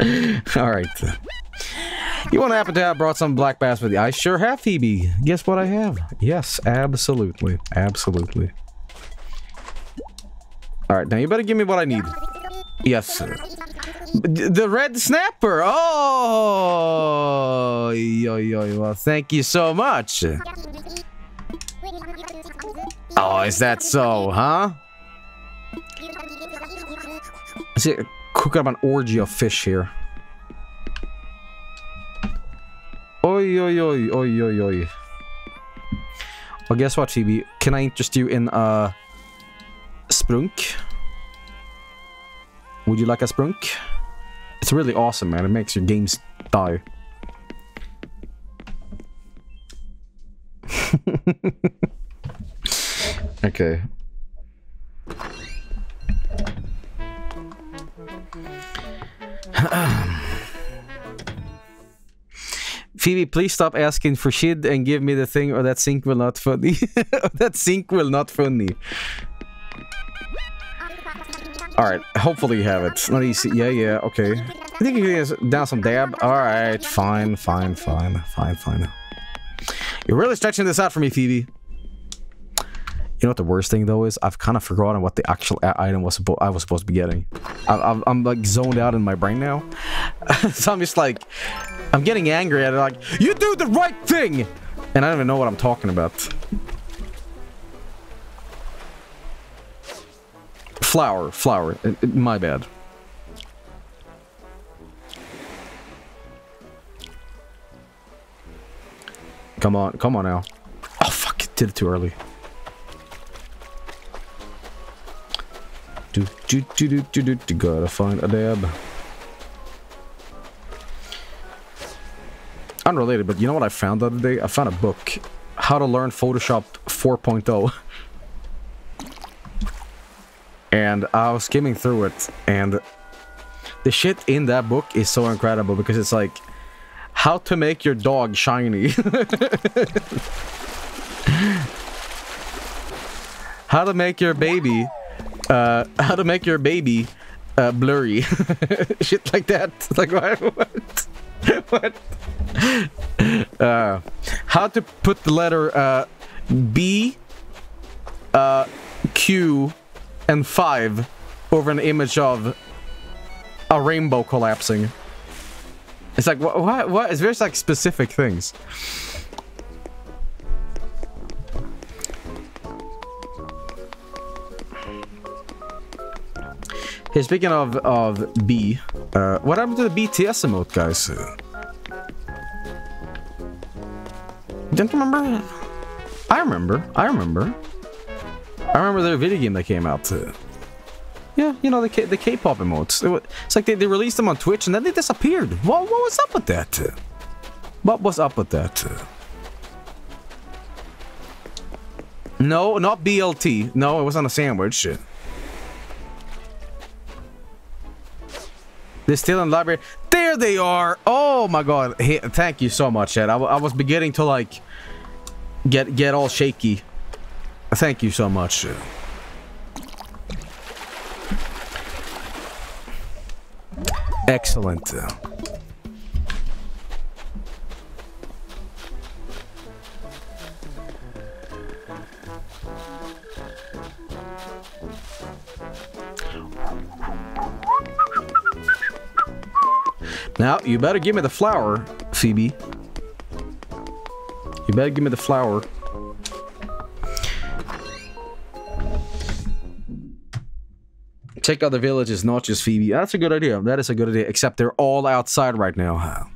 <laughs> Alright. You want to happen to have brought some black bass with you? I sure have, Phoebe. Guess what I have? Yes, absolutely. Absolutely. Alright, now you better give me what I need. Yes, sir. The red snapper. Oh, yo, yo, well, thank you so much. Oh, is that so, huh? Is it cooking up an orgy of fish here. Oi, oi, oi, oi, oi, oi. Well, guess what, Phoebe? Can I interest you in a sprunk? Would you like a sprunk? It's really awesome, man. It makes your games die. <laughs> okay. <clears throat> Phoebe, please stop asking for shit and give me the thing or that sink will not funny. <laughs> that sync will not funny. Alright, hopefully you have it. Not easy. Yeah, yeah, okay. I think you can down some dab. Alright, fine, fine, fine, fine, fine. You're really stretching this out for me, Phoebe. You know what the worst thing though is? I've kind of forgotten what the actual item was I was supposed to be getting. I- I'm, I'm like zoned out in my brain now, <laughs> so I'm just like, I'm getting angry at it. Like, you do the right thing, and I don't even know what I'm talking about. Flower, flower. Uh, uh, My bad. Come on, come on now. Oh fuck! Did it too early. Do do do do do do do. Gotta find a dab. Unrelated, but you know what I found the other day? I found a book, How to Learn Photoshop 4.0. and I was skimming through it, and the shit in that book is so incredible because it's like how to make your dog shiny. <laughs> how to make your baby uh how to make your baby uh blurry. <laughs> Shit like that. Like what? <laughs> What, what? uh how to put the letter uh b uh q and 5 over an image of a rainbow collapsing. It's like what what, it's very like specific things Hey, speaking of of B, uh, what happened to the BTS emote, guys? Don't remember? I remember. I remember. I remember their video game that came out. Yeah, you know the K the K-pop emotes. It It's like they, they released them on Twitch and then they disappeared. What what was up with that? What was up with that? No, not BLT. No, it was on a sandwich. They're still in the library. There they are. Oh my god. Hey, thank you so much, Ed. I was beginning to like get get all shaky. Thank you so much. Excellent. Now, you better give me the flower, Phoebe. You better give me the flower. Check out the villages, not just Phoebe. That's a good idea. That is a good idea. Except they're all outside right now.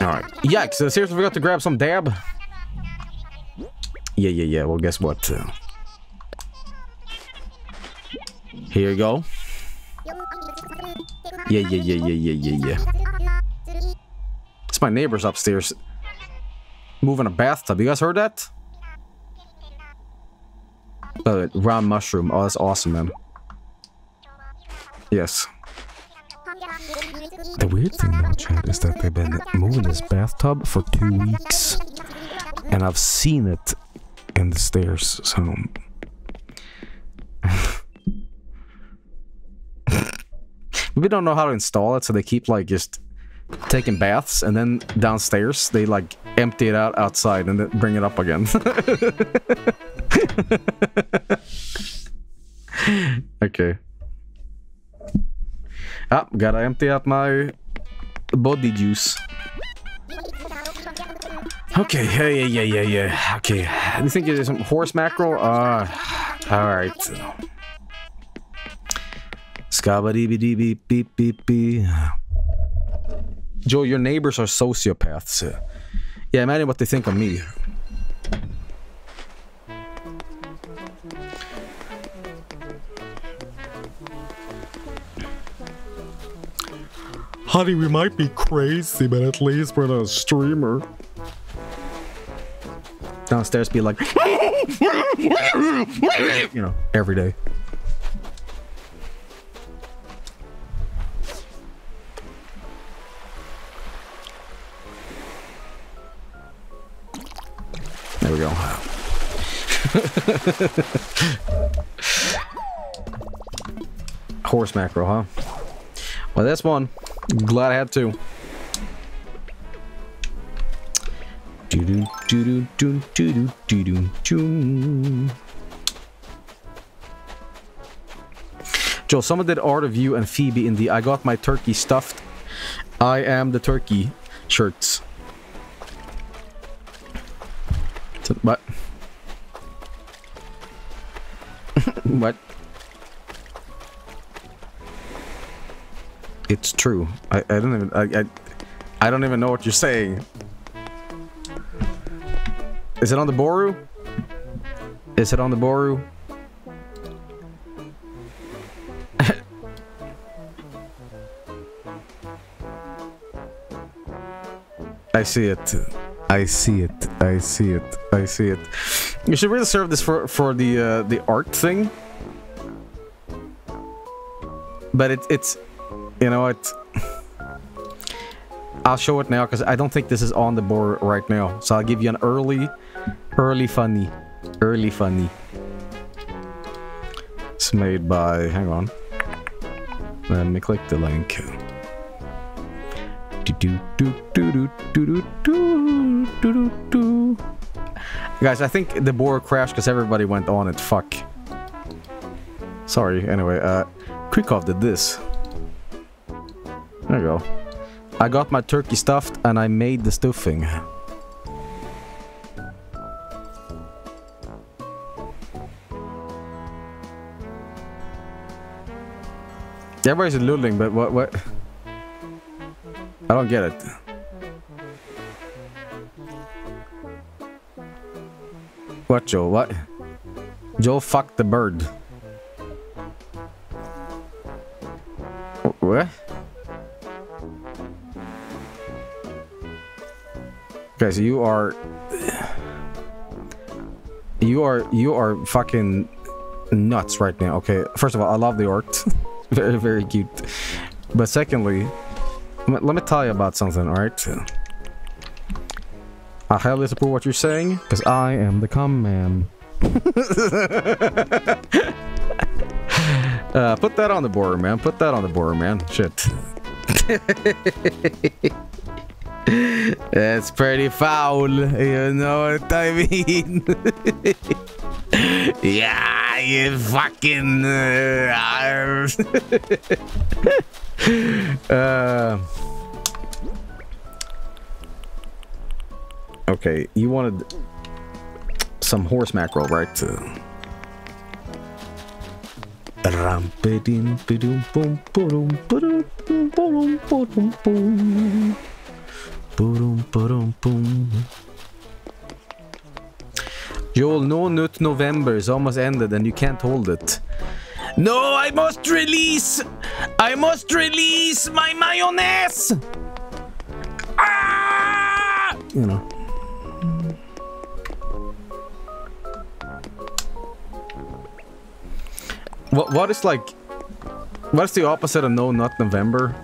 Alright. Yikes. So seriously forgot to grab some dab? Yeah, yeah, yeah. Well, guess what? Here you go. Yeah, yeah, yeah, yeah, yeah, yeah, yeah. It's my neighbors upstairs moving a bathtub. You guys heard that? Uh, round mushroom. Oh, that's awesome, man. Yes. The weird thing though, Chad, is that they've been moving this bathtub for two weeks. And I've seen it in the stairs, so... <laughs> we don't know how to install it, so they keep like just taking baths, and then downstairs they like empty it out outside and then bring it up again. <laughs> okay. Ah, gotta empty out my body juice. Okay, yeah, yeah, yeah, yeah, yeah. Okay, you think it's some horse mackerel? Uh, alright. Beep. Joe, your neighbors are sociopaths. Yeah, imagine what they think of me. Honey, we might be crazy, but at least we're not a streamer. Downstairs be like, you know, every day. There we go. Horse macro, huh? Well, that's one. Glad I had two. Do do do do do do do do do. Joe, someone did art of you and Phoebe in the I got my turkey stuffed. I am the turkey shirts. So- What? <laughs> what? It's true. I, I don't even I, I I don't even know what you're saying. Is it on the Booru? Is it on the Booru? <laughs> I see it. I see it. I see it. I see it. You should really serve this for for the uh, the art thing. But it, it's, you know what? I'll show it now because I don't think this is on the board right now. So I'll give you an early, early funny, early funny. It's made by. Hang on. Let me click the link. Do do do do do do do do Guys, I think the board crashed because everybody went on it. Fuck. Sorry. Anyway, uh, Krikov did this. There you go. I got my turkey stuffed and I made the stuffing. Everybody's lulling, but what? What? I don't get it. What, Joe? What? Joe fucked the bird. Wh- What? Guys, you are... You are... You are fucking nuts right now, okay? First of all, I love the art. <laughs> very, very cute. But secondly, let me tell you about something, alright? I highly support what you're saying, because I am the cum man. <laughs> uh, put that on the board, man. Put that on the board, man. Shit. <laughs> That's pretty foul, you know what I mean? <laughs> yeah, you fucking. Uh, uh, okay, you wanted some horse mackerel, right? Joel, no nut November is almost ended and you can't hold it. No, I must release! I must release my mayonnaise! Ah! You know. What what is like what is the opposite of no not November?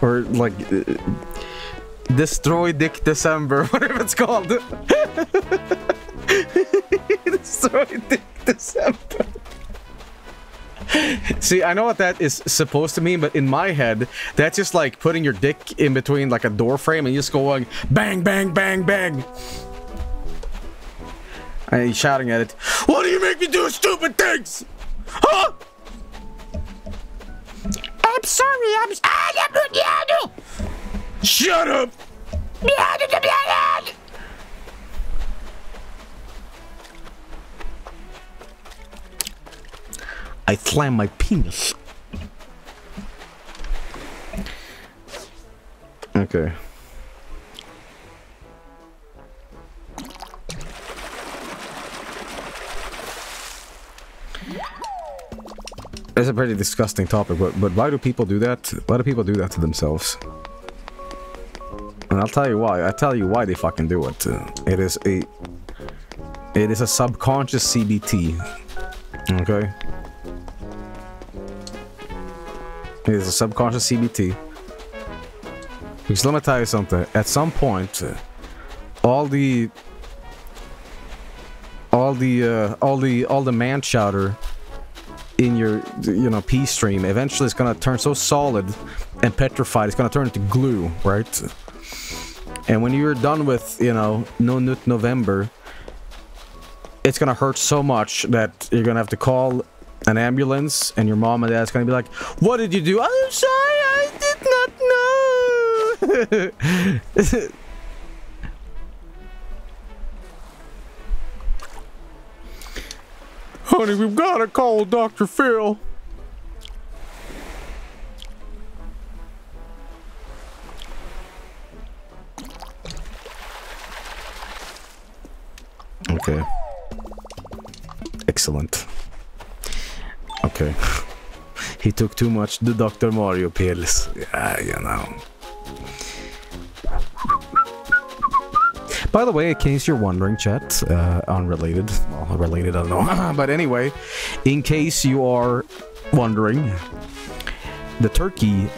Or like uh, destroy Dick December, <laughs> whatever it's called. <laughs> destroy Dick December. See, I know what that is supposed to mean, but in my head, that's just like putting your dick in between like a door frame and just going bang, bang, bang, bang. And shouting at it. What do you make me do stupid things? Huh? I'm sorry, I'm. Shut up! I slam my penis. Okay. It's a pretty disgusting topic, but but why do people do that? Why do people do that to themselves? And I'll tell you why. I tell you why they fucking do it. Uh, It is a it is a subconscious CBT. Okay. It is a subconscious CBT. Because let me tell you something. At some point, uh, all the all the uh, all the all the man chowder in your you know pea stream eventually it's gonna turn so solid and petrified it's gonna turn into glue right? And when you're done with you know no nut november it's gonna hurt so much that you're gonna have to call an ambulance and your mom and dad's gonna be like what did you do? I'm sorry i did not know <laughs> honey we've gotta call dr phil Okay. Excellent. Okay. <laughs> he took too much the Dr. Mario pills. Yeah, you know. By the way, in case you're wondering, chat, uh, unrelated, well, related, I don't know. <laughs> but anyway, in case you are wondering, the turkey,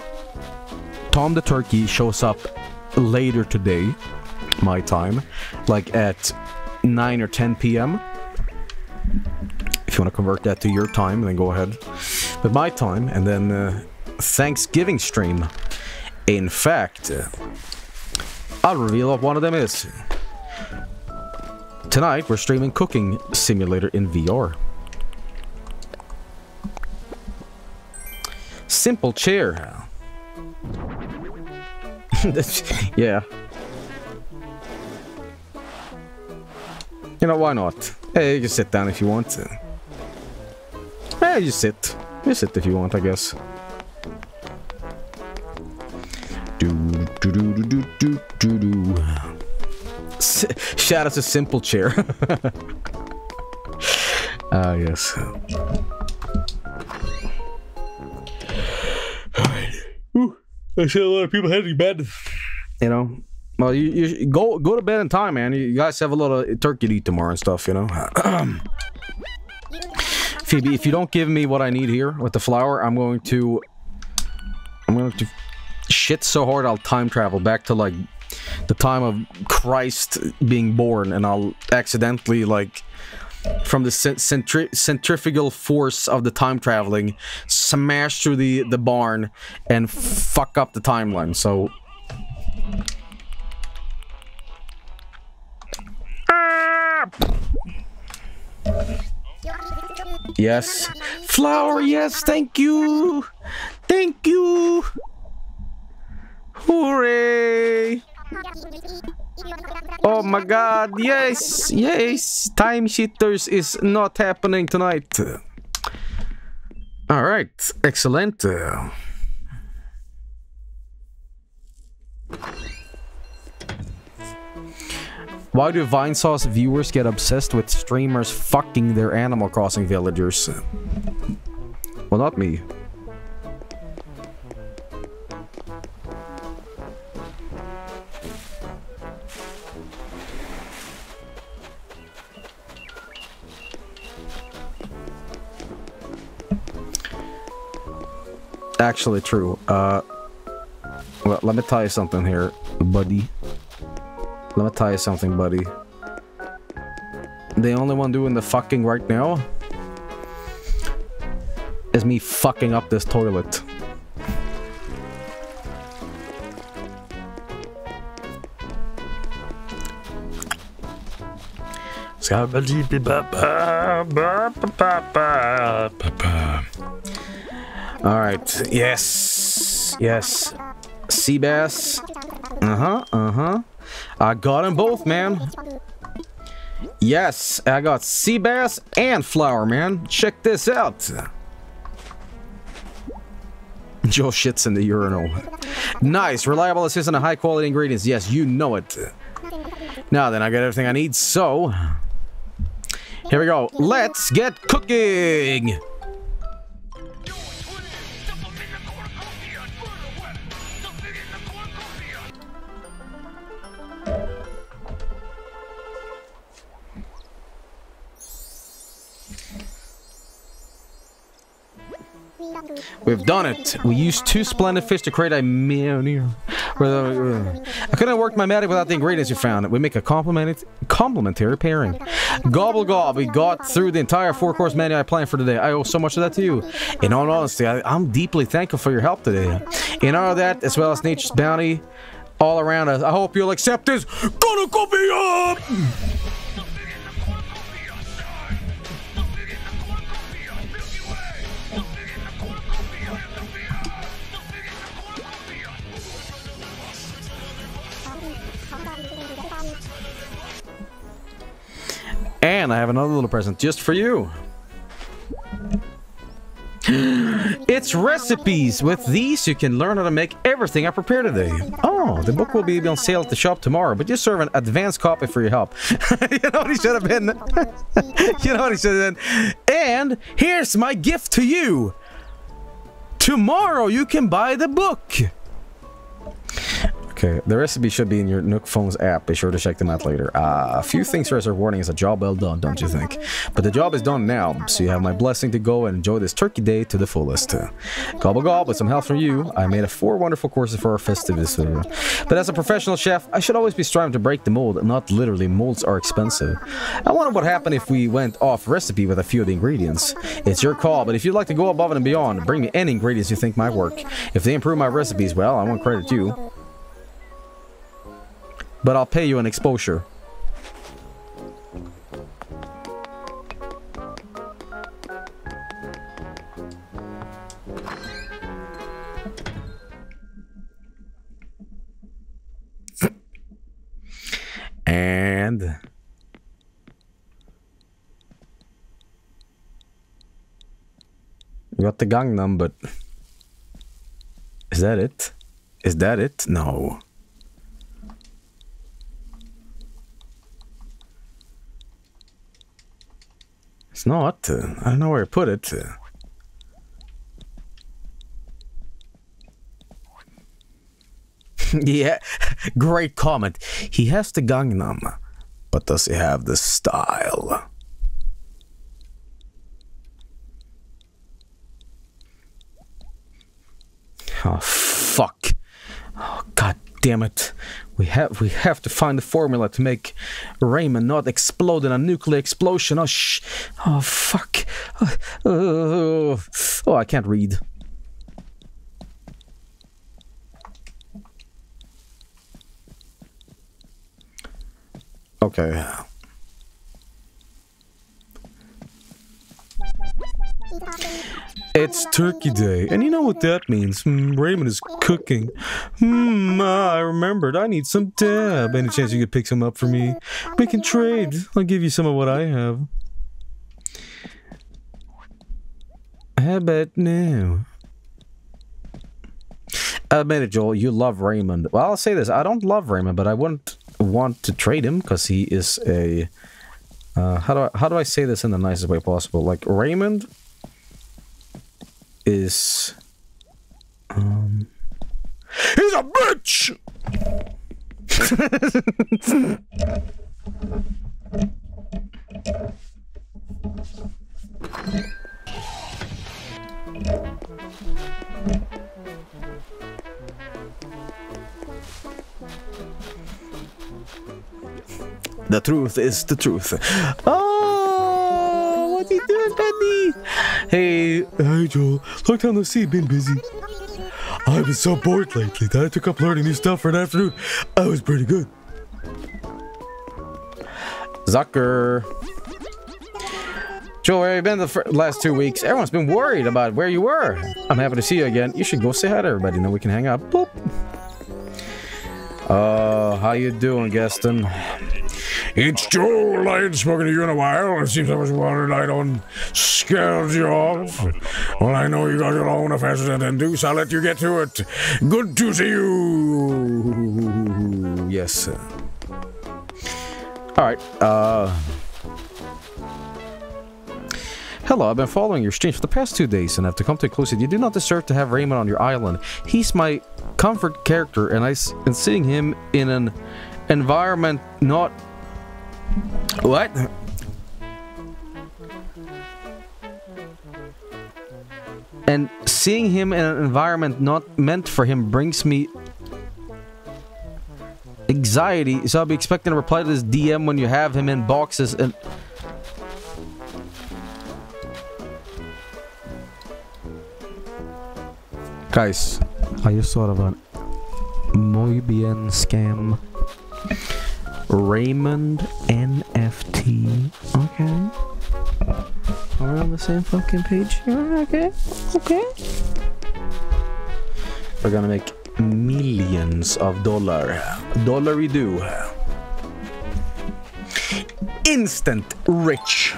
Tom the turkey shows up later today, my time, like at 9 or 10 p.m. If you want to convert that to your time, then go ahead. But my time, and then uh, Thanksgiving stream. In fact, uh, I'll reveal what one of them is. Tonight, we're streaming Cooking Simulator in VR. Simple chair. <laughs> yeah. You know, why not? Hey, you just sit down if you want to. Hey, you sit. You sit if you want, I guess. Do do do do do do do do. <laughs> Shout out to Simple Chair. <laughs> Ah, yes. I see a lot of people heading to bed. You know, well, you, you go go to bed in time, man. You guys have a lot of turkey to eat tomorrow and stuff, you know. <clears throat> Phoebe, if you don't give me what I need here with the flour, I'm going to I'm going to shit so hard I'll time travel back to like the time of Christ being born, and I'll accidentally like from the centri- centrifugal force of the time traveling smash through the the barn and fuck up the timeline. So Yes. Flower, yes, thank you. Thank you. Hooray. Oh my god, yes, yes. Time shitters is not happening tonight. Alright, excellent. Why do Vinesauce viewers get obsessed with streamers fucking their Animal Crossing villagers? Well, not me. Actually true. Uh, well, let me tell you something here, buddy. Let me tell you something, buddy. The only one doing the fucking right now is me fucking up this toilet. Alright, yes, yes. Sea bass. Uh-huh, uh-huh. I got them both, man. Yes, I got sea bass and flour, man. Check this out. Joe shits in the urinal. Nice, reliable assistant and high quality ingredients. Yes, you know it. Now then, I got everything I need, so... Here we go. Let's get cooking! We've done it. We used two splendid fish to create a meal. I couldn't have worked my magic without the ingredients you found. We make a complement complementary pairing. Gobble gob. We got through the entire four-course menu I planned for today. I owe so much of that to you. In all honesty, I, I'm deeply thankful for your help today. In all of that, as well as nature's bounty all around us, I hope you'll accept this. Gonna go be up! And I have another little present just for you. <gasps> it's recipes. With these, you can learn how to make everything I prepared today. Oh, the book will be on sale at the shop tomorrow, but just serve an advanced copy for your help. <laughs> you know what he should have been? <laughs> you know what he should have been? And here's my gift to you. Tomorrow, you can buy the book. Okay, the recipe should be in your Nook Phone's app. Be sure to check them out later. Uh, a few things here as a warning is a job well done, don't you think? But the job is done now, so you have my blessing to go and enjoy this turkey day to the fullest. Gobble gobble, with some help from you, I made a four wonderful courses for our festivities. But as a professional chef, I should always be striving to break the mold, not literally. Molds are expensive. I wonder what happened if we went off recipe with a few of the ingredients. It's your call, but if you'd like to go above and beyond, bring me any ingredients you think might work. If they improve my recipes, well, I won't credit you but I'll pay you an exposure. and you got the Gangnam, but is that it? Is that it? No. It's not. I don't know where to put it. <laughs> Yeah, <laughs> great comment. He has the Gangnam, but does he have the style? Oh, fuck. Oh, God damn it. We have we have to find the formula to make Raymond not explode in a nuclear explosion. Oh sh! Oh fuck! Oh, oh I can't read. Okay. It's Turkey Day, and you know what that means. Mm, Raymond is cooking. Hmm, I remembered. I need some dab. Any chance you could pick some up for me? We can trade. I'll give you some of what I have. How about now? Admit it, Joel. You love Raymond. Well, I'll say this. I don't love Raymond, but I wouldn't want to trade him because he is a. Uh, how do I how do I say this in the nicest way possible? Like Raymond is um he's a bitch The truth is the truth. Oh, what you doing, Benny? Hey, Hi, Joel. Long time no see. Been busy. I've been so bored lately that I took up learning new stuff for an afternoon. I was pretty good. Zucker. Joel, where have you been the last two weeks? Everyone's been worried about where you were. I'm happy to see you again. You should go say hi to everybody, and then we can hang out. Boop. Uh, how you doing, Gaston? It's ain't spoken to you in a while. It seems I was wondering I don't scared you off. Well, I know you got your own affairs to attend to, so I'll let you get to it. Good to see you. Yes. sir. All right. Uh. Hello, I've been following your streams for the past two days and have to come to a conclusion. You do not deserve to have Raymond on your island. He's my comfort character, and I and seeing him in an environment not what and seeing him in an environment not meant for him brings me anxiety. So I'll be expecting a reply to this DM when you have him in boxes and. Guys, I just thought of a muy bien scam. Raymond NFT. Okay. Are we on the same fucking page here? Okay. Okay. We're gonna make millions of dollar. Dollary do. Instant rich.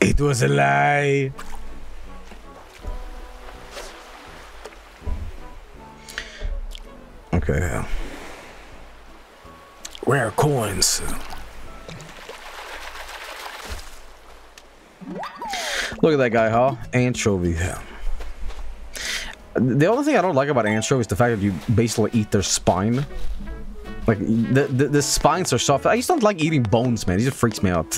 It was a lie. Okay. Rare coins. Look at that guy, huh? Anchovy. The only thing I don't like about anchovy is the fact that you basically eat their spine. Like, the, the, the spines are soft. I just don't like eating bones, man. It just freaks me out.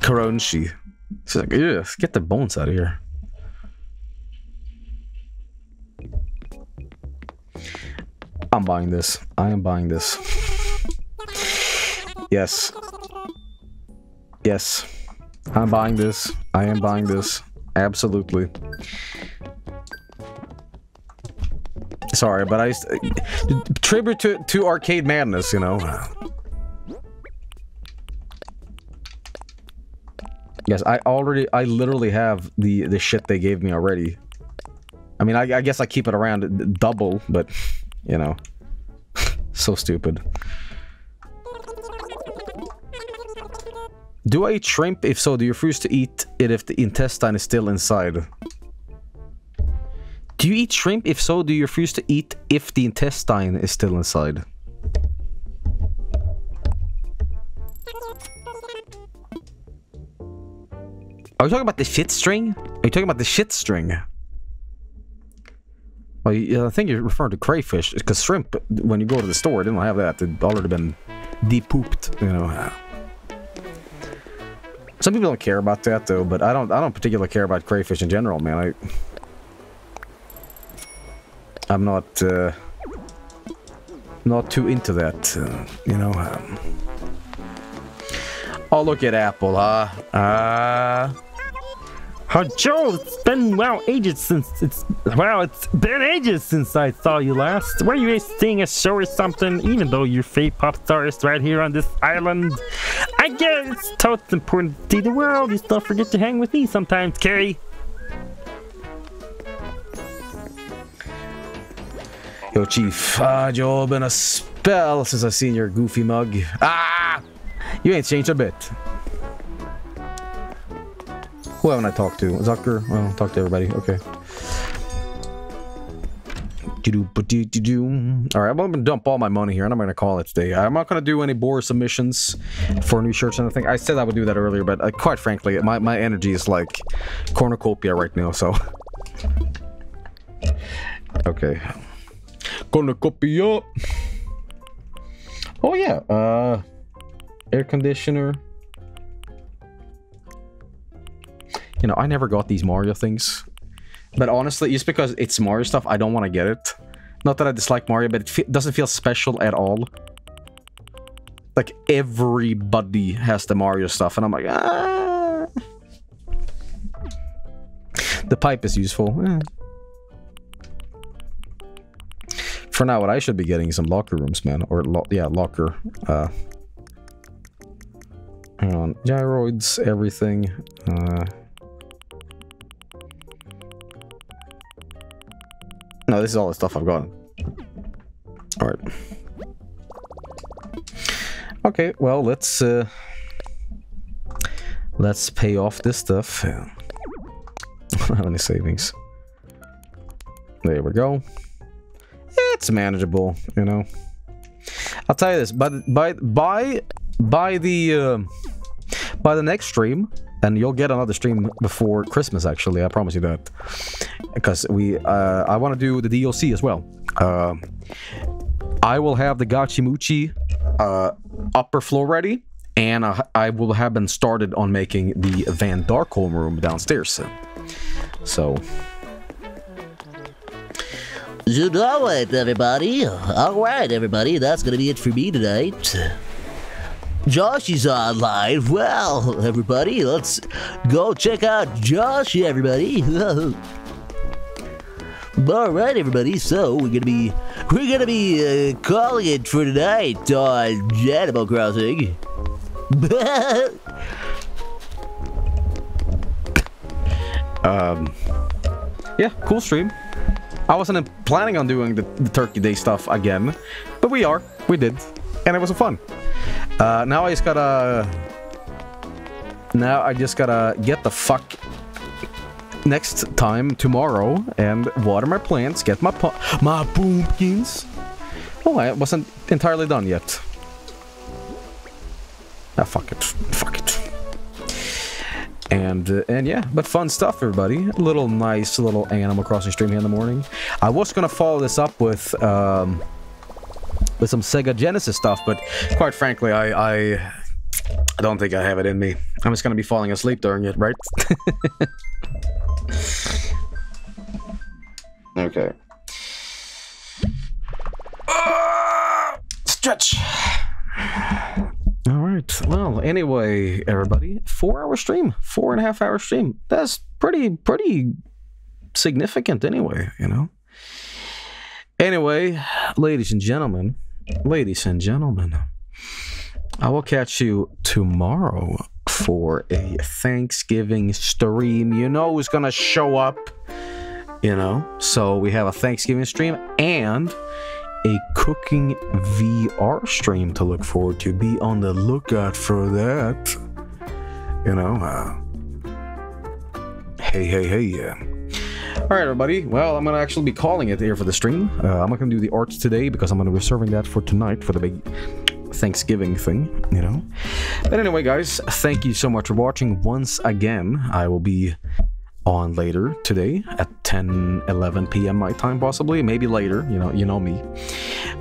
Karonchi. She's like, yeah, get the bones out of here. I'm buying this. I am buying this. Yes. Yes. I'm buying this. I am buying this. Absolutely. Sorry, but I tribute to to arcade madness, you know. Yes, I already, I literally have the the shit they gave me already. I mean, I, I guess I keep it around double, but you know, so stupid. Do I eat shrimp? If so, do you refuse to eat it if the intestine is still inside? Do you eat shrimp? If so, do you refuse to eat if the intestine is still inside? Are you talking about the shit string? Are you talking about the shit string? Well, I think you're referring to crayfish, because shrimp, when you go to the store, they don't have that. They've already been depooped, you know. Some people don't care about that though, but I don't. I don't particularly care about crayfish in general, man. I, I'm not, uh, not too into that, uh, you know. Um, oh, look at Apple, huh? Ah. Oh, Joel, it's been wow ages since it's wow it's been ages since I saw you last. Were you seeing a show or something? Even though your fake pop star is right here on this island, I guess it's totally important to see the world. You still forget to hang with me sometimes, Carrie. Yo, Chief. Ah, Joel, been a spell since I seen your goofy mug. Ah! You ain't changed a bit. Who haven't I talked to? Zucker? Well, talk to everybody. Okay. Alright, I'm gonna dump all my money here and I'm gonna call it today. I'm not gonna do any boar submissions for new shirts and anything. I said I would do that earlier, but uh, quite frankly, my, my energy is like cornucopia right now, so. okay. Cornucopia. Oh yeah, uh, air conditioner. You know, I never got these Mario things. But honestly, just because it's Mario stuff, I don't want to get it. Not that I dislike Mario, but it fe doesn't feel special at all. Like, everybody has the Mario stuff, and I'm like, ah. The pipe is useful. eh. For now, what I should be getting is some locker rooms, man. Or, lo yeah, locker. Uh, hang on. Gyroids, everything. Uh, No, this is all the stuff I've got. All right. Okay, well, let's uh, let's pay off this stuff. <laughs> I don't have any savings. There we go. It's manageable, you know. I'll tell you this, by by by by the uh, by the next stream, and you'll get another stream before Christmas. Actually, I promise you that, because we uh, I want to do the DLC as well. Uh, I will have the Gachimuchi uh, upper floor ready, and I, I will have been started on making the Van Darkholme room downstairs. So, You know it, everybody. All right, everybody. That's gonna be it for me tonight. Josh is online. Well, everybody, let's go check out Josh, everybody. <laughs> All right, everybody. So we're gonna be we're gonna be uh, calling it for tonight on Animal Crossing. <laughs> um, yeah, cool stream. I wasn't planning on doing the, the Turkey Day stuff again, but we are. We did, and it was fun. Uh, now I just gotta. Now I just gotta get the fuck next time tomorrow and water my plants, get my my pumpkins. Oh, I wasn't entirely done yet. Ah, fuck it, fuck it. And uh, and yeah, but fun stuff, everybody. A little nice little Animal Crossing stream here in the morning. I was gonna follow this up with um, with some Sega Genesis stuff, but quite frankly, I I I don't think I have it in me. I'm just gonna be falling asleep during it, right? <laughs> okay. Ah, stretch. All right. Well, anyway, everybody, four-hour stream, four and a half hour stream. That's pretty, pretty significant, anyway. You know. Anyway, ladies and gentlemen, ladies and gentlemen, I will catch you tomorrow for a Thanksgiving stream. You know who's gonna show up. You know, so we have a Thanksgiving stream and a cooking VR stream to look forward to. Be on the lookout for that. You know, uh, hey, hey, hey, yeah. All right, everybody. Well, I'm gonna actually be calling it here for the stream. Uh, I'm not gonna do the arts today because I'm gonna be serving that for tonight for the big Thanksgiving thing, you know. But anyway, guys, thank you so much for watching once again. I will be on later today at 10 11 p.m my time possibly maybe later you know you know me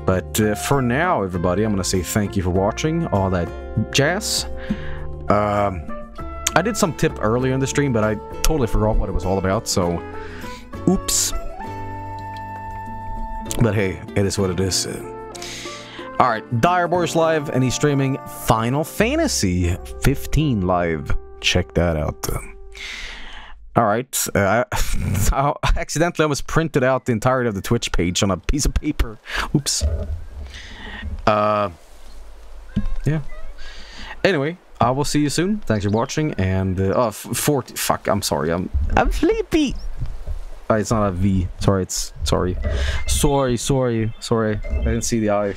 but uh, for now everybody i'm gonna say thank you for watching all that jazz um i did some tip earlier in the stream but i totally forgot what it was all about so oops but hey it is what it is all right direboy's live and he's streaming final fantasy 15 live check that out all right. Uh, <laughs> I accidentally almost printed out the entirety of the Twitch page on a piece of paper. Oops. Uh, yeah. Anyway, I will see you soon. Thanks for watching. And uh, oh, 40. Fuck. I'm sorry. I'm I'm sleepy. Uh, it's not a V. Sorry. It's sorry. Sorry. Sorry. Sorry. I didn't see the eye.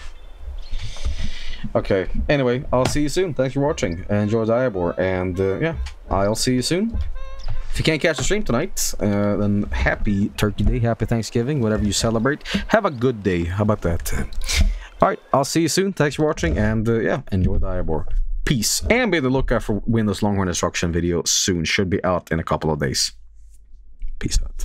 Okay. Anyway, I'll see you soon. Thanks for watching. Enjoy Diabor. And uh, yeah, I'll see you soon. If you can't catch the stream tonight, uh, then happy Turkey Day, happy Thanksgiving, whatever you celebrate. Have a good day. How about that? All right, I'll see you soon. Thanks for watching, and uh, yeah, enjoy Diabor. Peace. And be the lookout for Windows Longhorn instruction video soon. Should be out in a couple of days. Peace out.